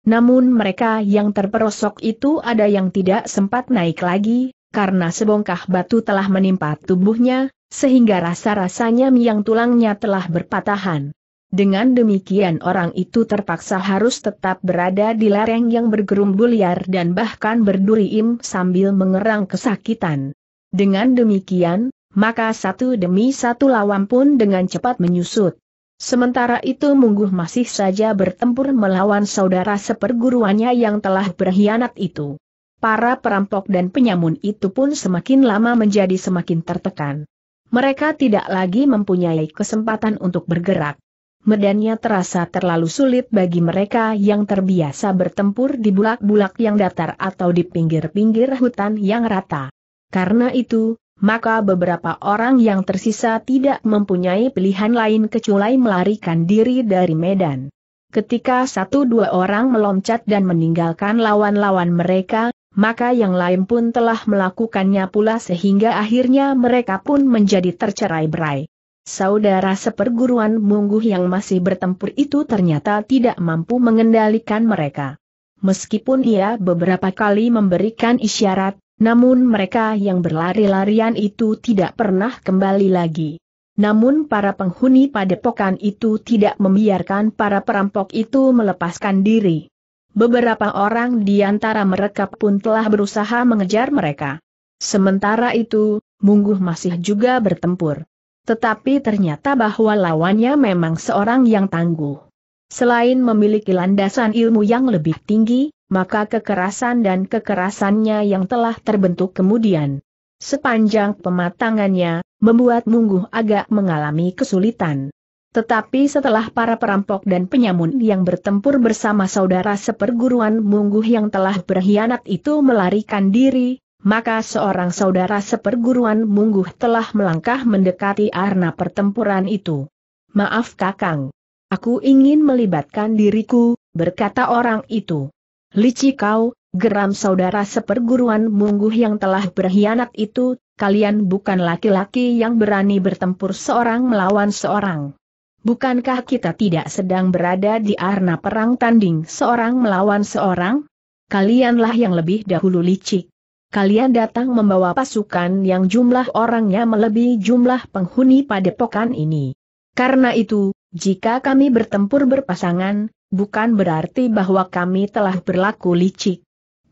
Namun mereka yang terperosok itu ada yang tidak sempat naik lagi, karena sebongkah batu telah menimpa tubuhnya, sehingga rasa-rasanya miang tulangnya telah berpatahan. Dengan demikian orang itu terpaksa harus tetap berada di lereng yang bergerumbul liar dan bahkan berduri sambil mengerang kesakitan. Dengan demikian, maka satu demi satu lawan pun dengan cepat menyusut. Sementara itu Mungguh masih saja bertempur melawan saudara seperguruannya yang telah berkhianat itu. Para perampok dan penyamun itu pun semakin lama menjadi semakin tertekan. Mereka tidak lagi mempunyai kesempatan untuk bergerak. Medannya terasa terlalu sulit bagi mereka yang terbiasa bertempur di bulak-bulak yang datar atau di pinggir-pinggir hutan yang rata. Karena itu, maka beberapa orang yang tersisa tidak mempunyai pilihan lain kecuali melarikan diri dari medan. Ketika satu dua orang meloncat dan meninggalkan lawan-lawan mereka, maka yang lain pun telah melakukannya pula sehingga akhirnya mereka pun menjadi tercerai-berai. Saudara seperguruan mungguh yang masih bertempur itu ternyata tidak mampu mengendalikan mereka. Meskipun ia beberapa kali memberikan isyarat, namun mereka yang berlari-larian itu tidak pernah kembali lagi. Namun para penghuni padepokan itu tidak membiarkan para perampok itu melepaskan diri. Beberapa orang di antara mereka pun telah berusaha mengejar mereka. Sementara itu, Mungguh masih juga bertempur. Tetapi ternyata bahwa lawannya memang seorang yang tangguh. Selain memiliki landasan ilmu yang lebih tinggi, maka kekerasan dan kekerasannya yang telah terbentuk kemudian sepanjang pematangannya, membuat Mungguh agak mengalami kesulitan. Tetapi setelah para perampok dan penyamun yang bertempur bersama saudara seperguruan Mungguh yang telah berkhianat itu melarikan diri, maka seorang saudara seperguruan Mungguh telah melangkah mendekati arna pertempuran itu. Maaf Kakang. Aku ingin melibatkan diriku, berkata orang itu. Lici kau, geram saudara seperguruan Mungguh yang telah berkhianat itu, kalian bukan laki-laki yang berani bertempur seorang melawan seorang. Bukankah kita tidak sedang berada di arena perang tanding seorang melawan seorang? Kalianlah yang lebih dahulu licik. Kalian datang membawa pasukan yang jumlah orangnya melebihi jumlah penghuni padepokan ini. Karena itu, jika kami bertempur berpasangan, bukan berarti bahwa kami telah berlaku licik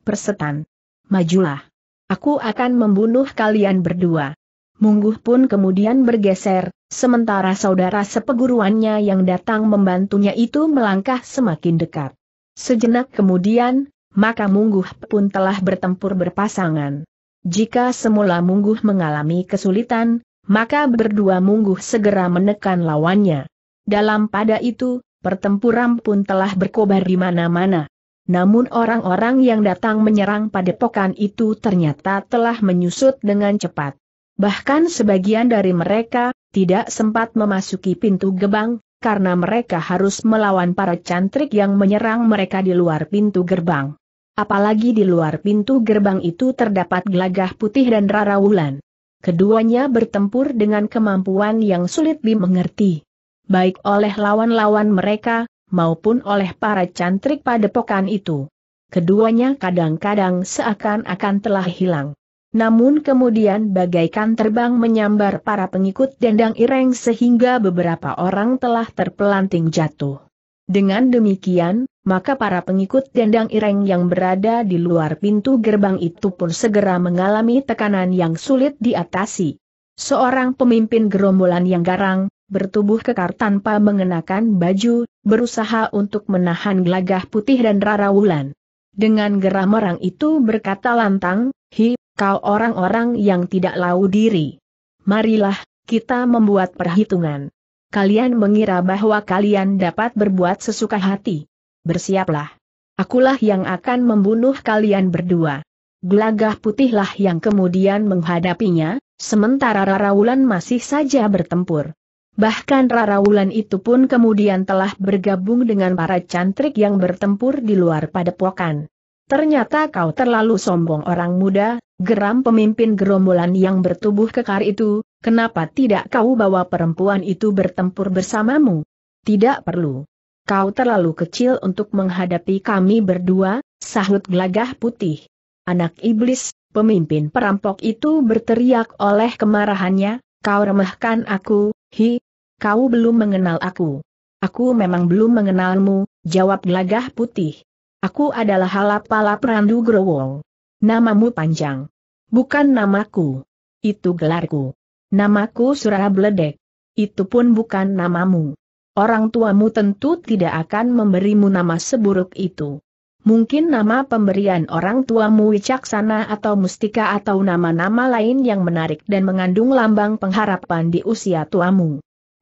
persetan. Majulah. Aku akan membunuh kalian berdua. Mungguh pun kemudian bergeser, sementara saudara sepeguruannya yang datang membantunya itu melangkah semakin dekat. Sejenak kemudian, maka Mungguh pun telah bertempur berpasangan. Jika semula Mungguh mengalami kesulitan, maka berdua Mungguh segera menekan lawannya. Dalam pada itu, pertempuran pun telah berkobar di mana-mana. Namun orang-orang yang datang menyerang padepokan itu ternyata telah menyusut dengan cepat. Bahkan sebagian dari mereka, tidak sempat memasuki pintu gebang, karena mereka harus melawan para cantrik yang menyerang mereka di luar pintu gerbang. Apalagi di luar pintu gerbang itu terdapat gelagah putih dan rara wulan. Keduanya bertempur dengan kemampuan yang sulit dimengerti. Baik oleh lawan-lawan mereka, maupun oleh para cantrik padepokan itu. Keduanya kadang-kadang seakan-akan telah hilang. Namun kemudian bagaikan terbang menyambar para pengikut dendang ireng sehingga beberapa orang telah terpelanting jatuh. Dengan demikian, maka para pengikut dendang ireng yang berada di luar pintu gerbang itu pun segera mengalami tekanan yang sulit diatasi. Seorang pemimpin gerombolan yang garang, bertubuh kekar tanpa mengenakan baju, berusaha untuk menahan gelagah putih dan rara wulan. Dengan geram orang itu berkata lantang, Hi, kau orang-orang yang tidak lau diri. Marilah, kita membuat perhitungan. Kalian mengira bahwa kalian dapat berbuat sesuka hati. Bersiaplah. Akulah yang akan membunuh kalian berdua. Gelagah putihlah yang kemudian menghadapinya, sementara Rara Wulan masih saja bertempur. Bahkan Rara Wulan itu pun kemudian telah bergabung dengan para cantrik yang bertempur di luar padepokan. Ternyata kau terlalu sombong orang muda, geram pemimpin gerombolan yang bertubuh kekar itu, kenapa tidak kau bawa perempuan itu bertempur bersamamu? Tidak perlu. Kau terlalu kecil untuk menghadapi kami berdua, sahut gelagah putih. Anak iblis, pemimpin perampok itu berteriak oleh kemarahannya, kau remehkan aku, hi, kau belum mengenal aku. Aku memang belum mengenalmu, jawab gelagah putih. Aku adalah Halapala Prandu Growol. Namamu panjang. Bukan namaku. Itu gelarku. Namaku Surabledek. Itu pun bukan namamu. Orang tuamu tentu tidak akan memberimu nama seburuk itu. Mungkin nama pemberian orang tuamu wicaksana atau mustika atau nama-nama lain yang menarik dan mengandung lambang pengharapan di usia tuamu.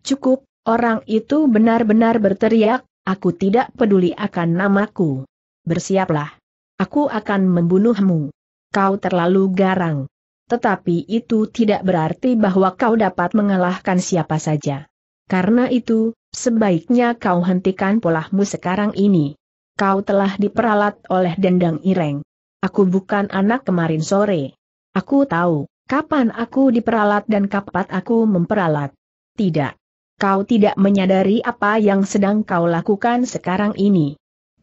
Cukup, orang itu benar-benar berteriak, aku tidak peduli akan namaku. Bersiaplah. Aku akan membunuhmu. Kau terlalu garang. Tetapi itu tidak berarti bahwa kau dapat mengalahkan siapa saja. Karena itu, sebaiknya kau hentikan polahmu sekarang ini. Kau telah diperalat oleh dendang ireng. Aku bukan anak kemarin sore. Aku tahu, kapan aku diperalat dan kapan aku memperalat. Tidak. Kau tidak menyadari apa yang sedang kau lakukan sekarang ini.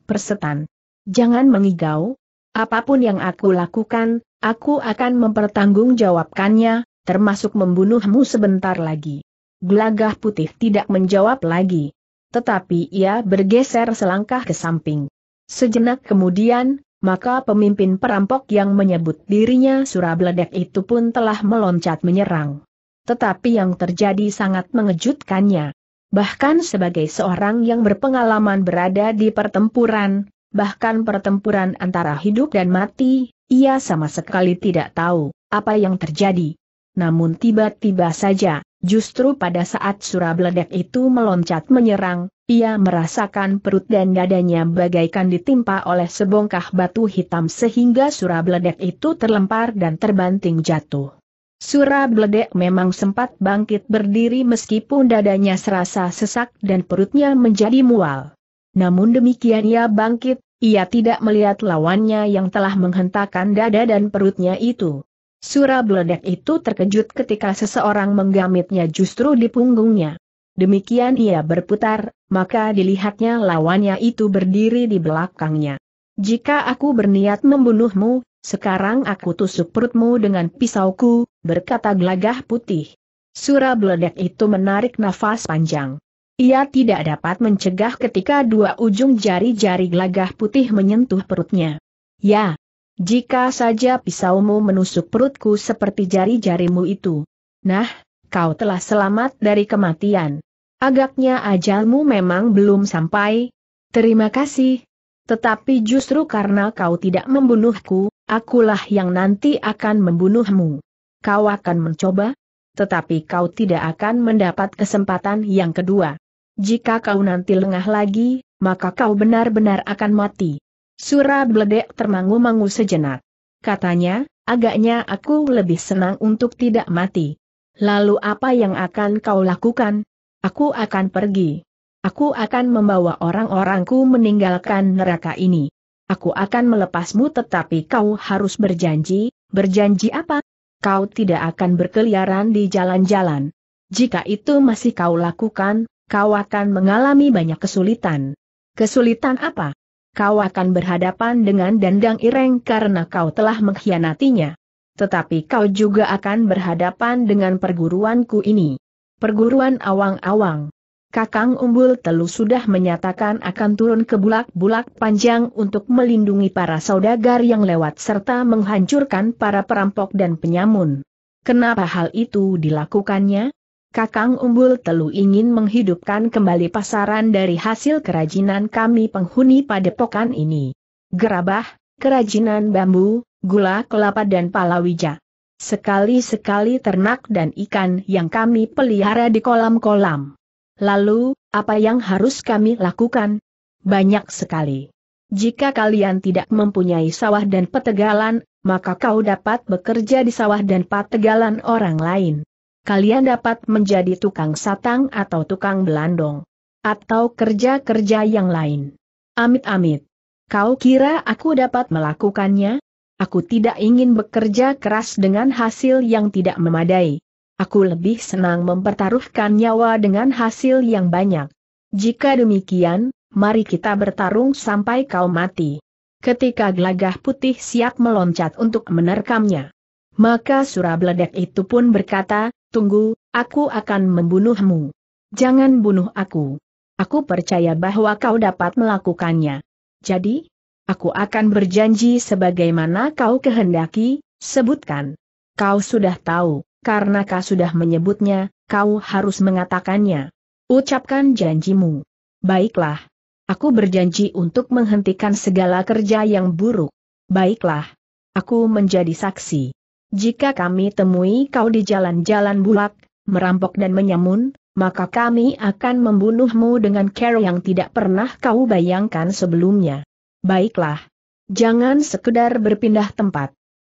Persetan. Jangan mengigau. Apa pun yang aku lakukan, Aku akan mempertanggungjawabkannya, termasuk membunuhmu sebentar lagi. Gelagah putih tidak menjawab lagi. Tetapi ia bergeser selangkah ke samping. Sejenak kemudian, maka pemimpin perampok yang menyebut dirinya Surabledek itu pun telah meloncat menyerang. Tetapi yang terjadi sangat mengejutkannya. Bahkan sebagai seorang yang berpengalaman berada di pertempuran, bahkan pertempuran antara hidup dan mati, ia sama sekali tidak tahu apa yang terjadi. Namun tiba-tiba saja, justru pada saat Surabledek itu meloncat menyerang, ia merasakan perut dan dadanya bagaikan ditimpa oleh sebongkah batu hitam sehingga Surabledek itu terlempar dan terbanting jatuh. Surabledek memang sempat bangkit berdiri meskipun dadanya serasa sesak dan perutnya menjadi mual. Namun demikian ia bangkit, ia tidak melihat lawannya yang telah menghentakkan dada dan perutnya itu. Surabledek itu terkejut ketika seseorang menggamitnya justru di punggungnya. Demikian ia berputar, maka dilihatnya lawannya itu berdiri di belakangnya. Jika aku berniat membunuhmu, sekarang aku tusuk perutmu dengan pisauku, berkata gelagah putih. Surabledek itu menarik nafas panjang. Ia tidak dapat mencegah ketika dua ujung jari-jari gelagah putih menyentuh perutnya. Ya, jika saja pisaumu menusuk perutku seperti jari-jarimu itu. Nah, kau telah selamat dari kematian. Agaknya ajalmu memang belum sampai. Terima kasih. Tetapi justru karena kau tidak membunuhku, akulah yang nanti akan membunuhmu. Kau akan mencoba? Tetapi kau tidak akan mendapat kesempatan yang kedua. Jika kau nanti lengah lagi, maka kau benar-benar akan mati. Surah Bledek termangu-mangu sejenak. Katanya, agaknya aku lebih senang untuk tidak mati. Lalu apa yang akan kau lakukan? Aku akan pergi. Aku akan membawa orang-orangku meninggalkan neraka ini. Aku akan melepasmu tetapi kau harus berjanji, berjanji apa? Kau tidak akan berkeliaran di jalan-jalan. Jika itu masih kau lakukan, kau akan mengalami banyak kesulitan. Kesulitan apa? Kau akan berhadapan dengan dandang ireng karena kau telah mengkhianatinya. Tetapi kau juga akan berhadapan dengan perguruanku ini. Perguruan awang-awang. Kakang Umbul Telu sudah menyatakan akan turun ke bulak-bulak panjang untuk melindungi para saudagar yang lewat serta menghancurkan para perampok dan penyamun. Kenapa hal itu dilakukannya? Kakang Umbul Telu ingin menghidupkan kembali pasaran dari hasil kerajinan kami penghuni padepokan ini. Gerabah, kerajinan bambu, gula kelapa dan palawija. Sekali-sekali ternak dan ikan yang kami pelihara di kolam-kolam. Lalu, apa yang harus kami lakukan? Banyak sekali. Jika kalian tidak mempunyai sawah dan petegalan, maka kau dapat bekerja di sawah dan petegalan orang lain kalian dapat menjadi tukang satang atau tukang belandong. Atau kerja-kerja yang lain. Amit-amit. Kau kira aku dapat melakukannya? Aku tidak ingin bekerja keras dengan hasil yang tidak memadai. Aku lebih senang mempertaruhkan nyawa dengan hasil yang banyak. Jika demikian, mari kita bertarung sampai kau mati. Ketika gelagah putih siap meloncat untuk menerkamnya. Maka Surabledek itu pun berkata, Tunggu, aku akan membunuhmu. Jangan bunuh aku. Aku percaya bahwa kau dapat melakukannya. Jadi, aku akan berjanji sebagaimana kau kehendaki, sebutkan. Kau sudah tahu, karena kau sudah menyebutnya, kau harus mengatakannya. Ucapkan janjimu. Baiklah. Aku berjanji untuk menghentikan segala kerja yang buruk. Baiklah. Aku menjadi saksi. Jika kami temui kau di jalan-jalan bulak, merampok dan menyamun, maka kami akan membunuhmu dengan cara yang tidak pernah kau bayangkan sebelumnya. Baiklah. Jangan sekedar berpindah tempat.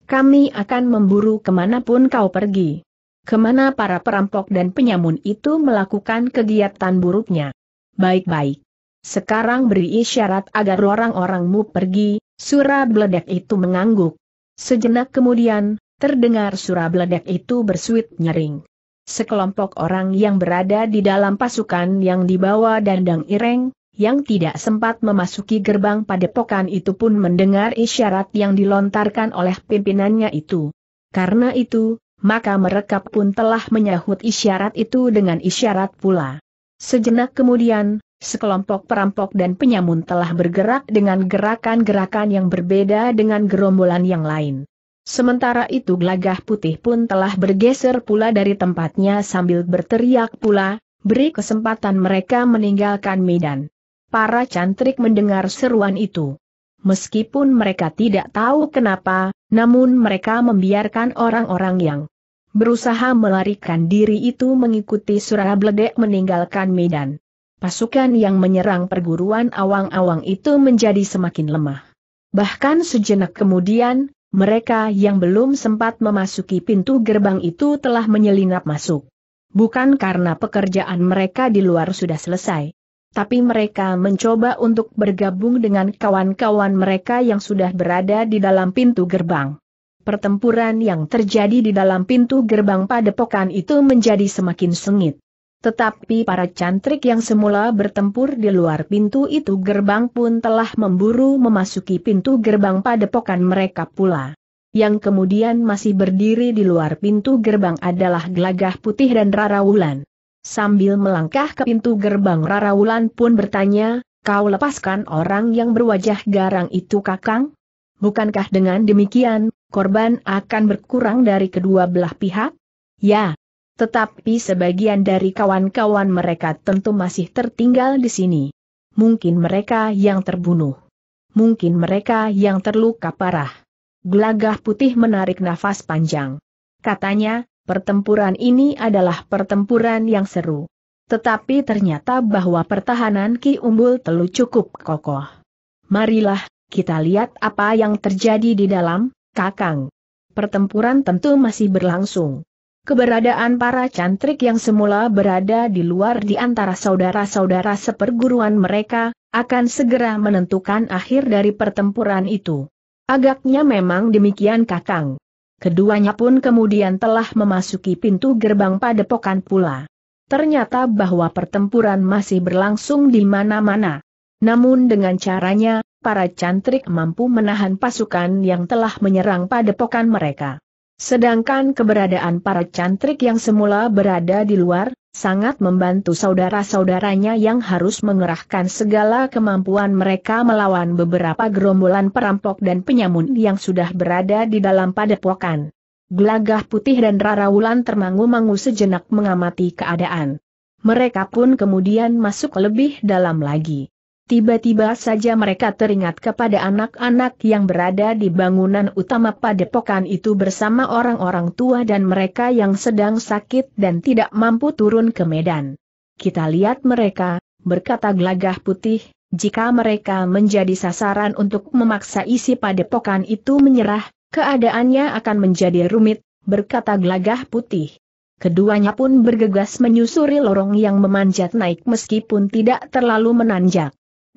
Kami akan memburu ke mana pun kau pergi. Ke mana para perampok dan penyamun itu melakukan kegiatan buruknya. Baik-baik. Sekarang beri isyarat agar orang-orangmu pergi, surah beledek itu mengangguk. Sejenak kemudian, terdengar surah beledek itu bersuit nyering. Sekelompok orang yang berada di dalam pasukan yang dibawa Dandang Ireng, yang tidak sempat memasuki gerbang padepokan itu pun mendengar isyarat yang dilontarkan oleh pimpinannya itu. Karena itu, maka mereka pun telah menyahut isyarat itu dengan isyarat pula. Sejenak kemudian, sekelompok perampok dan penyamun telah bergerak dengan gerakan-gerakan yang berbeda dengan gerombolan yang lain. Sementara itu gelagah putih pun telah bergeser pula dari tempatnya sambil berteriak pula, beri kesempatan mereka meninggalkan medan. Para cantrik mendengar seruan itu. Meskipun mereka tidak tahu kenapa, namun mereka membiarkan orang-orang yang berusaha melarikan diri itu mengikuti surah bledek meninggalkan medan. Pasukan yang menyerang perguruan awang-awang itu menjadi semakin lemah. Bahkan sejenak kemudian, mereka yang belum sempat memasuki pintu gerbang itu telah menyelinap masuk. Bukan karena pekerjaan mereka di luar sudah selesai tapi mereka mencoba untuk bergabung dengan kawan-kawan mereka yang sudah berada di dalam pintu gerbang. Pertempuran yang terjadi di dalam pintu gerbang padepokan itu menjadi semakin sengit. Tetapi para cantrik yang semula bertempur di luar pintu itu gerbang pun telah memburu memasuki pintu gerbang padepokan mereka pula. Yang kemudian masih berdiri di luar pintu gerbang adalah Gelagah Putih dan Rara Wulan. Sambil melangkah ke pintu gerbang Rara Wulan pun bertanya, kau lepaskan orang yang berwajah garang itu kakang? Bukankah dengan demikian, korban akan berkurang dari kedua belah pihak? Ya. Tetapi sebagian dari kawan-kawan mereka tentu masih tertinggal di sini. Mungkin mereka yang terbunuh. Mungkin mereka yang terluka parah. Gelagah putih menarik nafas panjang. Katanya, pertempuran ini adalah pertempuran yang seru. Tetapi ternyata bahwa pertahanan Ki Umbul Telu cukup kokoh. Marilah, kita lihat apa yang terjadi di dalam, Kakang. Pertempuran tentu masih berlangsung. Keberadaan para cantrik yang semula berada di luar di antara saudara-saudara seperguruan mereka, akan segera menentukan akhir dari pertempuran itu. Agaknya memang demikian Kakang. Keduanya pun kemudian telah memasuki pintu gerbang padepokan pula. Ternyata bahwa pertempuran masih berlangsung di mana-mana. Namun dengan caranya, para cantrik mampu menahan pasukan yang telah menyerang padepokan mereka. Sedangkan keberadaan para cantrik yang semula berada di luar, sangat membantu saudara-saudaranya yang harus mengerahkan segala kemampuan mereka melawan beberapa gerombolan perampok dan penyamun yang sudah berada di dalam padepokan. Gelagah putih dan Wulan termangu-mangu sejenak mengamati keadaan. Mereka pun kemudian masuk lebih dalam lagi. Tiba-tiba saja mereka teringat kepada anak-anak yang berada di bangunan utama padepokan itu bersama orang-orang tua dan mereka yang sedang sakit dan tidak mampu turun ke medan. Kita lihat mereka, berkata gelagah putih, jika mereka menjadi sasaran untuk memaksa isi padepokan itu menyerah, keadaannya akan menjadi rumit, berkata gelagah putih. Keduanya pun bergegas menyusuri lorong yang memanjat naik meskipun tidak terlalu menanjak.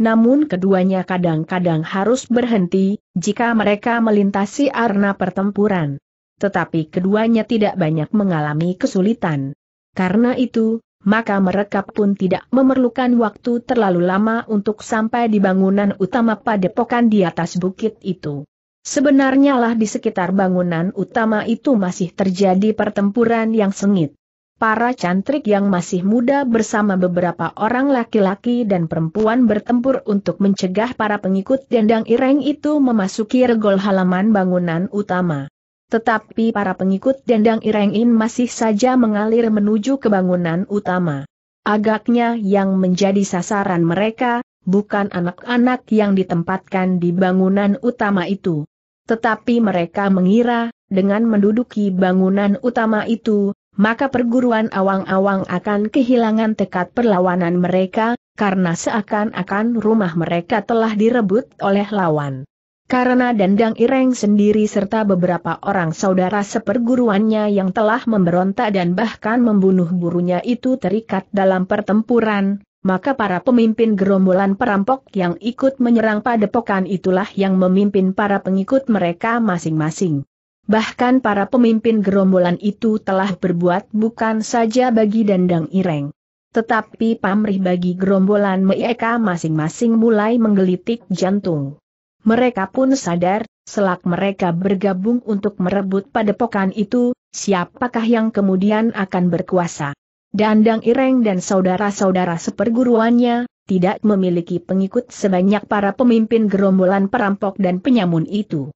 Namun keduanya kadang-kadang harus berhenti, jika mereka melintasi arena pertempuran. Tetapi keduanya tidak banyak mengalami kesulitan. Karena itu, maka mereka pun tidak memerlukan waktu terlalu lama untuk sampai di bangunan utama padepokan di atas bukit itu. Sebenarnya lah di sekitar bangunan utama itu masih terjadi pertempuran yang sengit para cantrik yang masih muda bersama beberapa orang laki-laki dan perempuan bertempur untuk mencegah para pengikut dendang ireng itu memasuki regol halaman bangunan utama. Tetapi para pengikut dendang ireng ini masih saja mengalir menuju ke bangunan utama. Agaknya yang menjadi sasaran mereka, bukan anak-anak yang ditempatkan di bangunan utama itu. Tetapi mereka mengira, dengan menduduki bangunan utama itu, maka perguruan awang-awang akan kehilangan tekad perlawanan mereka, karena seakan-akan rumah mereka telah direbut oleh lawan. Karena Dandang Ireng sendiri serta beberapa orang saudara seperguruannya yang telah memberontak dan bahkan membunuh gurunya itu terikat dalam pertempuran, maka para pemimpin gerombolan perampok yang ikut menyerang padepokan itulah yang memimpin para pengikut mereka masing-masing. Bahkan para pemimpin gerombolan itu telah berbuat bukan saja bagi Dandang Ireng. Tetapi pamrih bagi gerombolan mereka masing-masing mulai menggelitik jantung. Mereka pun sadar, selak mereka bergabung untuk merebut padepokan itu, siapakah yang kemudian akan berkuasa. Dandang Ireng dan saudara-saudara seperguruannya, tidak memiliki pengikut sebanyak para pemimpin gerombolan perampok dan penyamun itu.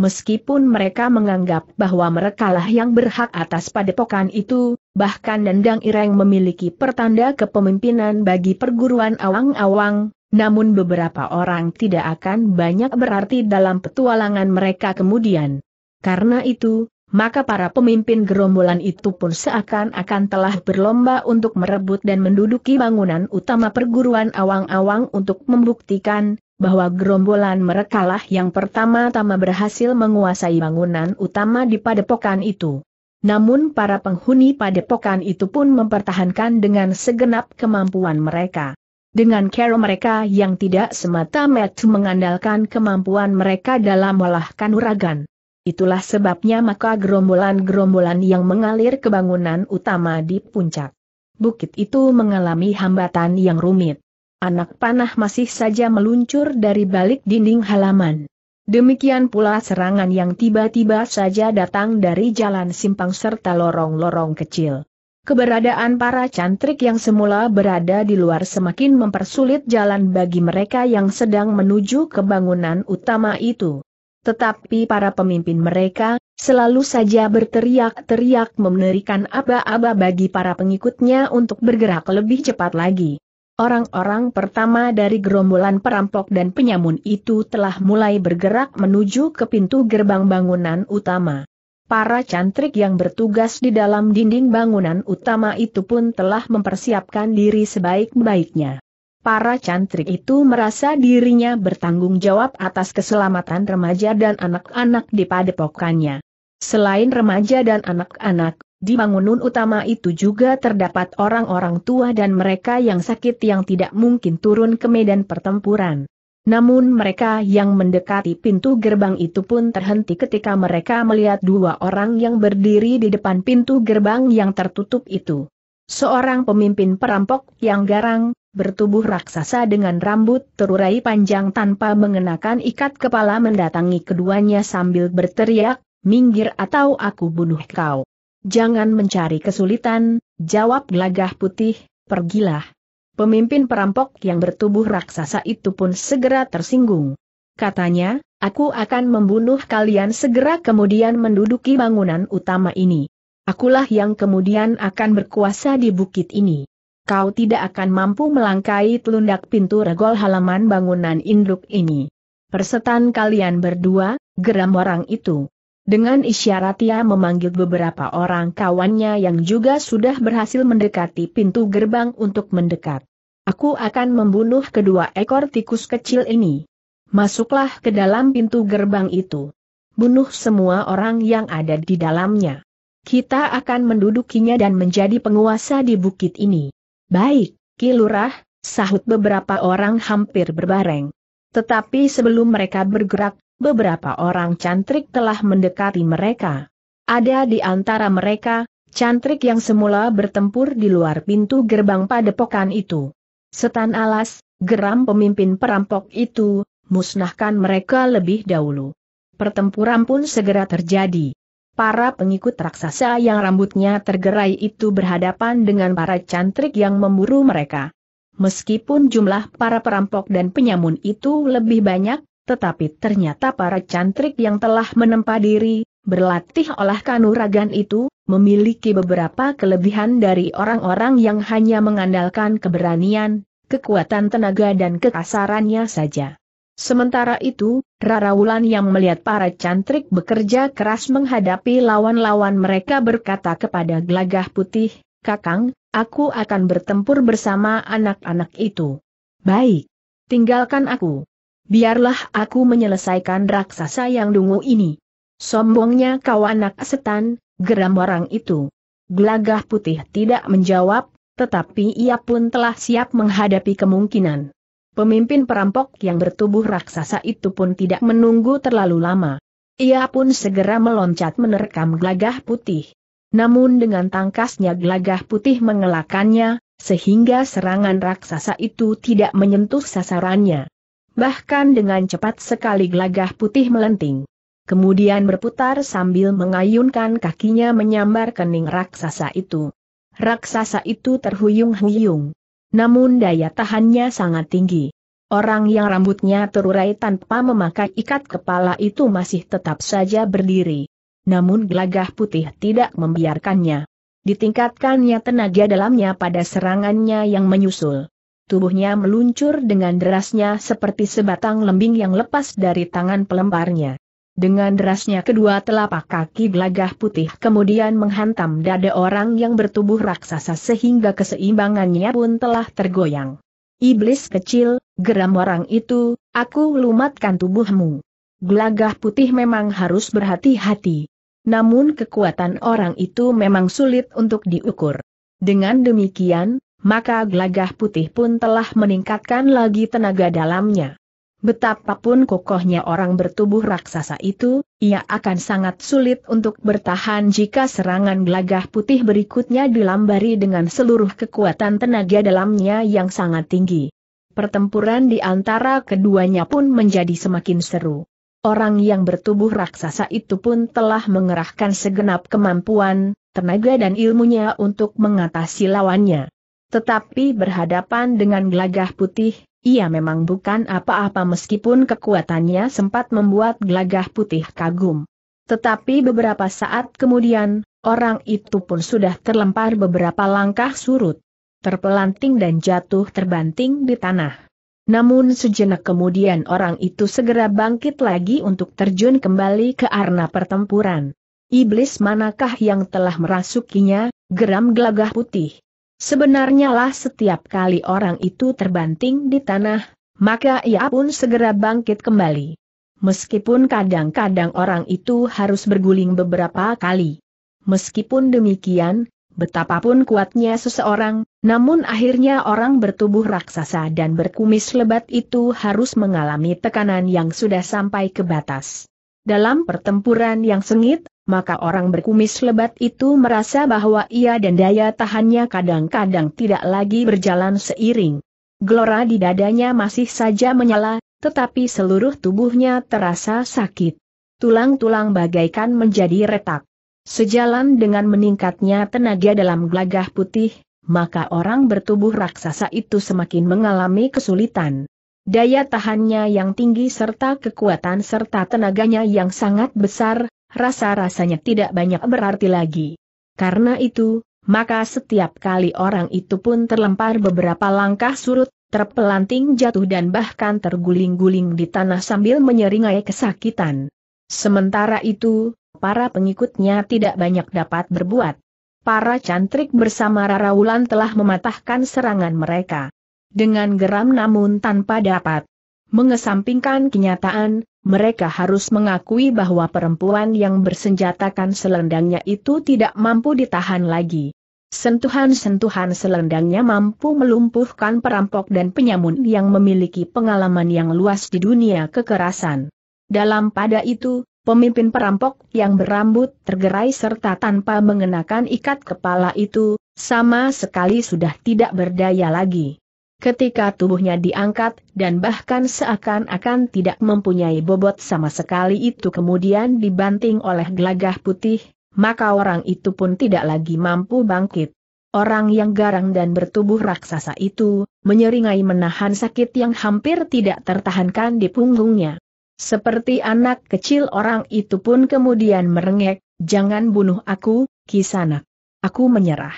Meskipun mereka menganggap bahwa merekalah yang berhak atas padepokan itu, bahkan Dandang Ireng memiliki pertanda kepemimpinan bagi perguruan awang-awang, namun beberapa orang tidak akan banyak berarti dalam petualangan mereka kemudian. Karena itu, maka para pemimpin gerombolan itu pun seakan-akan telah berlomba untuk merebut dan menduduki bangunan utama perguruan awang-awang untuk membuktikan bahwa gerombolan merekalah yang pertama-tama berhasil menguasai bangunan utama di padepokan itu. Namun para penghuni padepokan itu pun mempertahankan dengan segenap kemampuan mereka dengan cara mereka yang tidak semata-mata mengandalkan kemampuan mereka dalam olah kanuragan. Itulah sebabnya maka gerombolan-gerombolan yang mengalir ke bangunan utama di puncak. Bukit itu mengalami hambatan yang rumit. Anak panah masih saja meluncur dari balik dinding halaman. Demikian pula serangan yang tiba-tiba saja datang dari jalan simpang serta lorong-lorong kecil. Keberadaan para cantrik yang semula berada di luar semakin mempersulit jalan bagi mereka yang sedang menuju ke bangunan utama itu. Tetapi para pemimpin mereka, selalu saja berteriak-teriak memberikan aba-aba bagi para pengikutnya untuk bergerak lebih cepat lagi. Orang-orang pertama dari gerombolan perampok dan penyamun itu telah mulai bergerak menuju ke pintu gerbang bangunan utama. Para cantrik yang bertugas di dalam dinding bangunan utama itu pun telah mempersiapkan diri sebaik-baiknya. Para cantrik itu merasa dirinya bertanggung jawab atas keselamatan remaja dan anak-anak di padepokannya. Selain remaja dan anak-anak, di bangunan utama itu juga terdapat orang-orang tua dan mereka yang sakit yang tidak mungkin turun ke medan pertempuran. Namun mereka yang mendekati pintu gerbang itu pun terhenti ketika mereka melihat dua orang yang berdiri di depan pintu gerbang yang tertutup itu. Seorang pemimpin perampok yang garang, bertubuh raksasa dengan rambut terurai panjang tanpa mengenakan ikat kepala mendatangi keduanya sambil berteriak, minggir atau aku bunuh kau. Jangan mencari kesulitan, jawab gelagah putih, pergilah. Pemimpin perampok yang bertubuh raksasa itu pun segera tersinggung. Katanya, aku akan membunuh kalian segera kemudian menduduki bangunan utama ini. Akulah yang kemudian akan berkuasa di bukit ini. Kau tidak akan mampu melangkai telundak pintu regol halaman bangunan induk ini. Persetan kalian berdua, geram orang itu. Dengan isyarat ia memanggil beberapa orang kawannya yang juga sudah berhasil mendekati pintu gerbang untuk mendekat. Aku akan membunuh kedua ekor tikus kecil ini. Masuklah ke dalam pintu gerbang itu. Bunuh semua orang yang ada di dalamnya. Kita akan mendudukinya dan menjadi penguasa di bukit ini. Baik, Kilurah, sahut beberapa orang hampir berbareng. Tetapi sebelum mereka bergerak, beberapa orang cantrik telah mendekati mereka. Ada di antara mereka, cantrik yang semula bertempur di luar pintu gerbang padepokan itu. Setan alas, geram pemimpin perampok itu, musnahkan mereka lebih dahulu. Pertempuran pun segera terjadi. Para pengikut raksasa yang rambutnya tergerai itu berhadapan dengan para cantrik yang memburu mereka. Meskipun jumlah para perampok dan penyamun itu lebih banyak, tetapi ternyata para cantrik yang telah menempa diri, berlatih olah kanuragan itu, memiliki beberapa kelebihan dari orang-orang yang hanya mengandalkan keberanian, kekuatan tenaga dan kekasarannya saja. Sementara itu, Rara Wulan yang melihat para cantrik bekerja keras menghadapi lawan-lawan mereka berkata kepada gelagah putih, Kakang, aku akan bertempur bersama anak-anak itu. Baik. Tinggalkan aku. Biarlah aku menyelesaikan raksasa yang dungu ini. Sombongnya kau anak setan, geram orang itu. Gelagah putih tidak menjawab, tetapi ia pun telah siap menghadapi kemungkinan. Pemimpin perampok yang bertubuh raksasa itu pun tidak menunggu terlalu lama. Ia pun segera meloncat menerkam gelagah putih. Namun dengan tangkasnya gelagah putih mengelakkannya, sehingga serangan raksasa itu tidak menyentuh sasarannya. Bahkan dengan cepat sekali gelagah putih melenting. Kemudian berputar sambil mengayunkan kakinya menyambar kening raksasa itu. Raksasa itu terhuyung-huyung. Namun daya tahannya sangat tinggi. Orang yang rambutnya terurai tanpa memakai ikat kepala itu masih tetap saja berdiri namun gelagah putih tidak membiarkannya. Ditingkatkannya tenaga dalamnya pada serangannya yang menyusul. Tubuhnya meluncur dengan derasnya seperti sebatang lembing yang lepas dari tangan pelemparnya. Dengan derasnya kedua telapak kaki gelagah putih kemudian menghantam dada orang yang bertubuh raksasa sehingga keseimbangannya pun telah tergoyang. Iblis kecil, geram orang itu, aku lumatkan tubuhmu. Gelagah putih memang harus berhati-hati. Namun kekuatan orang itu memang sulit untuk diukur. Dengan demikian, maka gelagah putih pun telah meningkatkan lagi tenaga dalamnya. Betapapun kokohnya orang bertubuh raksasa itu, ia akan sangat sulit untuk bertahan jika serangan gelagah putih berikutnya dilambari dengan seluruh kekuatan tenaga dalamnya yang sangat tinggi. Pertempuran di antara keduanya pun menjadi semakin seru. Orang yang bertubuh raksasa itu pun telah mengerahkan segenap kemampuan, tenaga dan ilmunya untuk mengatasi lawannya. Tetapi berhadapan dengan gelagah putih, ia memang bukan apa-apa meskipun kekuatannya sempat membuat gelagah putih kagum. Tetapi beberapa saat kemudian, orang itu pun sudah terlempar beberapa langkah surut. Terpelanting dan jatuh terbanting di tanah. Namun sejenak kemudian orang itu segera bangkit lagi untuk terjun kembali ke arena pertempuran. Iblis manakah yang telah merasukinya, geram gelagah putih. Sebenarnya lah setiap kali orang itu terbanting di tanah, maka ia pun segera bangkit kembali. Meskipun kadang-kadang orang itu harus berguling beberapa kali. Meskipun demikian, Betapapun kuatnya seseorang, namun akhirnya orang bertubuh raksasa dan berkumis lebat itu harus mengalami tekanan yang sudah sampai ke batas. Dalam pertempuran yang sengit, maka orang berkumis lebat itu merasa bahwa ia dan daya tahannya kadang-kadang tidak lagi berjalan seiring. Gelora di dadanya masih saja menyala, tetapi seluruh tubuhnya terasa sakit. Tulang-tulang bagaikan menjadi retak. Sejalan dengan meningkatnya tenaga dalam gelagah putih, maka orang bertubuh raksasa itu semakin mengalami kesulitan. Daya tahannya yang tinggi serta kekuatan serta tenaganya yang sangat besar, rasa-rasanya tidak banyak berarti lagi. Karena itu, maka setiap kali orang itu pun terlempar beberapa langkah surut, terpelanting jatuh dan bahkan terguling-guling di tanah sambil menyeringai kesakitan. Sementara itu, para pengikutnya tidak banyak dapat berbuat. Para cantrik bersama Rara Wulan telah mematahkan serangan mereka. Dengan geram namun tanpa dapat mengesampingkan kenyataan, mereka harus mengakui bahwa perempuan yang bersenjatakan selendangnya itu tidak mampu ditahan lagi. Sentuhan-sentuhan selendangnya mampu melumpuhkan perampok dan penyamun yang memiliki pengalaman yang luas di dunia kekerasan. Dalam pada itu, Pemimpin perampok yang berambut tergerai serta tanpa mengenakan ikat kepala itu, sama sekali sudah tidak berdaya lagi. Ketika tubuhnya diangkat dan bahkan seakan-akan tidak mempunyai bobot sama sekali itu kemudian dibanting oleh gelagah putih, maka orang itu pun tidak lagi mampu bangkit. Orang yang garang dan bertubuh raksasa itu, menyeringai menahan sakit yang hampir tidak tertahankan di punggungnya. Seperti anak kecil orang itu pun kemudian merengek, jangan bunuh aku, kisanak. Aku menyerah.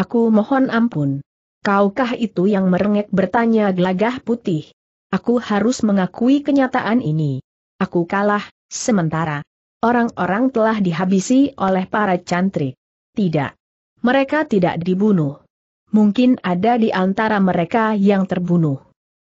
Aku mohon ampun. Kaukah itu yang merengek bertanya gelagah putih? Aku harus mengakui kenyataan ini. Aku kalah, sementara orang-orang telah dihabisi oleh para cantrik. Tidak. Mereka tidak dibunuh. Mungkin ada di antara mereka yang terbunuh.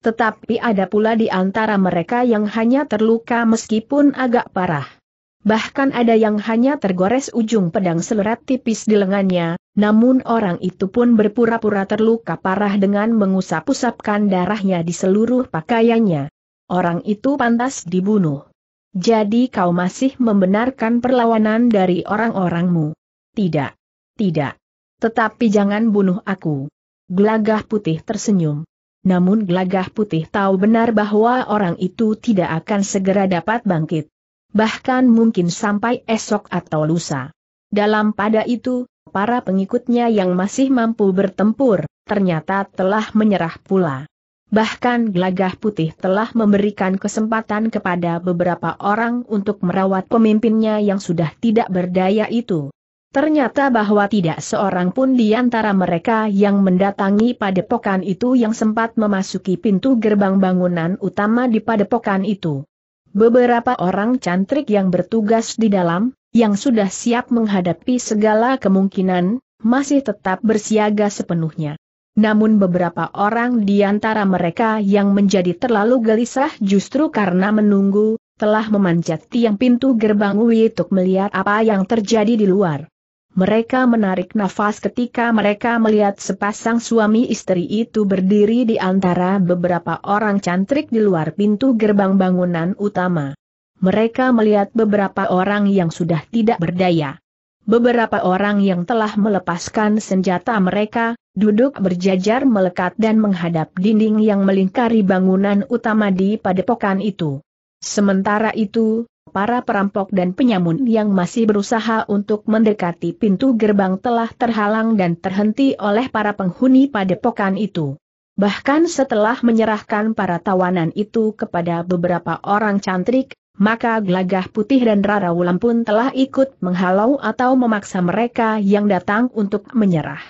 Tetapi ada pula di antara mereka yang hanya terluka meskipun agak parah. Bahkan ada yang hanya tergores ujung pedang selerat tipis di lengannya, namun orang itu pun berpura-pura terluka parah dengan mengusap-usapkan darahnya di seluruh pakaiannya. Orang itu pantas dibunuh. Jadi kau masih membenarkan perlawanan dari orang-orangmu? Tidak. Tidak. Tetapi jangan bunuh aku. Gelagah putih tersenyum namun gelagah putih tahu benar bahwa orang itu tidak akan segera dapat bangkit. Bahkan mungkin sampai esok atau lusa. Dalam pada itu, para pengikutnya yang masih mampu bertempur, ternyata telah menyerah pula. Bahkan gelagah putih telah memberikan kesempatan kepada beberapa orang untuk merawat pemimpinnya yang sudah tidak berdaya itu. Ternyata bahwa tidak seorang pun di antara mereka yang mendatangi padepokan itu yang sempat memasuki pintu gerbang bangunan utama di padepokan itu. Beberapa orang cantrik yang bertugas di dalam, yang sudah siap menghadapi segala kemungkinan, masih tetap bersiaga sepenuhnya. Namun beberapa orang di antara mereka yang menjadi terlalu gelisah justru karena menunggu, telah memanjat tiang pintu gerbang untuk melihat apa yang terjadi di luar. Mereka menarik nafas ketika mereka melihat sepasang suami istri itu berdiri di antara beberapa orang cantrik di luar pintu gerbang bangunan utama. Mereka melihat beberapa orang yang sudah tidak berdaya. Beberapa orang yang telah melepaskan senjata mereka, duduk berjajar melekat dan menghadap dinding yang melingkari bangunan utama di padepokan itu. Sementara itu, para perampok dan penyamun yang masih berusaha untuk mendekati pintu gerbang telah terhalang dan terhenti oleh para penghuni padepokan itu. Bahkan setelah menyerahkan para tawanan itu kepada beberapa orang cantrik, maka gelagah putih dan Rara Wulan pun telah ikut menghalau atau memaksa mereka yang datang untuk menyerah.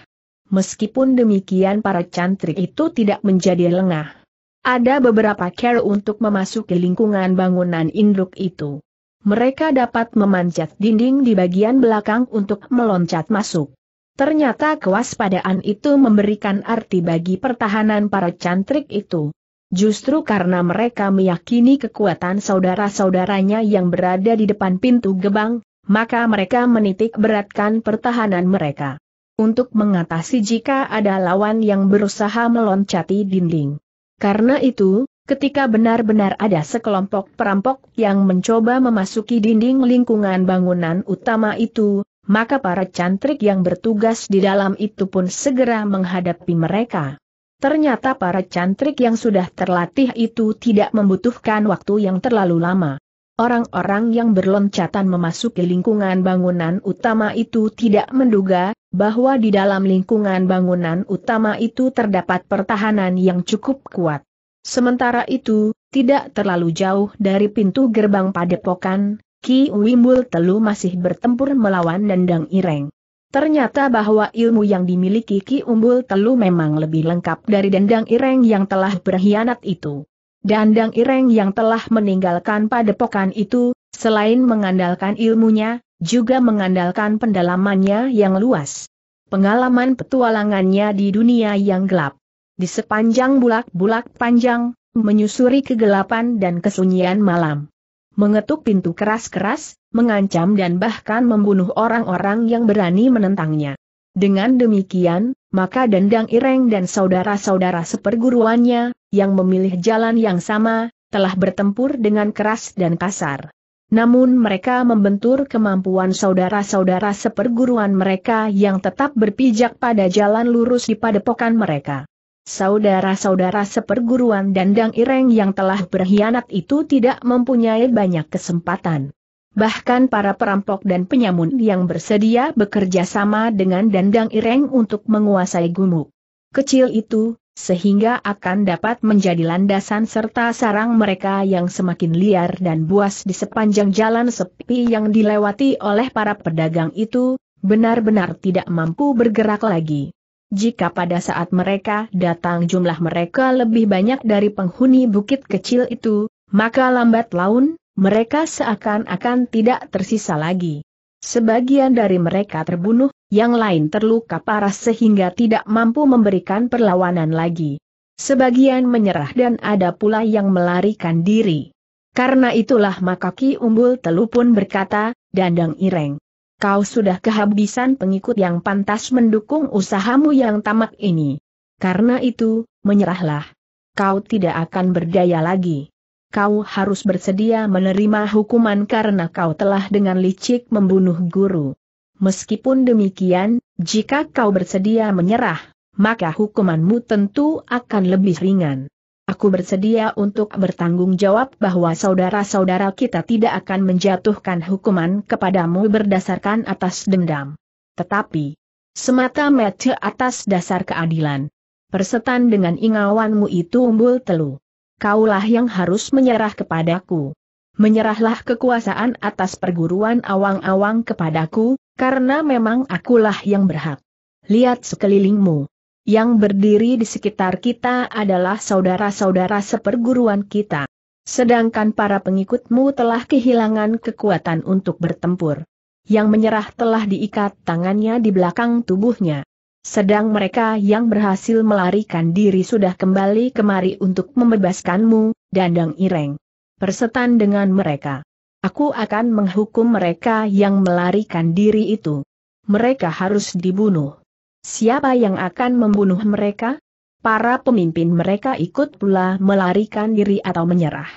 Meskipun demikian para cantrik itu tidak menjadi lengah. Ada beberapa care untuk memasuki lingkungan bangunan induk itu mereka dapat memanjat dinding di bagian belakang untuk meloncat masuk. Ternyata kewaspadaan itu memberikan arti bagi pertahanan para cantrik itu. Justru karena mereka meyakini kekuatan saudara-saudaranya yang berada di depan pintu gebang, maka mereka menitik beratkan pertahanan mereka. Untuk mengatasi jika ada lawan yang berusaha meloncati dinding. Karena itu, ketika benar-benar ada sekelompok perampok yang mencoba memasuki dinding lingkungan bangunan utama itu, maka para cantrik yang bertugas di dalam itu pun segera menghadapi mereka. Ternyata para cantrik yang sudah terlatih itu tidak membutuhkan waktu yang terlalu lama. Orang-orang yang berloncatan memasuki lingkungan bangunan utama itu tidak menduga bahwa di dalam lingkungan bangunan utama itu terdapat pertahanan yang cukup kuat. Sementara itu, tidak terlalu jauh dari pintu gerbang padepokan, Ki Wimbul Telu masih bertempur melawan Dendang Ireng. Ternyata bahwa ilmu yang dimiliki Ki Umbul Telu memang lebih lengkap dari Dendang Ireng yang telah berkhianat itu. Dandang Ireng yang telah meninggalkan padepokan itu, selain mengandalkan ilmunya, juga mengandalkan pendalamannya yang luas. Pengalaman petualangannya di dunia yang gelap di sepanjang bulak-bulak panjang, menyusuri kegelapan dan kesunyian malam. Mengetuk pintu keras-keras, mengancam dan bahkan membunuh orang-orang yang berani menentangnya. Dengan demikian, maka Dendang Ireng dan saudara-saudara seperguruannya, yang memilih jalan yang sama, telah bertempur dengan keras dan kasar. Namun mereka membentur kemampuan saudara-saudara seperguruan mereka yang tetap berpijak pada jalan lurus di padepokan mereka saudara-saudara seperguruan Dandang Ireng yang telah berkhianat itu tidak mempunyai banyak kesempatan. Bahkan para perampok dan penyamun yang bersedia bekerja sama dengan Dandang Ireng untuk menguasai gumuk kecil itu, sehingga akan dapat menjadi landasan serta sarang mereka yang semakin liar dan buas di sepanjang jalan sepi yang dilewati oleh para pedagang itu, benar-benar tidak mampu bergerak lagi. Jika pada saat mereka datang jumlah mereka lebih banyak dari penghuni bukit kecil itu, maka lambat laun, mereka seakan-akan tidak tersisa lagi. Sebagian dari mereka terbunuh, yang lain terluka parah sehingga tidak mampu memberikan perlawanan lagi. Sebagian menyerah dan ada pula yang melarikan diri. Karena itulah maka Ki Umbul Telu pun berkata, Dandang Ireng. Kau sudah kehabisan pengikut yang pantas mendukung usahamu yang tamak ini. Karena itu, menyerahlah. Kau tidak akan berdaya lagi. Kau harus bersedia menerima hukuman karena kau telah dengan licik membunuh guru. Meskipun demikian, jika kau bersedia menyerah, maka hukumanmu tentu akan lebih ringan. Aku bersedia untuk bertanggung jawab bahwa saudara-saudara kita tidak akan menjatuhkan hukuman kepadamu berdasarkan atas dendam. Tetapi, semata-mata atas dasar keadilan. Persetan dengan ingawanmu itu umbul telu. Kaulah yang harus menyerah kepadaku. Menyerahlah kekuasaan atas perguruan awang-awang kepadaku, karena memang akulah yang berhak. Lihat sekelilingmu. Yang berdiri di sekitar kita adalah saudara-saudara seperguruan kita. Sedangkan para pengikutmu telah kehilangan kekuatan untuk bertempur. Yang menyerah telah diikat tangannya di belakang tubuhnya. Sedang mereka yang berhasil melarikan diri sudah kembali kemari untuk membebaskanmu, Dandang Ireng. Persetan dengan mereka. Aku akan menghukum mereka yang melarikan diri itu. Mereka harus dibunuh. Siapa yang akan membunuh mereka? Para pemimpin mereka ikut pula melarikan diri atau menyerah.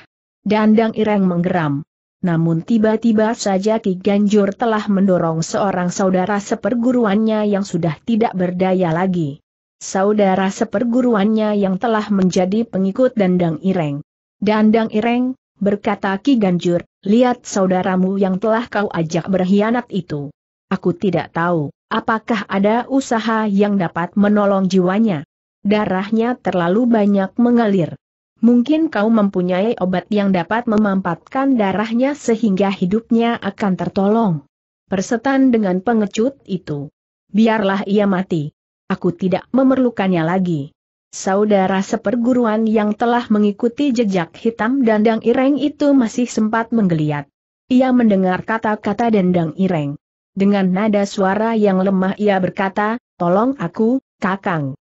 Dandang Ireng menggeram. Namun tiba-tiba saja Ki Ganjur telah mendorong seorang saudara seperguruannya yang sudah tidak berdaya lagi. Saudara seperguruannya yang telah menjadi pengikut Dandang Ireng. Dandang Ireng, berkata Ki Ganjur, lihat saudaramu yang telah kau ajak berkhianat itu. Aku tidak tahu, apakah ada usaha yang dapat menolong jiwanya. Darahnya terlalu banyak mengalir. Mungkin kau mempunyai obat yang dapat memampatkan darahnya sehingga hidupnya akan tertolong. Persetan dengan pengecut itu. Biarlah ia mati. Aku tidak memerlukannya lagi. Saudara seperguruan yang telah mengikuti jejak hitam Dandang Ireng itu masih sempat menggeliat. Ia mendengar kata-kata Dandang Ireng. Dengan nada suara yang lemah ia berkata, tolong aku, kakang.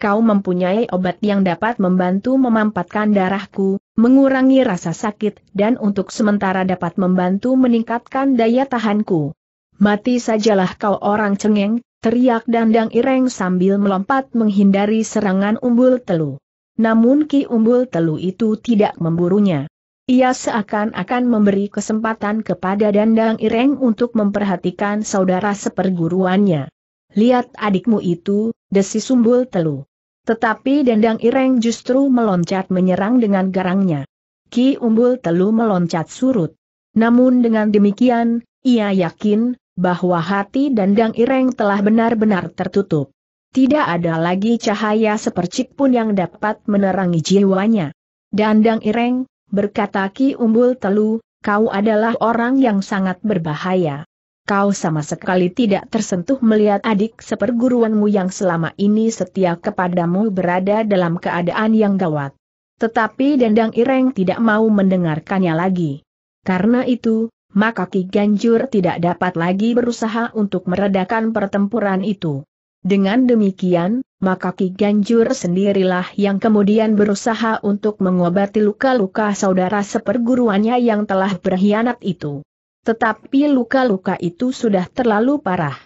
Kau mempunyai obat yang dapat membantu memampatkan darahku, mengurangi rasa sakit, dan untuk sementara dapat membantu meningkatkan daya tahanku. Mati sajalah kau orang cengeng, teriak Dandang Ireng sambil melompat menghindari serangan Umbul Telu. Namun Ki Umbul Telu itu tidak memburunya. Ia seakan-akan memberi kesempatan kepada Dandang Ireng untuk memperhatikan saudara seperguruannya. Lihat adikmu itu, desis Umbul Telu. Tetapi Dandang Ireng justru meloncat menyerang dengan garangnya. Ki Umbul Telu meloncat surut. Namun dengan demikian, ia yakin, bahwa hati Dandang Ireng telah benar-benar tertutup. Tidak ada lagi cahaya sepercik pun yang dapat menerangi jiwanya. Dandang Ireng, berkata Ki Umbul Telu, kau adalah orang yang sangat berbahaya. Kau sama sekali tidak tersentuh melihat adik seperguruanmu yang selama ini setia kepadamu berada dalam keadaan yang gawat. Tetapi Dandang Ireng tidak mau mendengarkannya lagi. Karena itu, maka Ki Ganjur tidak dapat lagi berusaha untuk meredakan pertempuran itu. Dengan demikian, maka Ki Ganjur sendirilah yang kemudian berusaha untuk mengobati luka-luka saudara seperguruannya yang telah berkhianat itu. Tetapi luka-luka itu sudah terlalu parah.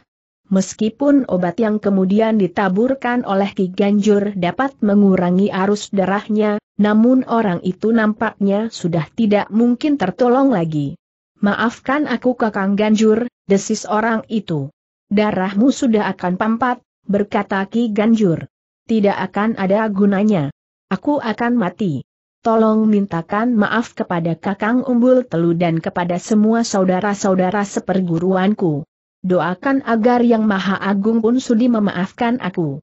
Meskipun obat yang kemudian ditaburkan oleh Ki Ganjur dapat mengurangi arus darahnya, namun orang itu nampaknya sudah tidak mungkin tertolong lagi. Maafkan aku kakang Ganjur, desis orang itu. Darahmu sudah akan pampat, berkata Ki Ganjur. Tidak akan ada gunanya. Aku akan mati. Tolong mintakan maaf kepada kakang umbul telu dan kepada semua saudara-saudara seperguruanku. Doakan agar yang maha agung pun sudi memaafkan aku.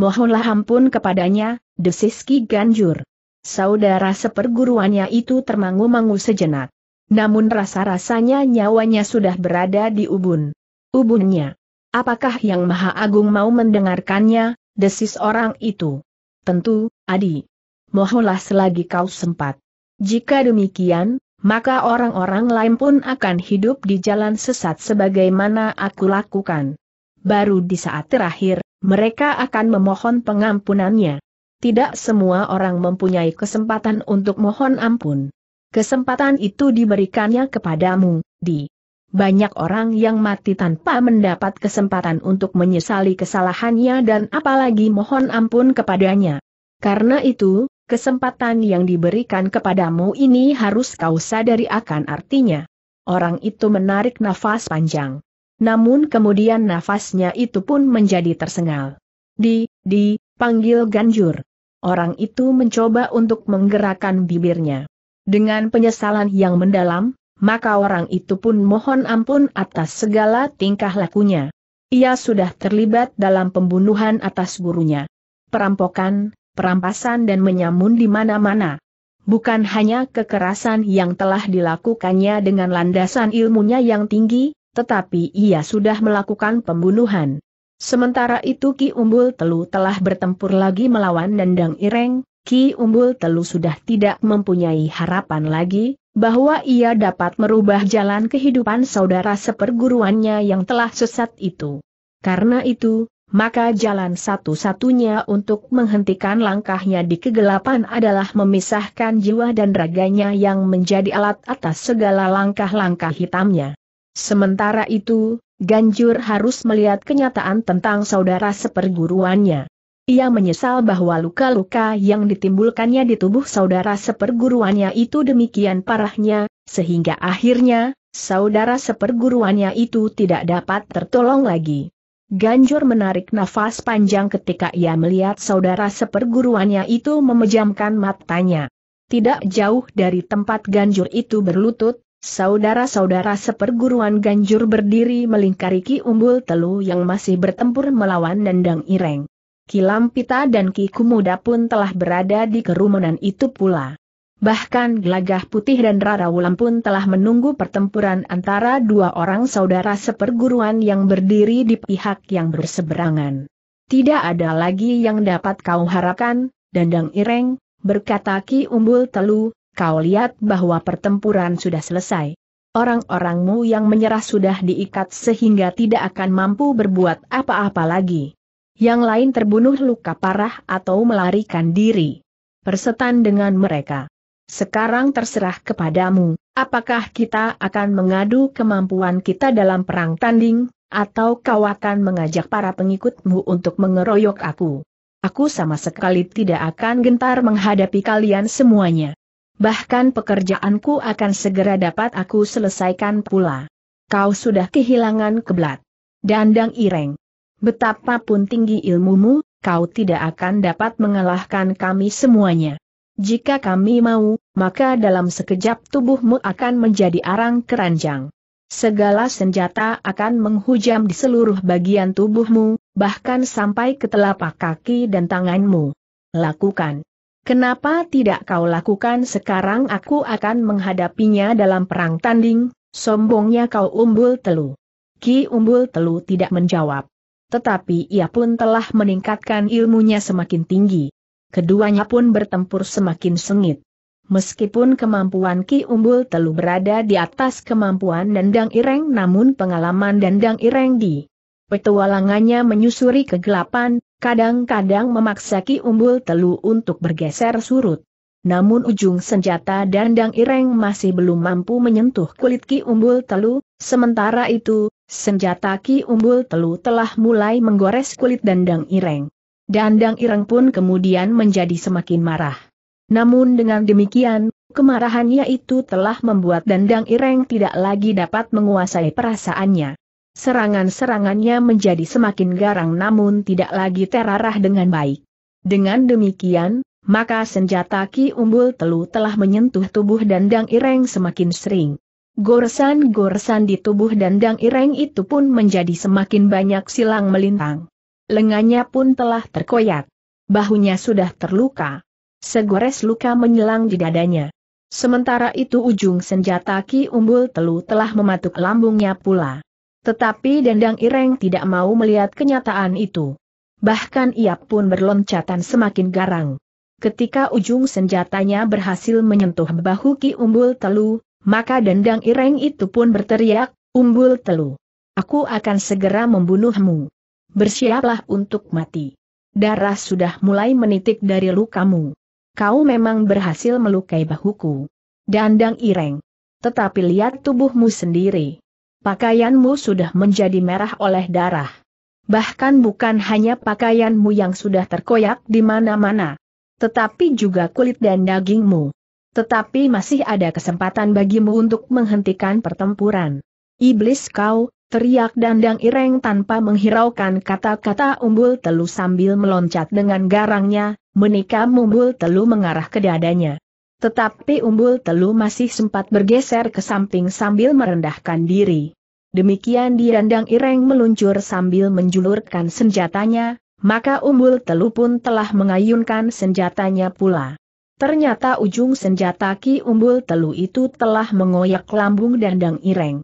Mohonlah ampun kepadanya, desis Ki Ganjur. Saudara seperguruannya itu termangu-mangu sejenak. Namun rasa-rasanya nyawanya sudah berada di ubun. Ubunnya. Apakah yang Maha Agung mau mendengarkannya, desis orang itu? Tentu, Adi. Mohonlah selagi kau sempat. Jika demikian, maka orang-orang lain pun akan hidup di jalan sesat sebagaimana aku lakukan. Baru di saat terakhir, mereka akan memohon pengampunannya. Tidak semua orang mempunyai kesempatan untuk mohon ampun. Kesempatan itu diberikannya kepadamu, di. Banyak orang yang mati tanpa mendapat kesempatan untuk menyesali kesalahannya dan apalagi mohon ampun kepadanya. Karena itu, kesempatan yang diberikan kepadamu ini harus kau sadari akan artinya. Orang itu menarik nafas panjang. Namun kemudian nafasnya itu pun menjadi tersengal. Di, di, panggil ganjur. Orang itu mencoba untuk menggerakkan bibirnya. Dengan penyesalan yang mendalam, maka orang itu pun mohon ampun atas segala tingkah lakunya. Ia sudah terlibat dalam pembunuhan atas gurunya. Perampokan, perampasan dan menyamun di mana-mana. Bukan hanya kekerasan yang telah dilakukannya dengan landasan ilmunya yang tinggi, tetapi ia sudah melakukan pembunuhan. Sementara itu Ki Umbul Telu telah bertempur lagi melawan Nendang Ireng, Ki Umbul Telu sudah tidak mempunyai harapan lagi, bahwa ia dapat merubah jalan kehidupan saudara seperguruannya yang telah sesat itu. Karena itu, maka jalan satu-satunya untuk menghentikan langkahnya di kegelapan adalah memisahkan jiwa dan raganya yang menjadi alat atas segala langkah-langkah hitamnya. Sementara itu, Ganjur harus melihat kenyataan tentang saudara seperguruannya. Ia menyesal bahwa luka-luka yang ditimbulkannya di tubuh saudara seperguruannya itu demikian parahnya, sehingga akhirnya, saudara seperguruannya itu tidak dapat tertolong lagi. Ganjur menarik nafas panjang ketika ia melihat saudara seperguruannya itu memejamkan matanya. Tidak jauh dari tempat Ganjur itu berlutut, Saudara-saudara seperguruan Ganjur berdiri melingkari Ki Umbul Telu yang masih bertempur melawan Nendang Ireng. Ki Lampita dan Ki Kumuda pun telah berada di kerumunan itu pula. Bahkan Gelagah Putih dan Rara Wulam pun telah menunggu pertempuran antara dua orang saudara seperguruan yang berdiri di pihak yang berseberangan. Tidak ada lagi yang dapat kau harapkan, Dandang Ireng, berkata Ki Umbul Telu, kau lihat bahwa pertempuran sudah selesai. Orang-orangmu yang menyerah sudah diikat sehingga tidak akan mampu berbuat apa-apa lagi. Yang lain terbunuh luka parah atau melarikan diri. Persetan dengan mereka. Sekarang terserah kepadamu, apakah kita akan mengadu kemampuan kita dalam perang tanding, atau kau akan mengajak para pengikutmu untuk mengeroyok aku. Aku sama sekali tidak akan gentar menghadapi kalian semuanya. Bahkan pekerjaanku akan segera dapat aku selesaikan pula. Kau sudah kehilangan keblat. Dandang Ireng. Betapapun tinggi ilmumu, kau tidak akan dapat mengalahkan kami semuanya. Jika kami mau, maka dalam sekejap tubuhmu akan menjadi arang keranjang. Segala senjata akan menghujam di seluruh bagian tubuhmu, bahkan sampai ke telapak kaki dan tanganmu. Lakukan. Kenapa tidak kau lakukan sekarang aku akan menghadapinya dalam perang tanding, sombongnya kau umbul telu. Ki umbul telu tidak menjawab. Tetapi ia pun telah meningkatkan ilmunya semakin tinggi. Keduanya pun bertempur semakin sengit. Meskipun kemampuan Ki Umbul Telu berada di atas kemampuan Dendang Ireng namun pengalaman Dendang Ireng di petualangannya menyusuri kegelapan, kadang-kadang memaksa Ki Umbul Telu untuk bergeser surut. Namun ujung senjata Dandang Ireng masih belum mampu menyentuh kulit Ki Umbul Telu, sementara itu, senjata Ki Umbul Telu telah mulai menggores kulit Dandang Ireng. Dandang Ireng pun kemudian menjadi semakin marah. Namun dengan demikian, kemarahannya itu telah membuat Dandang Ireng tidak lagi dapat menguasai perasaannya. Serangan-serangannya menjadi semakin garang namun tidak lagi terarah dengan baik. Dengan demikian, maka senjata Ki Umbul Telu telah menyentuh tubuh Dandang Ireng semakin sering. Goresan-goresan di tubuh Dandang Ireng itu pun menjadi semakin banyak silang melintang. Lengannya pun telah terkoyak. Bahunya sudah terluka. Segores luka menyelang di dadanya. Sementara itu ujung senjata Ki Umbul Telu telah mematuk lambungnya pula. Tetapi Dendang Ireng tidak mau melihat kenyataan itu. Bahkan ia pun berloncatan semakin garang. Ketika ujung senjatanya berhasil menyentuh bahu Ki Umbul Telu, maka Dendang Ireng itu pun berteriak, Umbul Telu. Aku akan segera membunuhmu. Bersiaplah untuk mati. darah sudah mulai menitik dari lukamu. Kau memang berhasil melukai bahuku. Dandang Ireng. Tetapi lihat tubuhmu sendiri. Pakaianmu sudah menjadi merah oleh darah. Bahkan bukan hanya pakaianmu yang sudah terkoyak di mana-mana. Tetapi juga kulit dan dagingmu. Tetapi masih ada kesempatan bagimu untuk menghentikan pertempuran. Iblis kau, teriak Dandang Ireng tanpa menghiraukan kata-kata umbul telu sambil meloncat dengan garangnya, menikam umbul telu mengarah ke dadanya. Tetapi umbul telu masih sempat bergeser ke samping sambil merendahkan diri. Demikian di Dandang Ireng meluncur sambil menjulurkan senjatanya, maka umbul telu pun telah mengayunkan senjatanya pula. Ternyata ujung senjata Ki Umbul Telu itu telah mengoyak lambung Dandang Ireng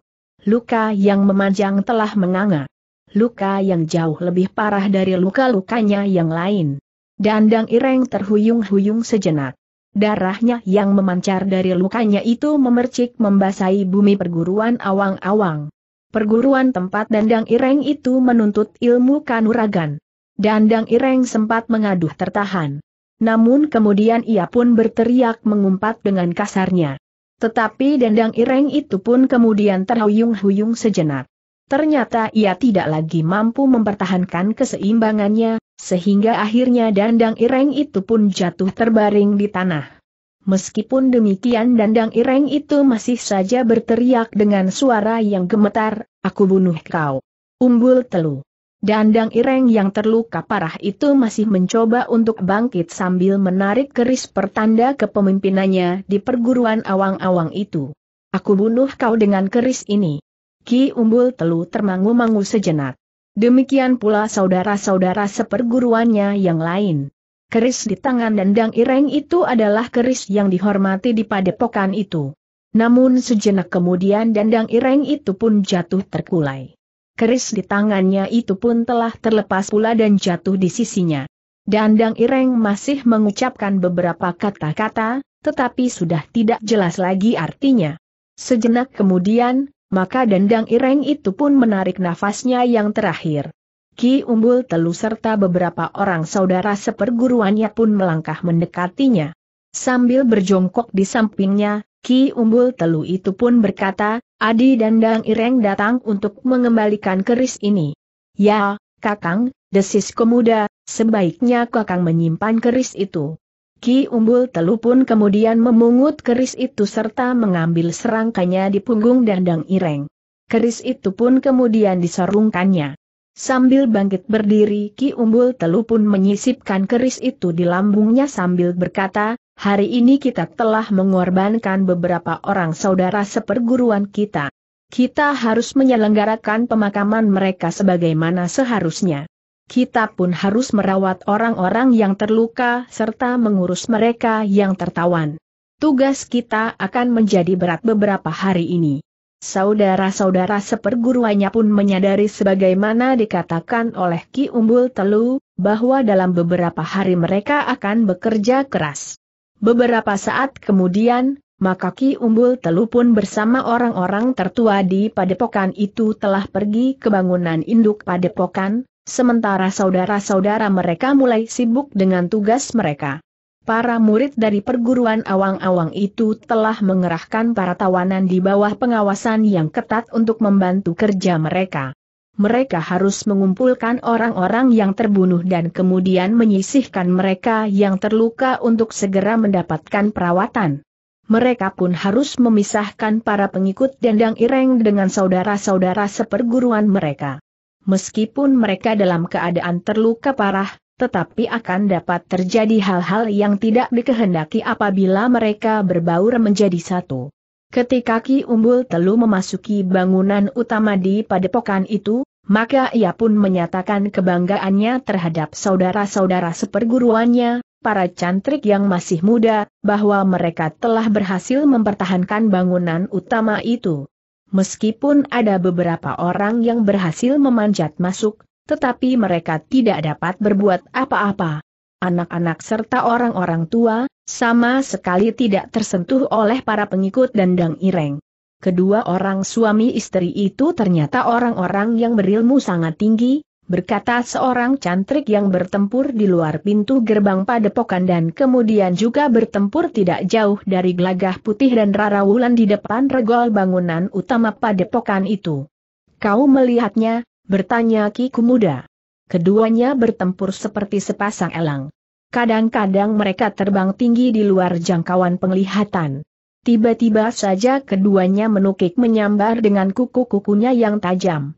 luka yang memanjang telah menganga. Luka yang jauh lebih parah dari luka-lukanya yang lain. Dandang Ireng terhuyung-huyung sejenak. Darahnya yang memancar dari lukanya itu memercik membasahi bumi perguruan awang-awang. Perguruan tempat Dandang Ireng itu menuntut ilmu kanuragan. Dandang Ireng sempat mengaduh tertahan. Namun kemudian ia pun berteriak mengumpat dengan kasarnya. Tetapi Dandang Ireng itu pun kemudian terhuyung-huyung sejenak. Ternyata ia tidak lagi mampu mempertahankan keseimbangannya, sehingga akhirnya Dandang Ireng itu pun jatuh terbaring di tanah. Meskipun demikian Dandang Ireng itu masih saja berteriak dengan suara yang gemetar, aku bunuh kau. Umbul telu. Dandang Ireng yang terluka parah itu masih mencoba untuk bangkit sambil menarik keris pertanda kepemimpinannya di perguruan awang-awang itu. Aku bunuh kau dengan keris ini. Ki Umbul Telu termangu-mangu sejenak. Demikian pula saudara-saudara seperguruannya yang lain. Keris di tangan Dandang Ireng itu adalah keris yang dihormati di padepokan itu. Namun sejenak kemudian Dandang Ireng itu pun jatuh terkulai keris di tangannya itu pun telah terlepas pula dan jatuh di sisinya. Dandang Ireng masih mengucapkan beberapa kata-kata, tetapi sudah tidak jelas lagi artinya. Sejenak kemudian, maka Dandang Ireng itu pun menarik nafasnya yang terakhir. Ki Umbul Telu serta beberapa orang saudara seperguruannya pun melangkah mendekatinya. Sambil berjongkok di sampingnya, Ki Umbul Telu itu pun berkata, Adi dan Dang Ireng datang untuk mengembalikan keris ini. Ya, Kakang, desis kemuda, sebaiknya Kakang menyimpan keris itu. Ki Umbul Telu pun kemudian memungut keris itu serta mengambil serangkanya di punggung Dandang Ireng. Keris itu pun kemudian disorungkannya. Sambil bangkit berdiri Ki Umbul Telu pun menyisipkan keris itu di lambungnya sambil berkata, Hari ini kita telah mengorbankan beberapa orang saudara seperguruan kita. Kita harus menyelenggarakan pemakaman mereka sebagaimana seharusnya. Kita pun harus merawat orang-orang yang terluka serta mengurus mereka yang tertawan. Tugas kita akan menjadi berat beberapa hari ini. Saudara-saudara seperguruannya pun menyadari sebagaimana dikatakan oleh Ki Umbul Telu, bahwa dalam beberapa hari mereka akan bekerja keras. Beberapa saat kemudian, maka Ki Umbul Telu pun bersama orang-orang tertua di padepokan itu telah pergi ke bangunan induk padepokan, sementara saudara-saudara mereka mulai sibuk dengan tugas mereka. Para murid dari perguruan awang-awang itu telah mengerahkan para tawanan di bawah pengawasan yang ketat untuk membantu kerja mereka mereka harus mengumpulkan orang-orang yang terbunuh dan kemudian menyisihkan mereka yang terluka untuk segera mendapatkan perawatan. Mereka pun harus memisahkan para pengikut Dendang Ireng dengan saudara-saudara seperguruan mereka. Meskipun mereka dalam keadaan terluka parah, tetapi akan dapat terjadi hal-hal yang tidak dikehendaki apabila mereka berbaur menjadi satu. Ketika Ki Umbul Telu memasuki bangunan utama di padepokan itu, maka ia pun menyatakan kebanggaannya terhadap saudara-saudara seperguruannya, para cantrik yang masih muda, bahwa mereka telah berhasil mempertahankan bangunan utama itu. Meskipun ada beberapa orang yang berhasil memanjat masuk, tetapi mereka tidak dapat berbuat apa-apa. Anak-anak serta orang-orang tua, sama sekali tidak tersentuh oleh para pengikut Dandang Ireng. Kedua orang suami istri itu ternyata orang-orang yang berilmu sangat tinggi, berkata seorang cantrik yang bertempur di luar pintu gerbang padepokan dan kemudian juga bertempur tidak jauh dari gelagah putih dan rara wulan di depan regol bangunan utama padepokan itu. Kau melihatnya, bertanya Ki Kumuda. Keduanya bertempur seperti sepasang elang. Kadang-kadang mereka terbang tinggi di luar jangkauan penglihatan. Tiba-tiba saja keduanya menukik menyambar dengan kuku-kukunya yang tajam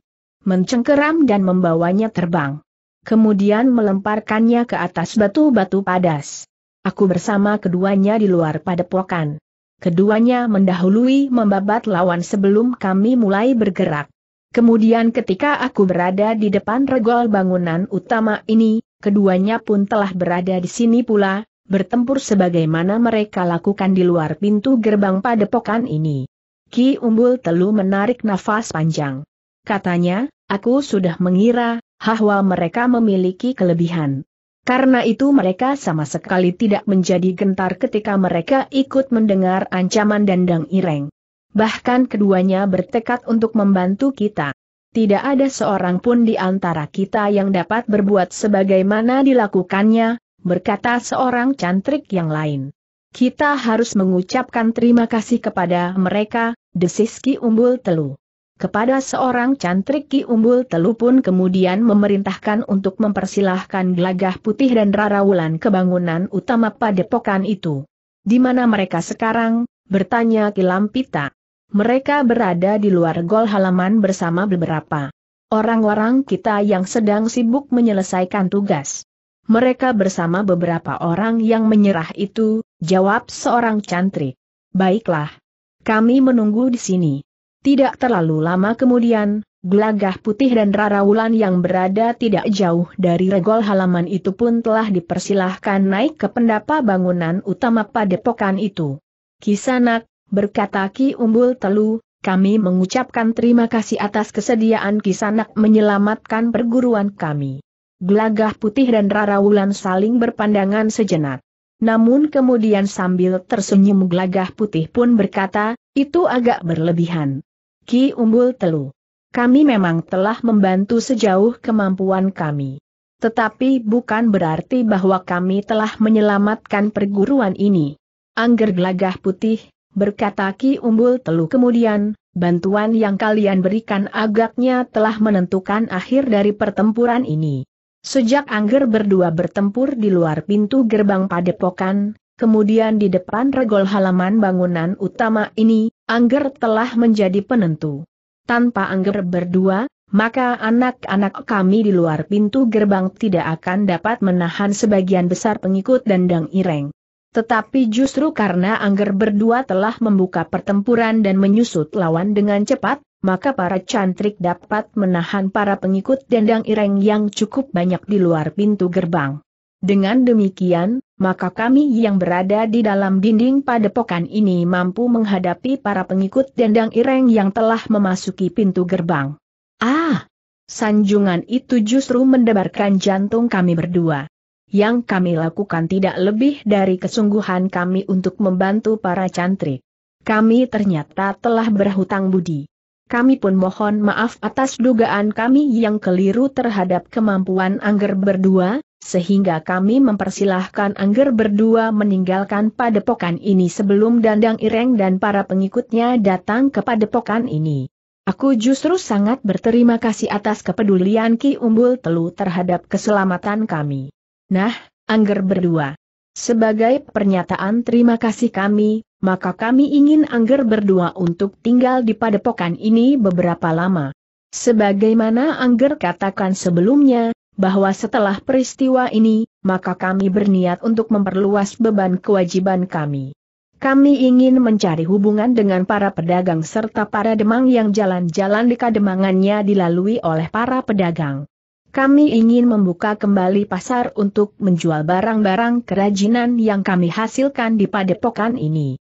mencengkeram dan membawanya terbang. Kemudian melemparkannya ke atas batu-batu padas. Aku bersama keduanya di luar padepokan. Keduanya mendahului membabat lawan sebelum kami mulai bergerak. Kemudian ketika aku berada di depan regol bangunan utama ini, keduanya pun telah berada di sini pula, bertempur sebagaimana mereka lakukan di luar pintu gerbang padepokan ini. Ki Umbul Telu menarik nafas panjang. Katanya, Aku sudah mengira, bahwa mereka memiliki kelebihan. Karena itu mereka sama sekali tidak menjadi gentar ketika mereka ikut mendengar ancaman Dandang Ireng. Bahkan keduanya bertekad untuk membantu kita. Tidak ada seorang pun di antara kita yang dapat berbuat sebagaimana dilakukannya, berkata seorang cantrik yang lain. Kita harus mengucapkan terima kasih kepada mereka, desis Ki Umbul Telu kepada seorang cantrik Ki Umbul Telu pun kemudian memerintahkan untuk mempersilahkan gelagah putih dan rarawulan ke bangunan utama padepokan itu. Di mana mereka sekarang? Bertanya Ki Lampita. Mereka berada di luar gol halaman bersama beberapa orang-orang kita yang sedang sibuk menyelesaikan tugas. Mereka bersama beberapa orang yang menyerah itu, jawab seorang cantrik. Baiklah. Kami menunggu di sini. Tidak terlalu lama kemudian, gelagah putih dan rarawulan yang berada tidak jauh dari regol halaman itu pun telah dipersilahkan naik ke pendapa bangunan utama padepokan itu. Kisanak, berkata Ki Umbul Telu, kami mengucapkan terima kasih atas kesediaan Kisanak menyelamatkan perguruan kami. Gelagah putih dan rarawulan saling berpandangan sejenak. Namun kemudian sambil tersenyum gelagah putih pun berkata, itu agak berlebihan. Ki Umbul Telu. Kami memang telah membantu sejauh kemampuan kami. Tetapi bukan berarti bahwa kami telah menyelamatkan perguruan ini. Angger gelagah putih, berkata Ki Umbul Telu kemudian, bantuan yang kalian berikan agaknya telah menentukan akhir dari pertempuran ini. Sejak Angger berdua bertempur di luar pintu gerbang padepokan, kemudian di depan regol halaman bangunan utama ini, Angger telah menjadi penentu. Tanpa Angger berdua, maka anak-anak kami di luar pintu gerbang tidak akan dapat menahan sebagian besar pengikut Dandang Ireng. Tetapi justru karena Angger berdua telah membuka pertempuran dan menyusut lawan dengan cepat, maka para cantrik dapat menahan para pengikut Dandang Ireng yang cukup banyak di luar pintu gerbang. Dengan demikian, maka kami yang berada di dalam dinding padepokan ini mampu menghadapi para pengikut dendang ireng yang telah memasuki pintu gerbang. Ah! Sanjungan itu justru mendebarkan jantung kami berdua. Yang kami lakukan tidak lebih dari kesungguhan kami untuk membantu para cantrik. Kami ternyata telah berhutang budi. Kami pun mohon maaf atas dugaan kami yang keliru terhadap kemampuan Angger berdua, sehingga kami mempersilahkan Angger berdua meninggalkan padepokan ini sebelum Dandang Ireng dan para pengikutnya datang ke padepokan ini. Aku justru sangat berterima kasih atas kepedulian Ki Umbul Telu terhadap keselamatan kami. Nah, Angger berdua. Sebagai pernyataan terima kasih kami, maka kami ingin Angger berdua untuk tinggal di padepokan ini beberapa lama. Sebagaimana Angger katakan sebelumnya, bahwa setelah peristiwa ini, maka kami berniat untuk memperluas beban kewajiban kami. Kami ingin mencari hubungan dengan para pedagang serta para demang yang jalan-jalan di kademangannya dilalui oleh para pedagang. Kami ingin membuka kembali pasar untuk menjual barang-barang kerajinan yang kami hasilkan di padepokan ini.